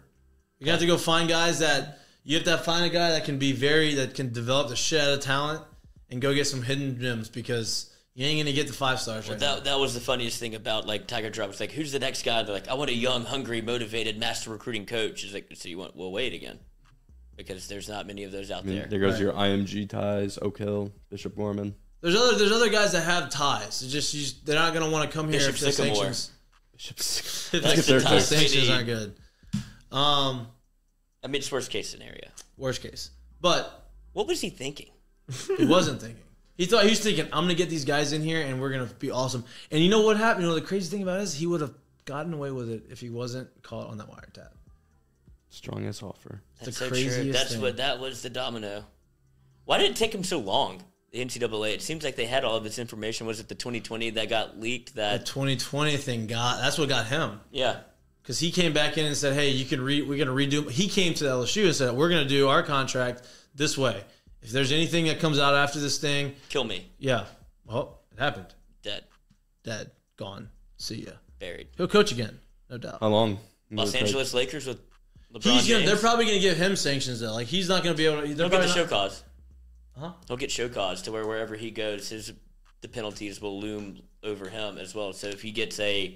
You have to go find guys that you have to find a guy that can be very that can develop the shit out of talent and go get some hidden gems because you ain't gonna get the five stars right That, that was the funniest thing about like Tiger Drop. It's like, who's the next guy? They're like, I want a young, hungry, motivated, master recruiting coach. It's like, so you want Will Wade again? Because there's not many of those out I mean, there. there goes your IMG ties, Oak Hill, Bishop Gorman. There's other there's other guys that have ties. It's just you, they're not gonna want to come here Bishop if the Sycamore. sanctions Bishop's. if That's the the their ties. pick. sanctions PD. aren't good. Um, I mean, it's worst case scenario. worst case, but What was he thinking? He wasn't thinking. He thought he was thinking, I'm gonna get these guys in here and we're gonna be awesome. And you know what happened? You know the crazy thing about it is he would have gotten away with it if he wasn't caught on that wiretap. Strongest offer. That's the so craziest true. That's thing. what that was the domino. Why did it take him so long? The NCAA. It seems like they had all of this information. Was it the 2020 that got leaked? The That 2020 thing got that's what got him yeah. Because he came back in and said, "Hey, you can re we're gonna redo." He came to LSU and said, "We're gonna do our contract this way. If there's anything that comes out after this thing, Kill me. yeah, well, it happened. Dead. Dead, gone. See ya. Buried. He'll coach again, no doubt. How long? Los Will it? Angeles Lakers with LeBron He's gonna. James. They're probably gonna give him sanctions though. Like he's not gonna be able to. He'll get the probably show cause. Huh? He'll get show cause to where wherever he goes, his the penalties will loom over him as well. So if he gets a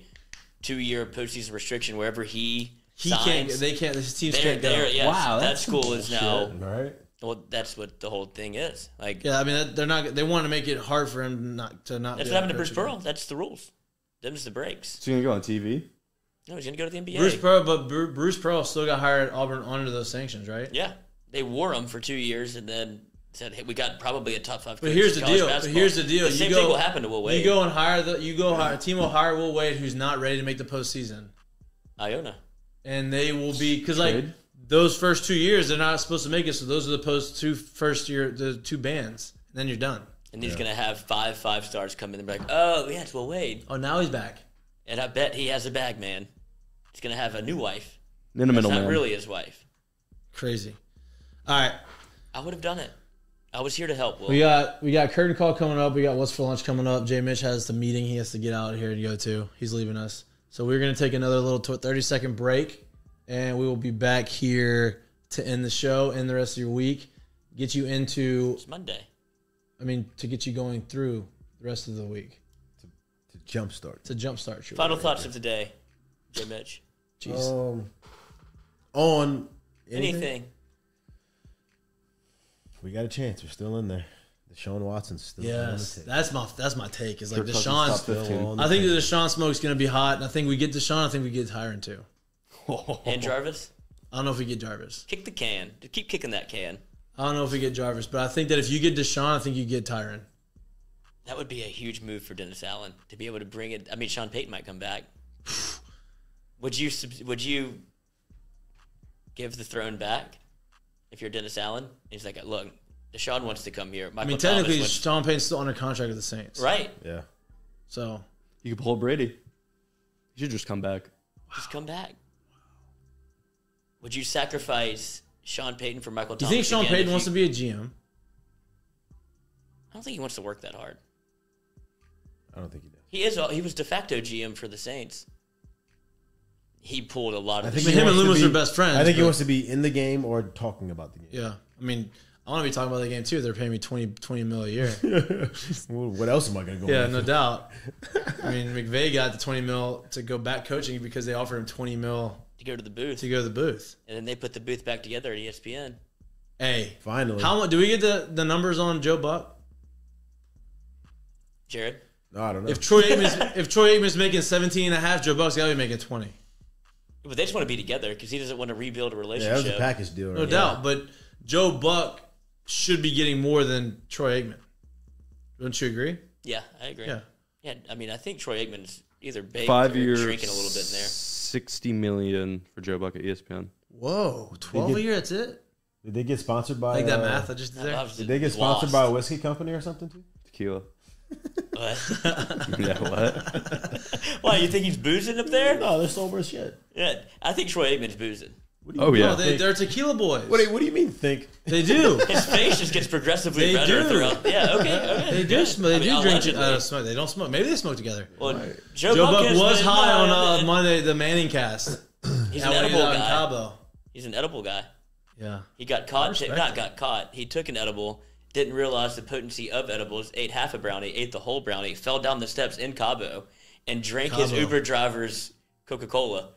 two-year postseason restriction wherever he He signs, can't. They can't. His teams they're, can't go. they're, yes, Wow, that that's school is now. Right? Well, that's what the whole thing is. Like Yeah, I mean they're not. They want to make it hard for him not to not. that's be what happened to Bruce coach. Pearl. That's the rules. Them's the breaks. So you're gonna go on TV? No, he's gonna go to the NBA. Bruce Pearl, but Bruce Pearl still got hired at Auburn under those sanctions, right? Yeah, they wore him for two years and then said, "Hey, we got probably a top five." But here's the college deal. But here's the deal. The You same go- thing will happen to Will Wade. You go and hire the. You go hire. Team will hire Will Wade, who's not ready to make the postseason, Iona. and they will be because like those first two years they're not supposed to make it. So those are the post two first year the two bands, and then you're done. And he's gonna have five five stars come in and be like, "Oh, yeah, it's Will Wade," Oh, now he's back. and I bet he has a bag, man. He's gonna have a new wife. In the That's middle, not man. really his wife. Crazy. All right, I would have done it. I was here to help. Will. we got we got curtain call coming up. We got what's for lunch coming up. Jay Mitch has the meeting he has to get out here to go to. He's leaving us, so we're gonna take another little thirty second break, and we will be back here to end the show and the rest of your week. Get you into it's Monday. I mean, to get you going through the rest of the week To jumpstart. to jumpstart you. Final thoughts of the day, Jay Mitch. Jeez. Um, on anything? Anything. We got a chance. We're still in there. Deshaun Watson's still on the yes, that's my that's my take. Is like Kirk Cousins Deshaun's. Still I think the table. Deshaun smoke's gonna be hot, and I think we get Deshaun. I think we get Terron too. And Jarvis, I don't know if we get Jarvis. kick the can. Just keep kicking that can. I don't know if we get Jarvis, but I think that if you get Deshaun, I think you get Terron. That would be a huge move for Dennis Allen to be able to bring it. I mean, Sean Payton might come back. Would you? Would you give the throne back if you're Dennis Allen? He's like, look, Deshaun wants to come here. Michael I mean, technically, Thomas wants- Sean Payton's still under contract with the Saints, right? Yeah. So You could pull Brady. He should just come back. Just come back. Would you sacrifice Sean Payton for Michael do you Thomas? think Sean again Payton if wants you- to be a GM? I don't think he wants to work that hard. I don't think he does. He is. He was de facto GM for the Saints. He pulled a lot of. I think I him and wants to Loomis be- are best friends. I think he but- wants to be in the game or talking about the game. Yeah, I mean, I want to be talking about the game too. They're paying me 20, 20 mil a year. Well, what else am I going to go yeah, with? no doubt. I mean, McVay got the twenty mil to go back coaching because they offered him twenty mil to go to the booth, to go to the booth. and then they put the booth back together at ESPN. Hey, Finally. how much do we get the, the numbers on Joe Buck? Jared, No, I don't know. If Troy Aikman's, if Troy Aikman's making 17 and a half, Joe Buck's got to be making 20. But they just want to be together because he doesn't want to rebuild a yeah, that relationship. was a package deal. No right? doubt. But Joe Buck should be getting more than Troy Aikman. Don't you agree? Yeah, I agree. Yeah. Yeah, I mean, I think Troy Aikman's either baked Five or years, drinking a little bit in there. Sixty million for Joe Buck at ESPN. Whoa, 12 get- a year, that's it? Did they get sponsored by? Like that uh, math I just did there? Did they get lost. sponsored by a whiskey company or something too? Tequila. What? Yeah, what? Why you think he's boozing up there? No, they're sober as shit. Yeah, I think Troy Aikman's boozing. What do you Oh yeah. No, they, they're tequila boys. What do, you, what do you mean? Think? They do. His face just gets progressively They redder do. throughout. Yeah, okay, okay. They do. good. Sm- they I mean, do drink. allegedly. Uh, smoke. They don't smoke. Maybe they smoke together. well, Joe, Joe Buck, Buck was high on uh, Monday, the Manning cast. He's Yeah, an when edible in guy. Cabo. He's an edible guy. Yeah. He got caught. respect not it. got caught. He took an edible. Didn't realize the potency of edibles. Ate half a brownie. Ate the whole brownie. Fell down the steps in Cabo, and drank his Uber driver's Coca Cola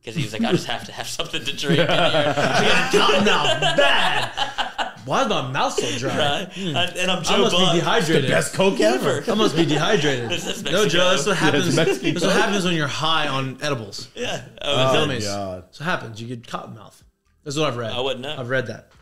because he was like, I just have to have something to drink. in here. Cotton mouth, bad. Why is my mouth so dry? Right? And, and I'm Joe I must Buck. be dehydrated. Best Coke ever. I must be dehydrated. This is no, Joe, that's what happens. Mexican that's what happens when you're high on edibles. Yeah. Oh, Oh, Feel me? God. That's what happens. You get cotton mouth. That's what I've read. I wouldn't know. I've read that.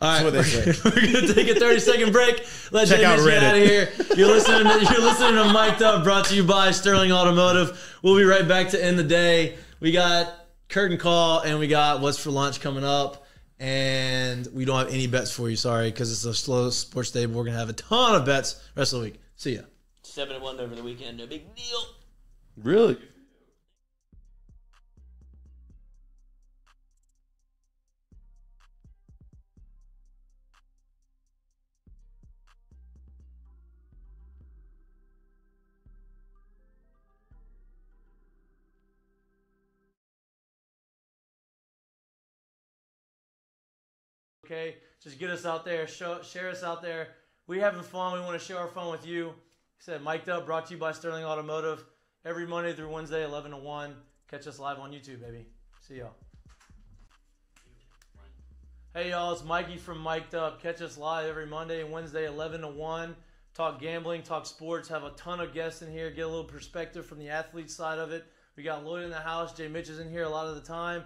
All right, what they say. we're gonna take a 30 second break. Let Check out get Reddit. out of here. You're listening. To, you're listening to Mik'd Up, brought to you by Sterling Automotive. We'll be right back to end the day. We got curtain call and we got what's for lunch coming up. And we don't have any bets for you. Sorry, because it's a slow sports day. But we're gonna have a ton of bets rest of the week. See ya. Seven and one over the weekend. No big deal. Really? Okay, just get us out there, show, share us out there. We're having fun. We want to share our fun with you. He said, Mik'd Up, brought to you by Sterling Automotive. Every Monday through Wednesday, 11 to 1. Catch us live on YouTube, baby. See y'all. Hey, y'all, it's Mikie from Mik'd Up. Catch us live every Monday and Wednesday, 11 to 1. Talk gambling, talk sports, have a ton of guests in here, get a little perspective from the athlete side of it. We got Lloyd in the house. Jay Mitch is in here a lot of the time.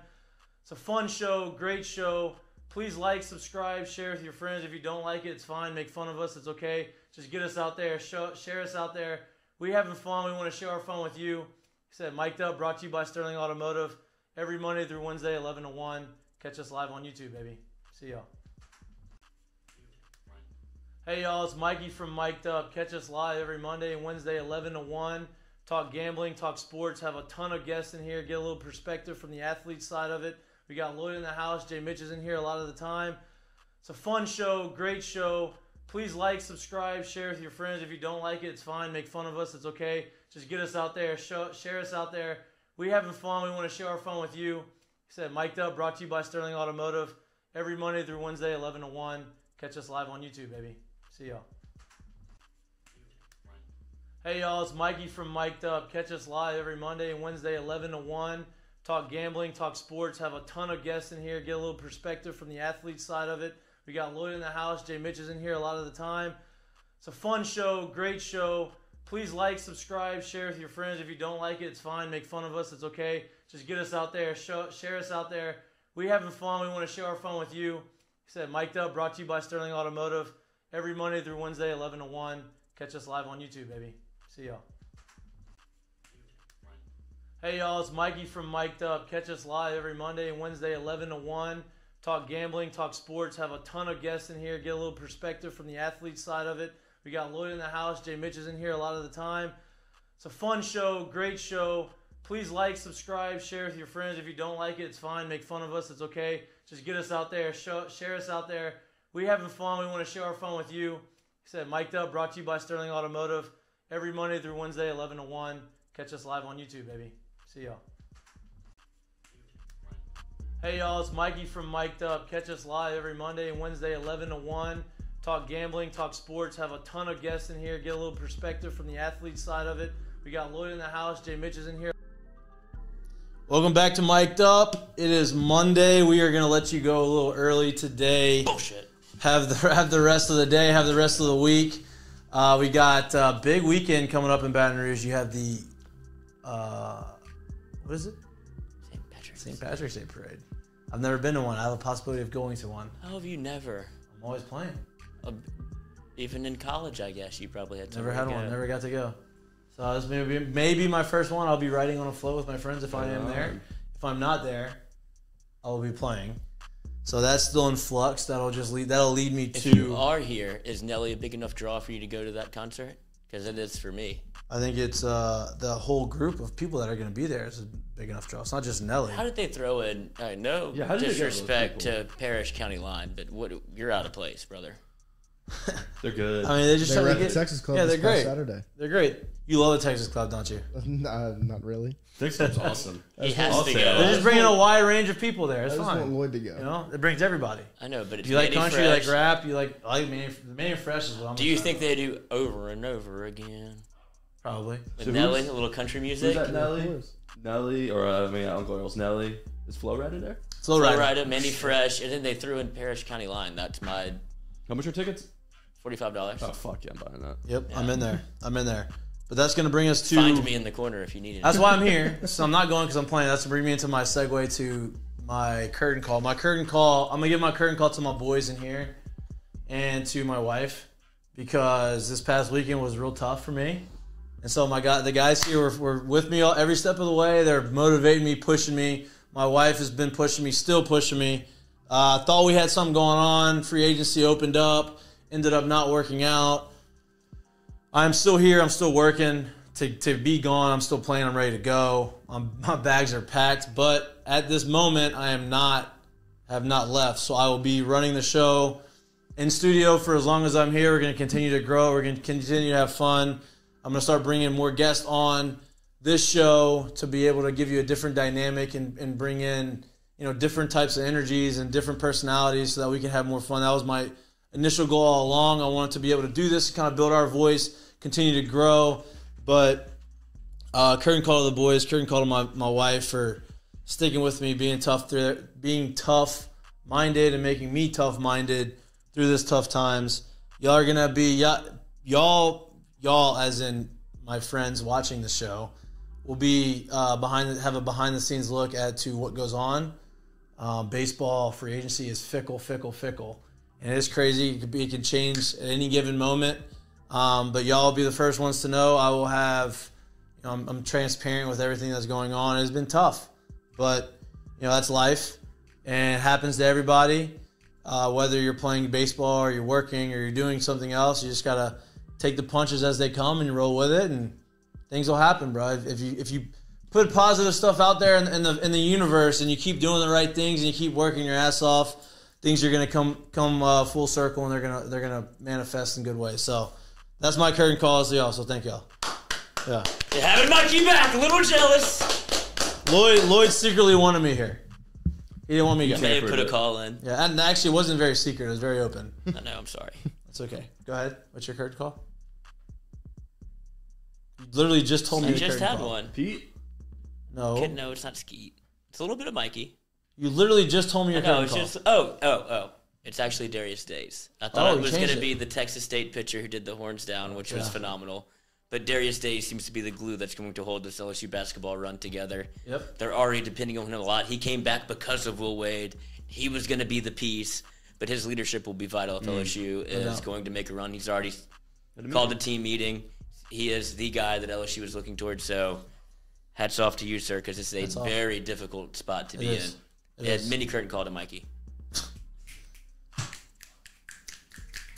It's a fun show, great show. Please like, subscribe, share with your friends. If you don't like it, it's fine. Make fun of us, it's okay. Just get us out there, show, share us out there. We're having fun. We want to share our fun with you. He said, Mik'd Up, brought to you by Sterling Automotive. Every Monday through Wednesday, 11 to 1. Catch us live on YouTube, baby. See y'all. Hey y'all, it's Mikie from Mik'd Up. Catch us live every Monday and Wednesday, 11 to 1. Talk gambling, talk sports, have a ton of guests in here, get a little perspective from the athlete side of it. We got Lloyd in the house. Jay Mitch is in here a lot of the time. It's a fun show, great show. Please like, subscribe, share with your friends. If you don't like it, it's fine. Make fun of us, it's okay. Just get us out there, show, share us out there. We're having fun. We want to share our fun with you. He said, Mik'd Up, brought to you by Sterling Automotive. Every Monday through Wednesday, 11 to 1. Catch us live on YouTube, baby. See y'all. Hey y'all, it's Mikie from Mik'd Up. Catch us live every Monday and Wednesday, 11 to 1. Talk gambling, talk sports, have a ton of guests in here, get a little perspective from the athlete side of it. We got Lloyd in the house. Jay Mitch is in here a lot of the time. It's a fun show, great show. Please like, subscribe, share with your friends. If you don't like it, it's fine. Make fun of us, it's okay. Just get us out there, show, share us out there. We having fun. We want to share our fun with you. He said, Mik'd Up, brought to you by Sterling Automotive. Every Monday through Wednesday, 11 to 1. Catch us live on YouTube, baby. See y'all. Hey y'all, it's Mikie from Mik'd Up. Catch us live every Monday and Wednesday, 11 to 1. Talk gambling, talk sports, have a ton of guests in here, get a little perspective from the athlete side of it. We got Lloyd in the house. Jay Mitch is in here a lot of the time. It's a fun show, great show. Please like, subscribe, share with your friends. If you don't like it, it's fine. Make fun of us, it's okay. Just get us out there, show, share us out there. We're having fun. We want to share our fun with you. Said, Mik'd Up, brought to you by Sterling Automotive. Every Monday through Wednesday, 11 to 1. Catch us live on YouTube, baby. See y'all. Hey y'all, it's Mikie from Mik'd Up. Catch us live every Monday and Wednesday, 11 to 1. Talk gambling, talk sports, have a ton of guests in here, get a little perspective from the athlete side of it. We got Lloyd in the house. Jay Mitch is in here. Welcome back to Mik'd Up. It is Monday. We are going to let you go a little early today. Bullshit. Have the have the rest of the day. Have the rest of the week. Uh, we got a big weekend coming up in Baton Rouge. You have the uh, what is it? St. Patrick's. St. Patrick's Day parade. I've never been to one. I have a possibility of going to one. How have you never? I'm always playing. Uh, even in college, I guess you probably had. Never had to one. go. Never got to go. So this may be maybe my first one. I'll be riding on a float with my friends if I am there. If I'm not there, I will be playing. So that's still in flux. That'll just lead. That'll lead me If to. you are here, is Nelly a big enough draw for you to go to that concert? Because it is for me. I think it's uh, the whole group of people that are going to be there is a big enough draw. It's not just Nelly. How did they throw in? Uh, no Yeah, how did they get those disrespect to Parish County line, but what you're out of place, brother. They're good. I mean, they just they were at the Texas Club. Yeah, they're great. Saturday. They're great. You love the Texas Club, don't you? uh, not really. Texas Club's awesome. He has I'll to go. They're just bringing a wide range of people there. I It's just want. Lloyd to go. You know, it brings everybody. I know, but it's Do you like Manny country? You like rap? You like I like Manny, Mannie Fresh is what I'm. Do you think of. they do over and over again probably? with So Nelly, a little country Who's music? that? Nelly. Nelly, or uh, I mean, Uncle Earl's Nelly. Is Flo Rida there? Slow Flo rider. Rida, Mannie Fresh, and then they threw in Parish County line. That's my How much are tickets? forty-five dollars. Oh fuck yeah, I'm buying that. Yep, I'm in there. I'm in there. But that's going to bring us to. Find me in the corner if you need it. That's why I'm here. So I'm not going because I'm playing. That's to bring me into my segue to my curtain call. My curtain call. I'm gonna give my curtain call to my boys in here, and to my wife, because this past weekend was real tough for me. And so my guy, the guys here were, were with me all, every step of the way. They're motivating me, pushing me. My wife has been pushing me, still pushing me. Uh, thought we had something going on. Free agency opened up, ended up not working out. I'm still here. I'm still working. To, to be gone, I'm still playing. I'm ready to go. I'm, my bags are packed, but at this moment, I am not have not left. So I will be running the show in studio for as long as I'm here. We're going to continue to grow. We're going to continue to have fun. I'm going to start bringing more guests on this show to be able to give you a different dynamic and, and bring in you know different types of energies and different personalities so that we can have more fun. That was my initial goal all along. I wanted to be able to do this, kind of build our voice, continue to grow. But uh, curtain call to the boys, curtain call to my, my wife for sticking with me, being tough through, being tough minded, and making me tough minded through this tough times. Y'all are gonna be y'all, y'all, y'all as in my friends watching the show will be uh, behind have a behind the scenes look at to what goes on. Um, baseball free agency is fickle, fickle, fickle, and it's crazy. It could be it can change at any given moment. Um, but y'all will be the first ones to know. I will have. You know, I'm, I'm transparent with everything that's going on. It's been tough, but you know that's life, and it happens to everybody. Uh, whether you're playing baseball or you're working or you're doing something else, you just gotta take the punches as they come and roll with it, and things will happen, bro. If, if you if you put positive stuff out there in, in the in the universe and you keep doing the right things and you keep working your ass off, things are gonna come come uh, full circle and they're gonna they're gonna manifest in good ways. So that's my curtain call to y'all. So thank y'all. Yeah, They having Mikie back. A little jealous. Lloyd Lloyd secretly wanted me here. He didn't want me to go. May have put a call in. Yeah, and actually, it wasn't very secret. It was very open. I know. I'm sorry. That's okay. Go ahead. What's your curtain call? You literally just told me. I your just curtain had call. one. Pete, No, Kid, no, it's not Skeet. It's a little bit of Mikie. you literally just told me your No, it's call. just oh oh oh. It's actually Darius Days. I thought Oh, it you was going changed to it. be the Texas State pitcher who did the horns down, which was Yeah. phenomenal. But Darius Days seems to be the glue that's going to hold this LSU basketball run together. Yep. They're already depending on him a lot. He came back because of Will Wade. He was going to be the piece, but his leadership will be vital if mm. LSU is doubt. going to make a run. He's already called a team meeting. He is the guy that LSU was looking towards. So, hats off to you, sir, because it's a Hats off. very difficult spot to be is. in. It Yeah, is. mini curtain call to Mikie.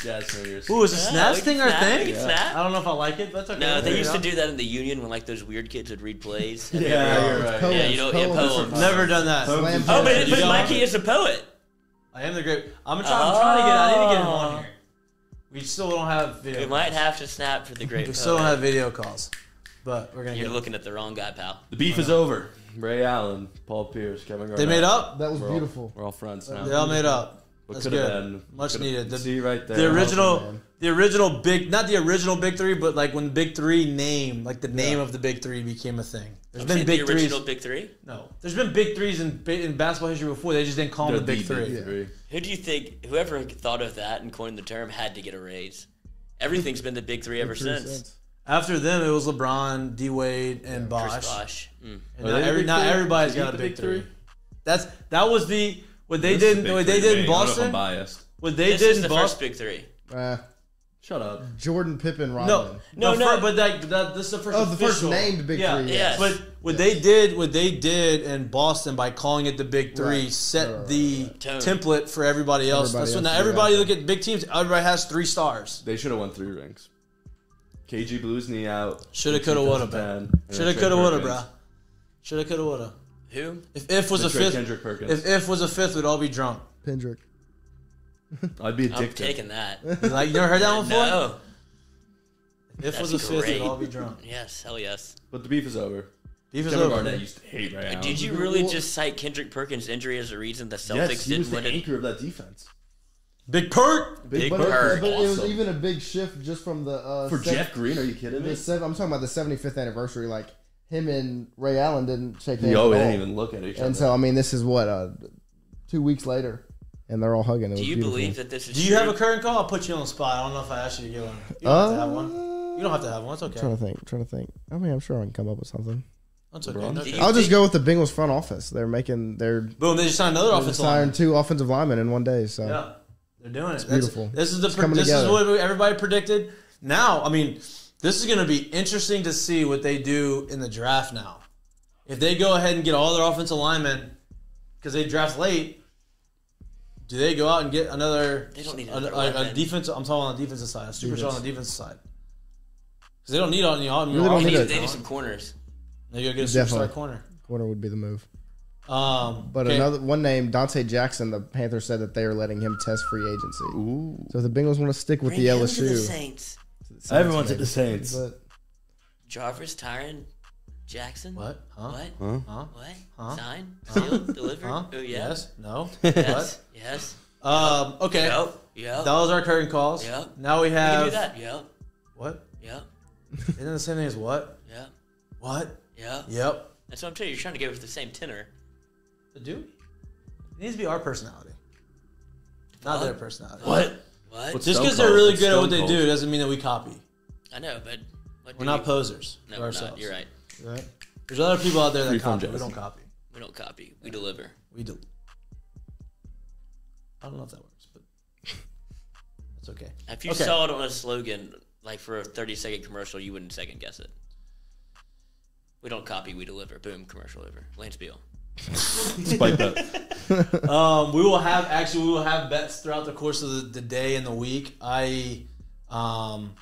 yeah, it's New Year's. Ooh, is a Yeah, snaps thing can our thing? we can snap. I don't know if I like it, but that's okay. No, they Figure used to do that in the union when like those weird kids would read plays. Have you Yeah, you're right. Poems, Yeah, you know, yeah, poems. Never done that. Slam Oh, but, poetry. but Mikie is a poet. I am the great. I'm trying. I'm trying to get. I need to get him on oh. here. We still don't have video. We might have to snap for the great We still don't have video calls, but we're gonna You're get. looking at the wrong guy, pal. The beef is over. Ray Allen, Paul Pierce, Kevin Garnett. They made up. That was We're all- beautiful. We're all friends now. They all made up. What That's could have good. been? Much could've- needed. The- See right there. The original, man. the original big, not the original big three, but like when the big three name, like the name of the big three became a thing. There's I'm been big the threes. original big three. No, there's been big threes in ba- in basketball history before. They just didn't call them They're the big three. three. Who do you think? Whoever thought of that and coined the term had to get a raise. Everything's been the big three ever Three since. cents. After them, it was LeBron, D Wade, and Bosh. Chris Bosh. Mm. And Are now, they the every, big now three? everybody's Is he got a the big big three. three? That's that was the what they This is did the what big they three did to in me. I don't know if Boston. I'm biased. What they This did is in the Boston. first big three. Uh, Shut up. Jordan, Pippen, Rodman. No, No, no, no. but like that, this is the first. Oh, the first official. named big yeah. three, yes. But what they did, what they did in Boston by calling it the Big Three, Right. set Right, right, the right. Tone. template for everybody else. Everybody That's what else now to everybody after. look at big teams. Everybody has three stars. They should have won three rings. KG blew his knee out. Shoulda, coulda, woulda, 2010, and then Shoulda, coulda, woulda, Perkins. bro. Shoulda, coulda, woulda. Who? If if was They a traded fifth, Kendrick Perkins. if if was a fifth, we'd all be drunk. Pendrick. I'd be I'm addicted. taking that. Like you never heard that one before? no. If was a That's fifth, we'd all be drunk. Yes, hell yes. But the beef is over. Beef is Kevin over. Garnett used to hate Ray Allen. Did you really just cite Kendrick Perkins' injury as a reason the Celtics Yes, he was didn't the win it? anchor of that defense. Big perk. Big But, it, Perk. but it was Awesome. even a big shift just from the uh, For sev- Jeff Green, are you kidding me? The sev- I'm talking about the 75th anniversary. Like him and Ray Allen didn't shake hands. Oh, they didn't even look at each other. And so I mean, this is what uh, two weeks later, and they're all hugging. It Do was you beautiful. believe that this is Do you true? have a current call? I'll put you on the spot. I don't know if I asked you to get one. You don't have to have one. You don't have to have one. It's okay. Trying to think. I'm Trying to think. I mean, I'm sure I can come up with something. It's okay. LeBron? No- Do you I'll just go with the Bengals front office. They're making they're Boom! They just signed another they offensive line. signed two offensive linemen in one day. So Yeah, they're doing it. It's beautiful. This is the It's coming this is what everybody predicted. Now, I mean, this is going to be interesting to see what they do in the draft. Now, if they go ahead and get all their offensive linemen because they draft late, do they go out and get another? They don't need a, another a, a weapon. defense. I'm talking on the defensive side, a superstar Defense. on the defensive side. Because they don't need on the on Really don't They need need, a- they need some corners. They go get a Definitely. superstar corner. corner would be the move. Um, But okay. another one name, Donte Jackson. The Panthers said that they are letting him test free agency. Ooh. So if the Bengals want to stick with Bring the him to the LSU, Saints. Everyone's at the Saints. But Jarvis, Terron, Jackson. what? Huh? What? Huh? Huh? What? Huh? Sign? Sealed? Delivered? Huh? Oh yeah. Yes. No. Yes. Yes. Um. Okay. Nope. Yeah. That was our curtain calls. Yep. Now we We have can do that. Yeah. what? Yeah. Isn't it the same thing as what? Yeah. What? Yeah. Yep. That's what I'm telling you. You're trying to go us the same tenor. Do it needs to be our personality, not What? their personality. What? What? Just because they're really good at what they Cold. do doesn't mean that we copy. I know, but what We're not you- posers No, we're ourselves. not. You're right. Right? There's other people out there that Free from copy. We Jesse. don't copy. We don't copy. We deliver. We do. I don't know if that works, but that's okay. If you Okay. saw it on a slogan, like for a 30 second commercial, you wouldn't second guess it. We don't copy, we deliver. Boom, commercial over. Lance Beal. That. Um, we will have actually we will have bets throughout the course of the, the day and the week. I um,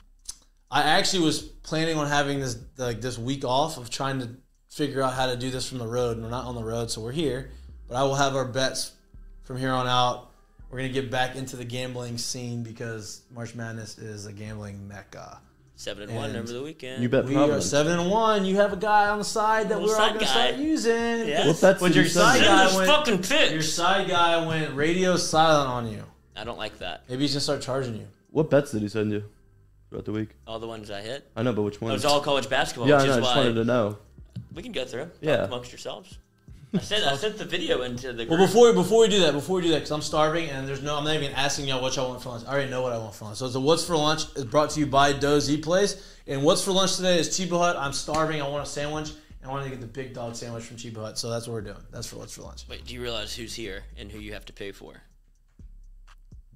I actually was planning on having this like this week off of trying to figure out how to do this from the road. And we're not on the road, so we're here. But I will have our bets from here on out. We're gonna get back into the gambling scene because March Madness is a gambling mecca. 7 and 1 And over the weekend. You bet We are seven and one. You have a guy on the side that we're all gonna guy. start using. Yes. What bets But did your side guy Send went- fucking picks. Your side guy went radio silent on you. I don't like that. Maybe he's gonna start charging you. What bets did he send you throughout the week? All the ones I hit. I know, but which ones? It was all college basketball, yeah, I which know. I is just why wanted to know. we can go through. Talk Yeah. amongst yourselves. I sent I sent the video into the group. Well, before before we do that, before we do that, because I'm starving and there's no, I'm not even asking y'all what y'all want for lunch. I already know what I want for lunch. So the What's for Lunch is brought to you by Dozy Place. And What's for Lunch today is Chiba Hut. I'm starving. I want a sandwich. And I want to get the big dog sandwich from Chiba Hut. So that's what we're doing. That's for What's for Lunch. Wait, do you realize who's here and who you have to pay for?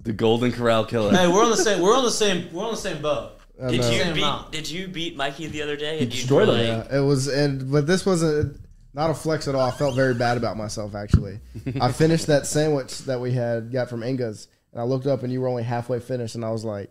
The Golden Corral Killer. Hey, we're on the same. We're on the same. We're on the same boat. I Did know. you Same beat amount. Did you beat Mikie the other day? He And you destroyed were him, Yeah, it was, and but this wasn't not a flex at all. I felt very bad about myself actually. I finished that sandwich that we had got from Inga's, and I looked up and you were only halfway finished, and I was like,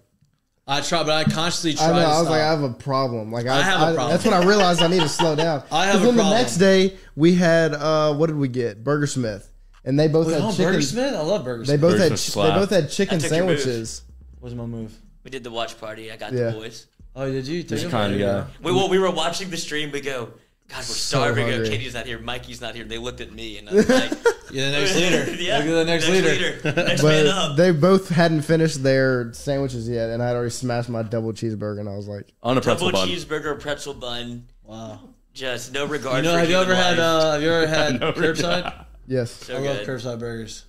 I try, but I consciously try. I know, to I was stop. like, I have a problem. Like I, I have a I- problem. That's when I realized I need to slow down. I have 'Cause a then problem. the next day we had uh, what did we get? Burger Smith, and they both Wait, had oh, chicken. Burger Smith. I love Burger They both Burger had Smith they both had chicken I took your sandwiches. What's my move? we did the watch party. I got Yeah. the boys. Oh, did you? Take He's it? a kind There you guy. We well, we were watching the stream. We go, God, we're starving. We hungry. Katie's not here. Mikie's not here. They looked at me, and I was like, You're the next leader. yeah, Look at the next, leader. next man But up. they both hadn't finished their sandwiches yet, and I had already smashed my double cheeseburger, and I was like, On a pretzel Double bun. cheeseburger, pretzel bun. Wow. Just no regard. You know, for have you human ever had? Uh, have you ever had No curbside? yes. so I love curbside burgers.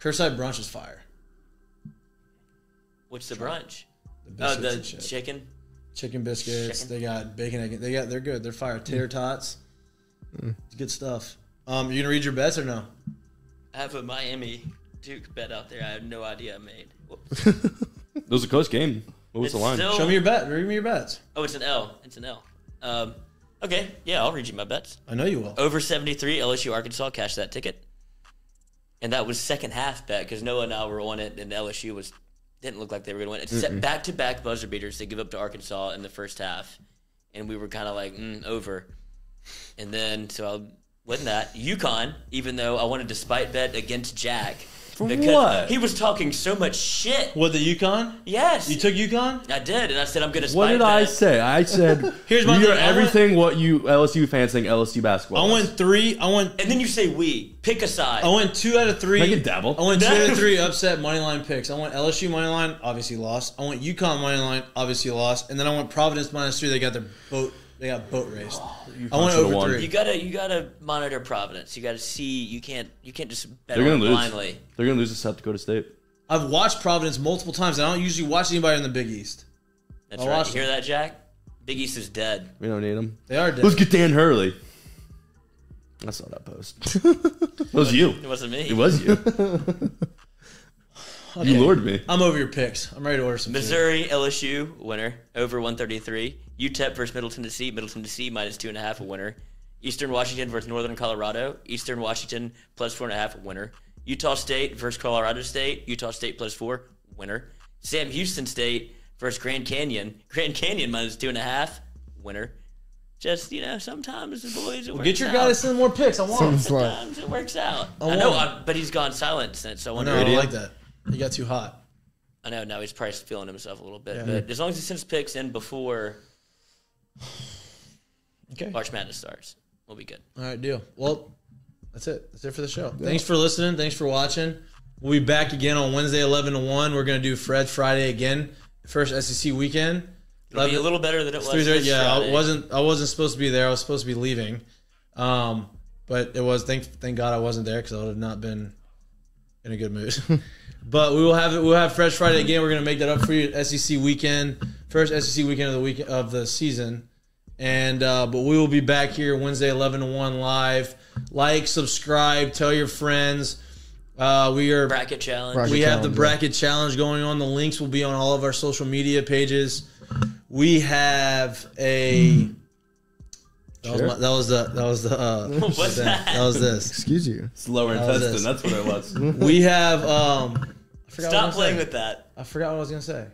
Curbside brunch is fire. What's the brunch? The Oh, the and chicken. Chicken biscuits. Chicken. They got bacon. Egg. They got. They're good. They're fire. Tater tots. It's good stuff. Um, you gonna read your bets or no? I have a Miami Duke bet out there. I have no idea I made. It was a close game. What was It's the line? still- Show me your bet. Read me your bets. Oh, it's an L. It's an L. Um, okay, yeah, I'll read you my bets. I know you will. Over 73, LSU Arkansas, cash that ticket. And that was second half bet because Noah and I were on it, and LSU was didn't look like they were going to win. It's set back to back buzzer beaters. They give up to Arkansas in the first half, and we were kind of like mm, over. And then so I wasn't that UConn, even though I wanted to spite bet against Jack because what? he was talking so much shit. What the UConn? Yes, You took UConn? I did, and I said I'm going to spite What did bet. I say? I said Here's my We are I went- everything what you LSU fans think LSU basketball. I is. went three. I went. And then you say we pick a side. I went two out of three. Make it dabble. I went two out of three upset money line picks. I went LSU money line, obviously lost. I went UConn money line, obviously lost. And then I went Providence minus three. They got their boat. They got boat raced. I went should've over won. You gotta you gotta monitor Providence. You gotta see. You can't you can't just bet They're gonna it lose. blindly. They're gonna lose to South Dakota State. I've watched Providence multiple times. and I don't usually watch anybody in the Big East. That's I'll right. watch You hear that, Jack? Big East is dead. We don't need them. They are dead. Let's get Dan Hurley. I saw that post. it was you. It wasn't me. It was you. You lured me. I'm over your picks. I'm ready to order some. food. Missouri LSU winner over 133. UTEP versus Middle Tennessee. Middle Tennessee minus two and a half a winner. Eastern Washington versus Northern Colorado. Eastern Washington plus four and a half a winner. Utah State versus Colorado State. Utah State plus four winner. Sam Houston State versus Grand Canyon. Grand Canyon minus two and a half winner. Just you know, sometimes the boys. It works Get your out. guy to send more picks. I want. them. Sounds like Sometimes it works out. I I, know, uh, I, but he's gone silent since. So I I wonder. know. I don't like that. He got too hot. I know now he's probably feeling himself a little bit, Yeah. but as long as he sends picks in before Okay. March Madness starts, we'll be good. All right, deal. Well, that's it. That's it for the show. Thanks for listening. Thanks for watching. We'll be back again on Wednesday, eleven to one. We're gonna do Fred Friday again, first SEC weekend. It'll be a little better than it was. Three thirty. this Yeah, Friday. I wasn't. I wasn't supposed to be there. I was supposed to be leaving, um, but it was. Thank thank God I wasn't there because I would have not been in a good mood. but we will have it. We'll have Fresh Friday again. We're gonna make that up for you. SEC weekend, first SEC weekend of the week of the season, and uh, but we will be back here Wednesday, eleven to one live. Like, subscribe, tell your friends. Uh, we are bracket challenge. Bracket we have the challenge, yeah. bracket challenge going on. The links will be on all of our social media pages. We have a. That was, my, that was the that was the uh, What's that? that was this. Excuse you. It's lower That intestine. That's what it was. We have um. I forgot what I Stop was playing saying. with that. I forgot what I was gonna say.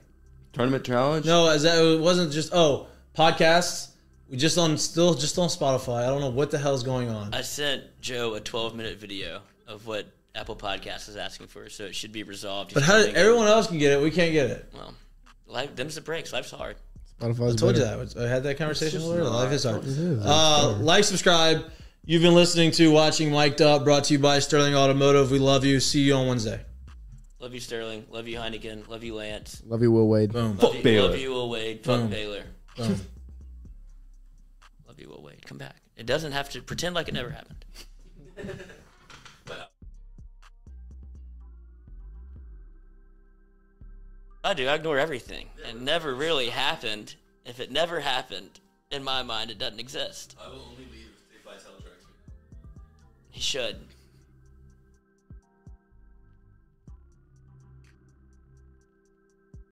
Tournament challenge. No, as that it wasn't just oh podcasts. We just on still just on Spotify. I don't know what the hell's going on. I sent Joe a 12 minute video of what Apple Podcasts is asking for, so it should be resolved. But He's how did doing it. everyone else can get it? We can't get it. Well, life, them's the breaks. Life's hard. Spotify's I told you that. I had that conversation just earlier. not. Life is hard. It is. Uh, like, subscribe. You've been listening to Watching Mik'd Up, brought to you by Sterling Automotive. We love you. See you on Wednesday. Love you, Sterling. Love you, Heineken. Love you, Lance. Love you, Will Wade. Boom. Love you, Baylor. Love you, Will Wade. Fuck Boom. Baylor. Boom. Love you, Will Wade. Come back. It doesn't have to pretend like it never happened. I do. I ignore everything. It never really happened. If it never happened, in my mind, it doesn't exist. I will only leave if I tell Trix. He should.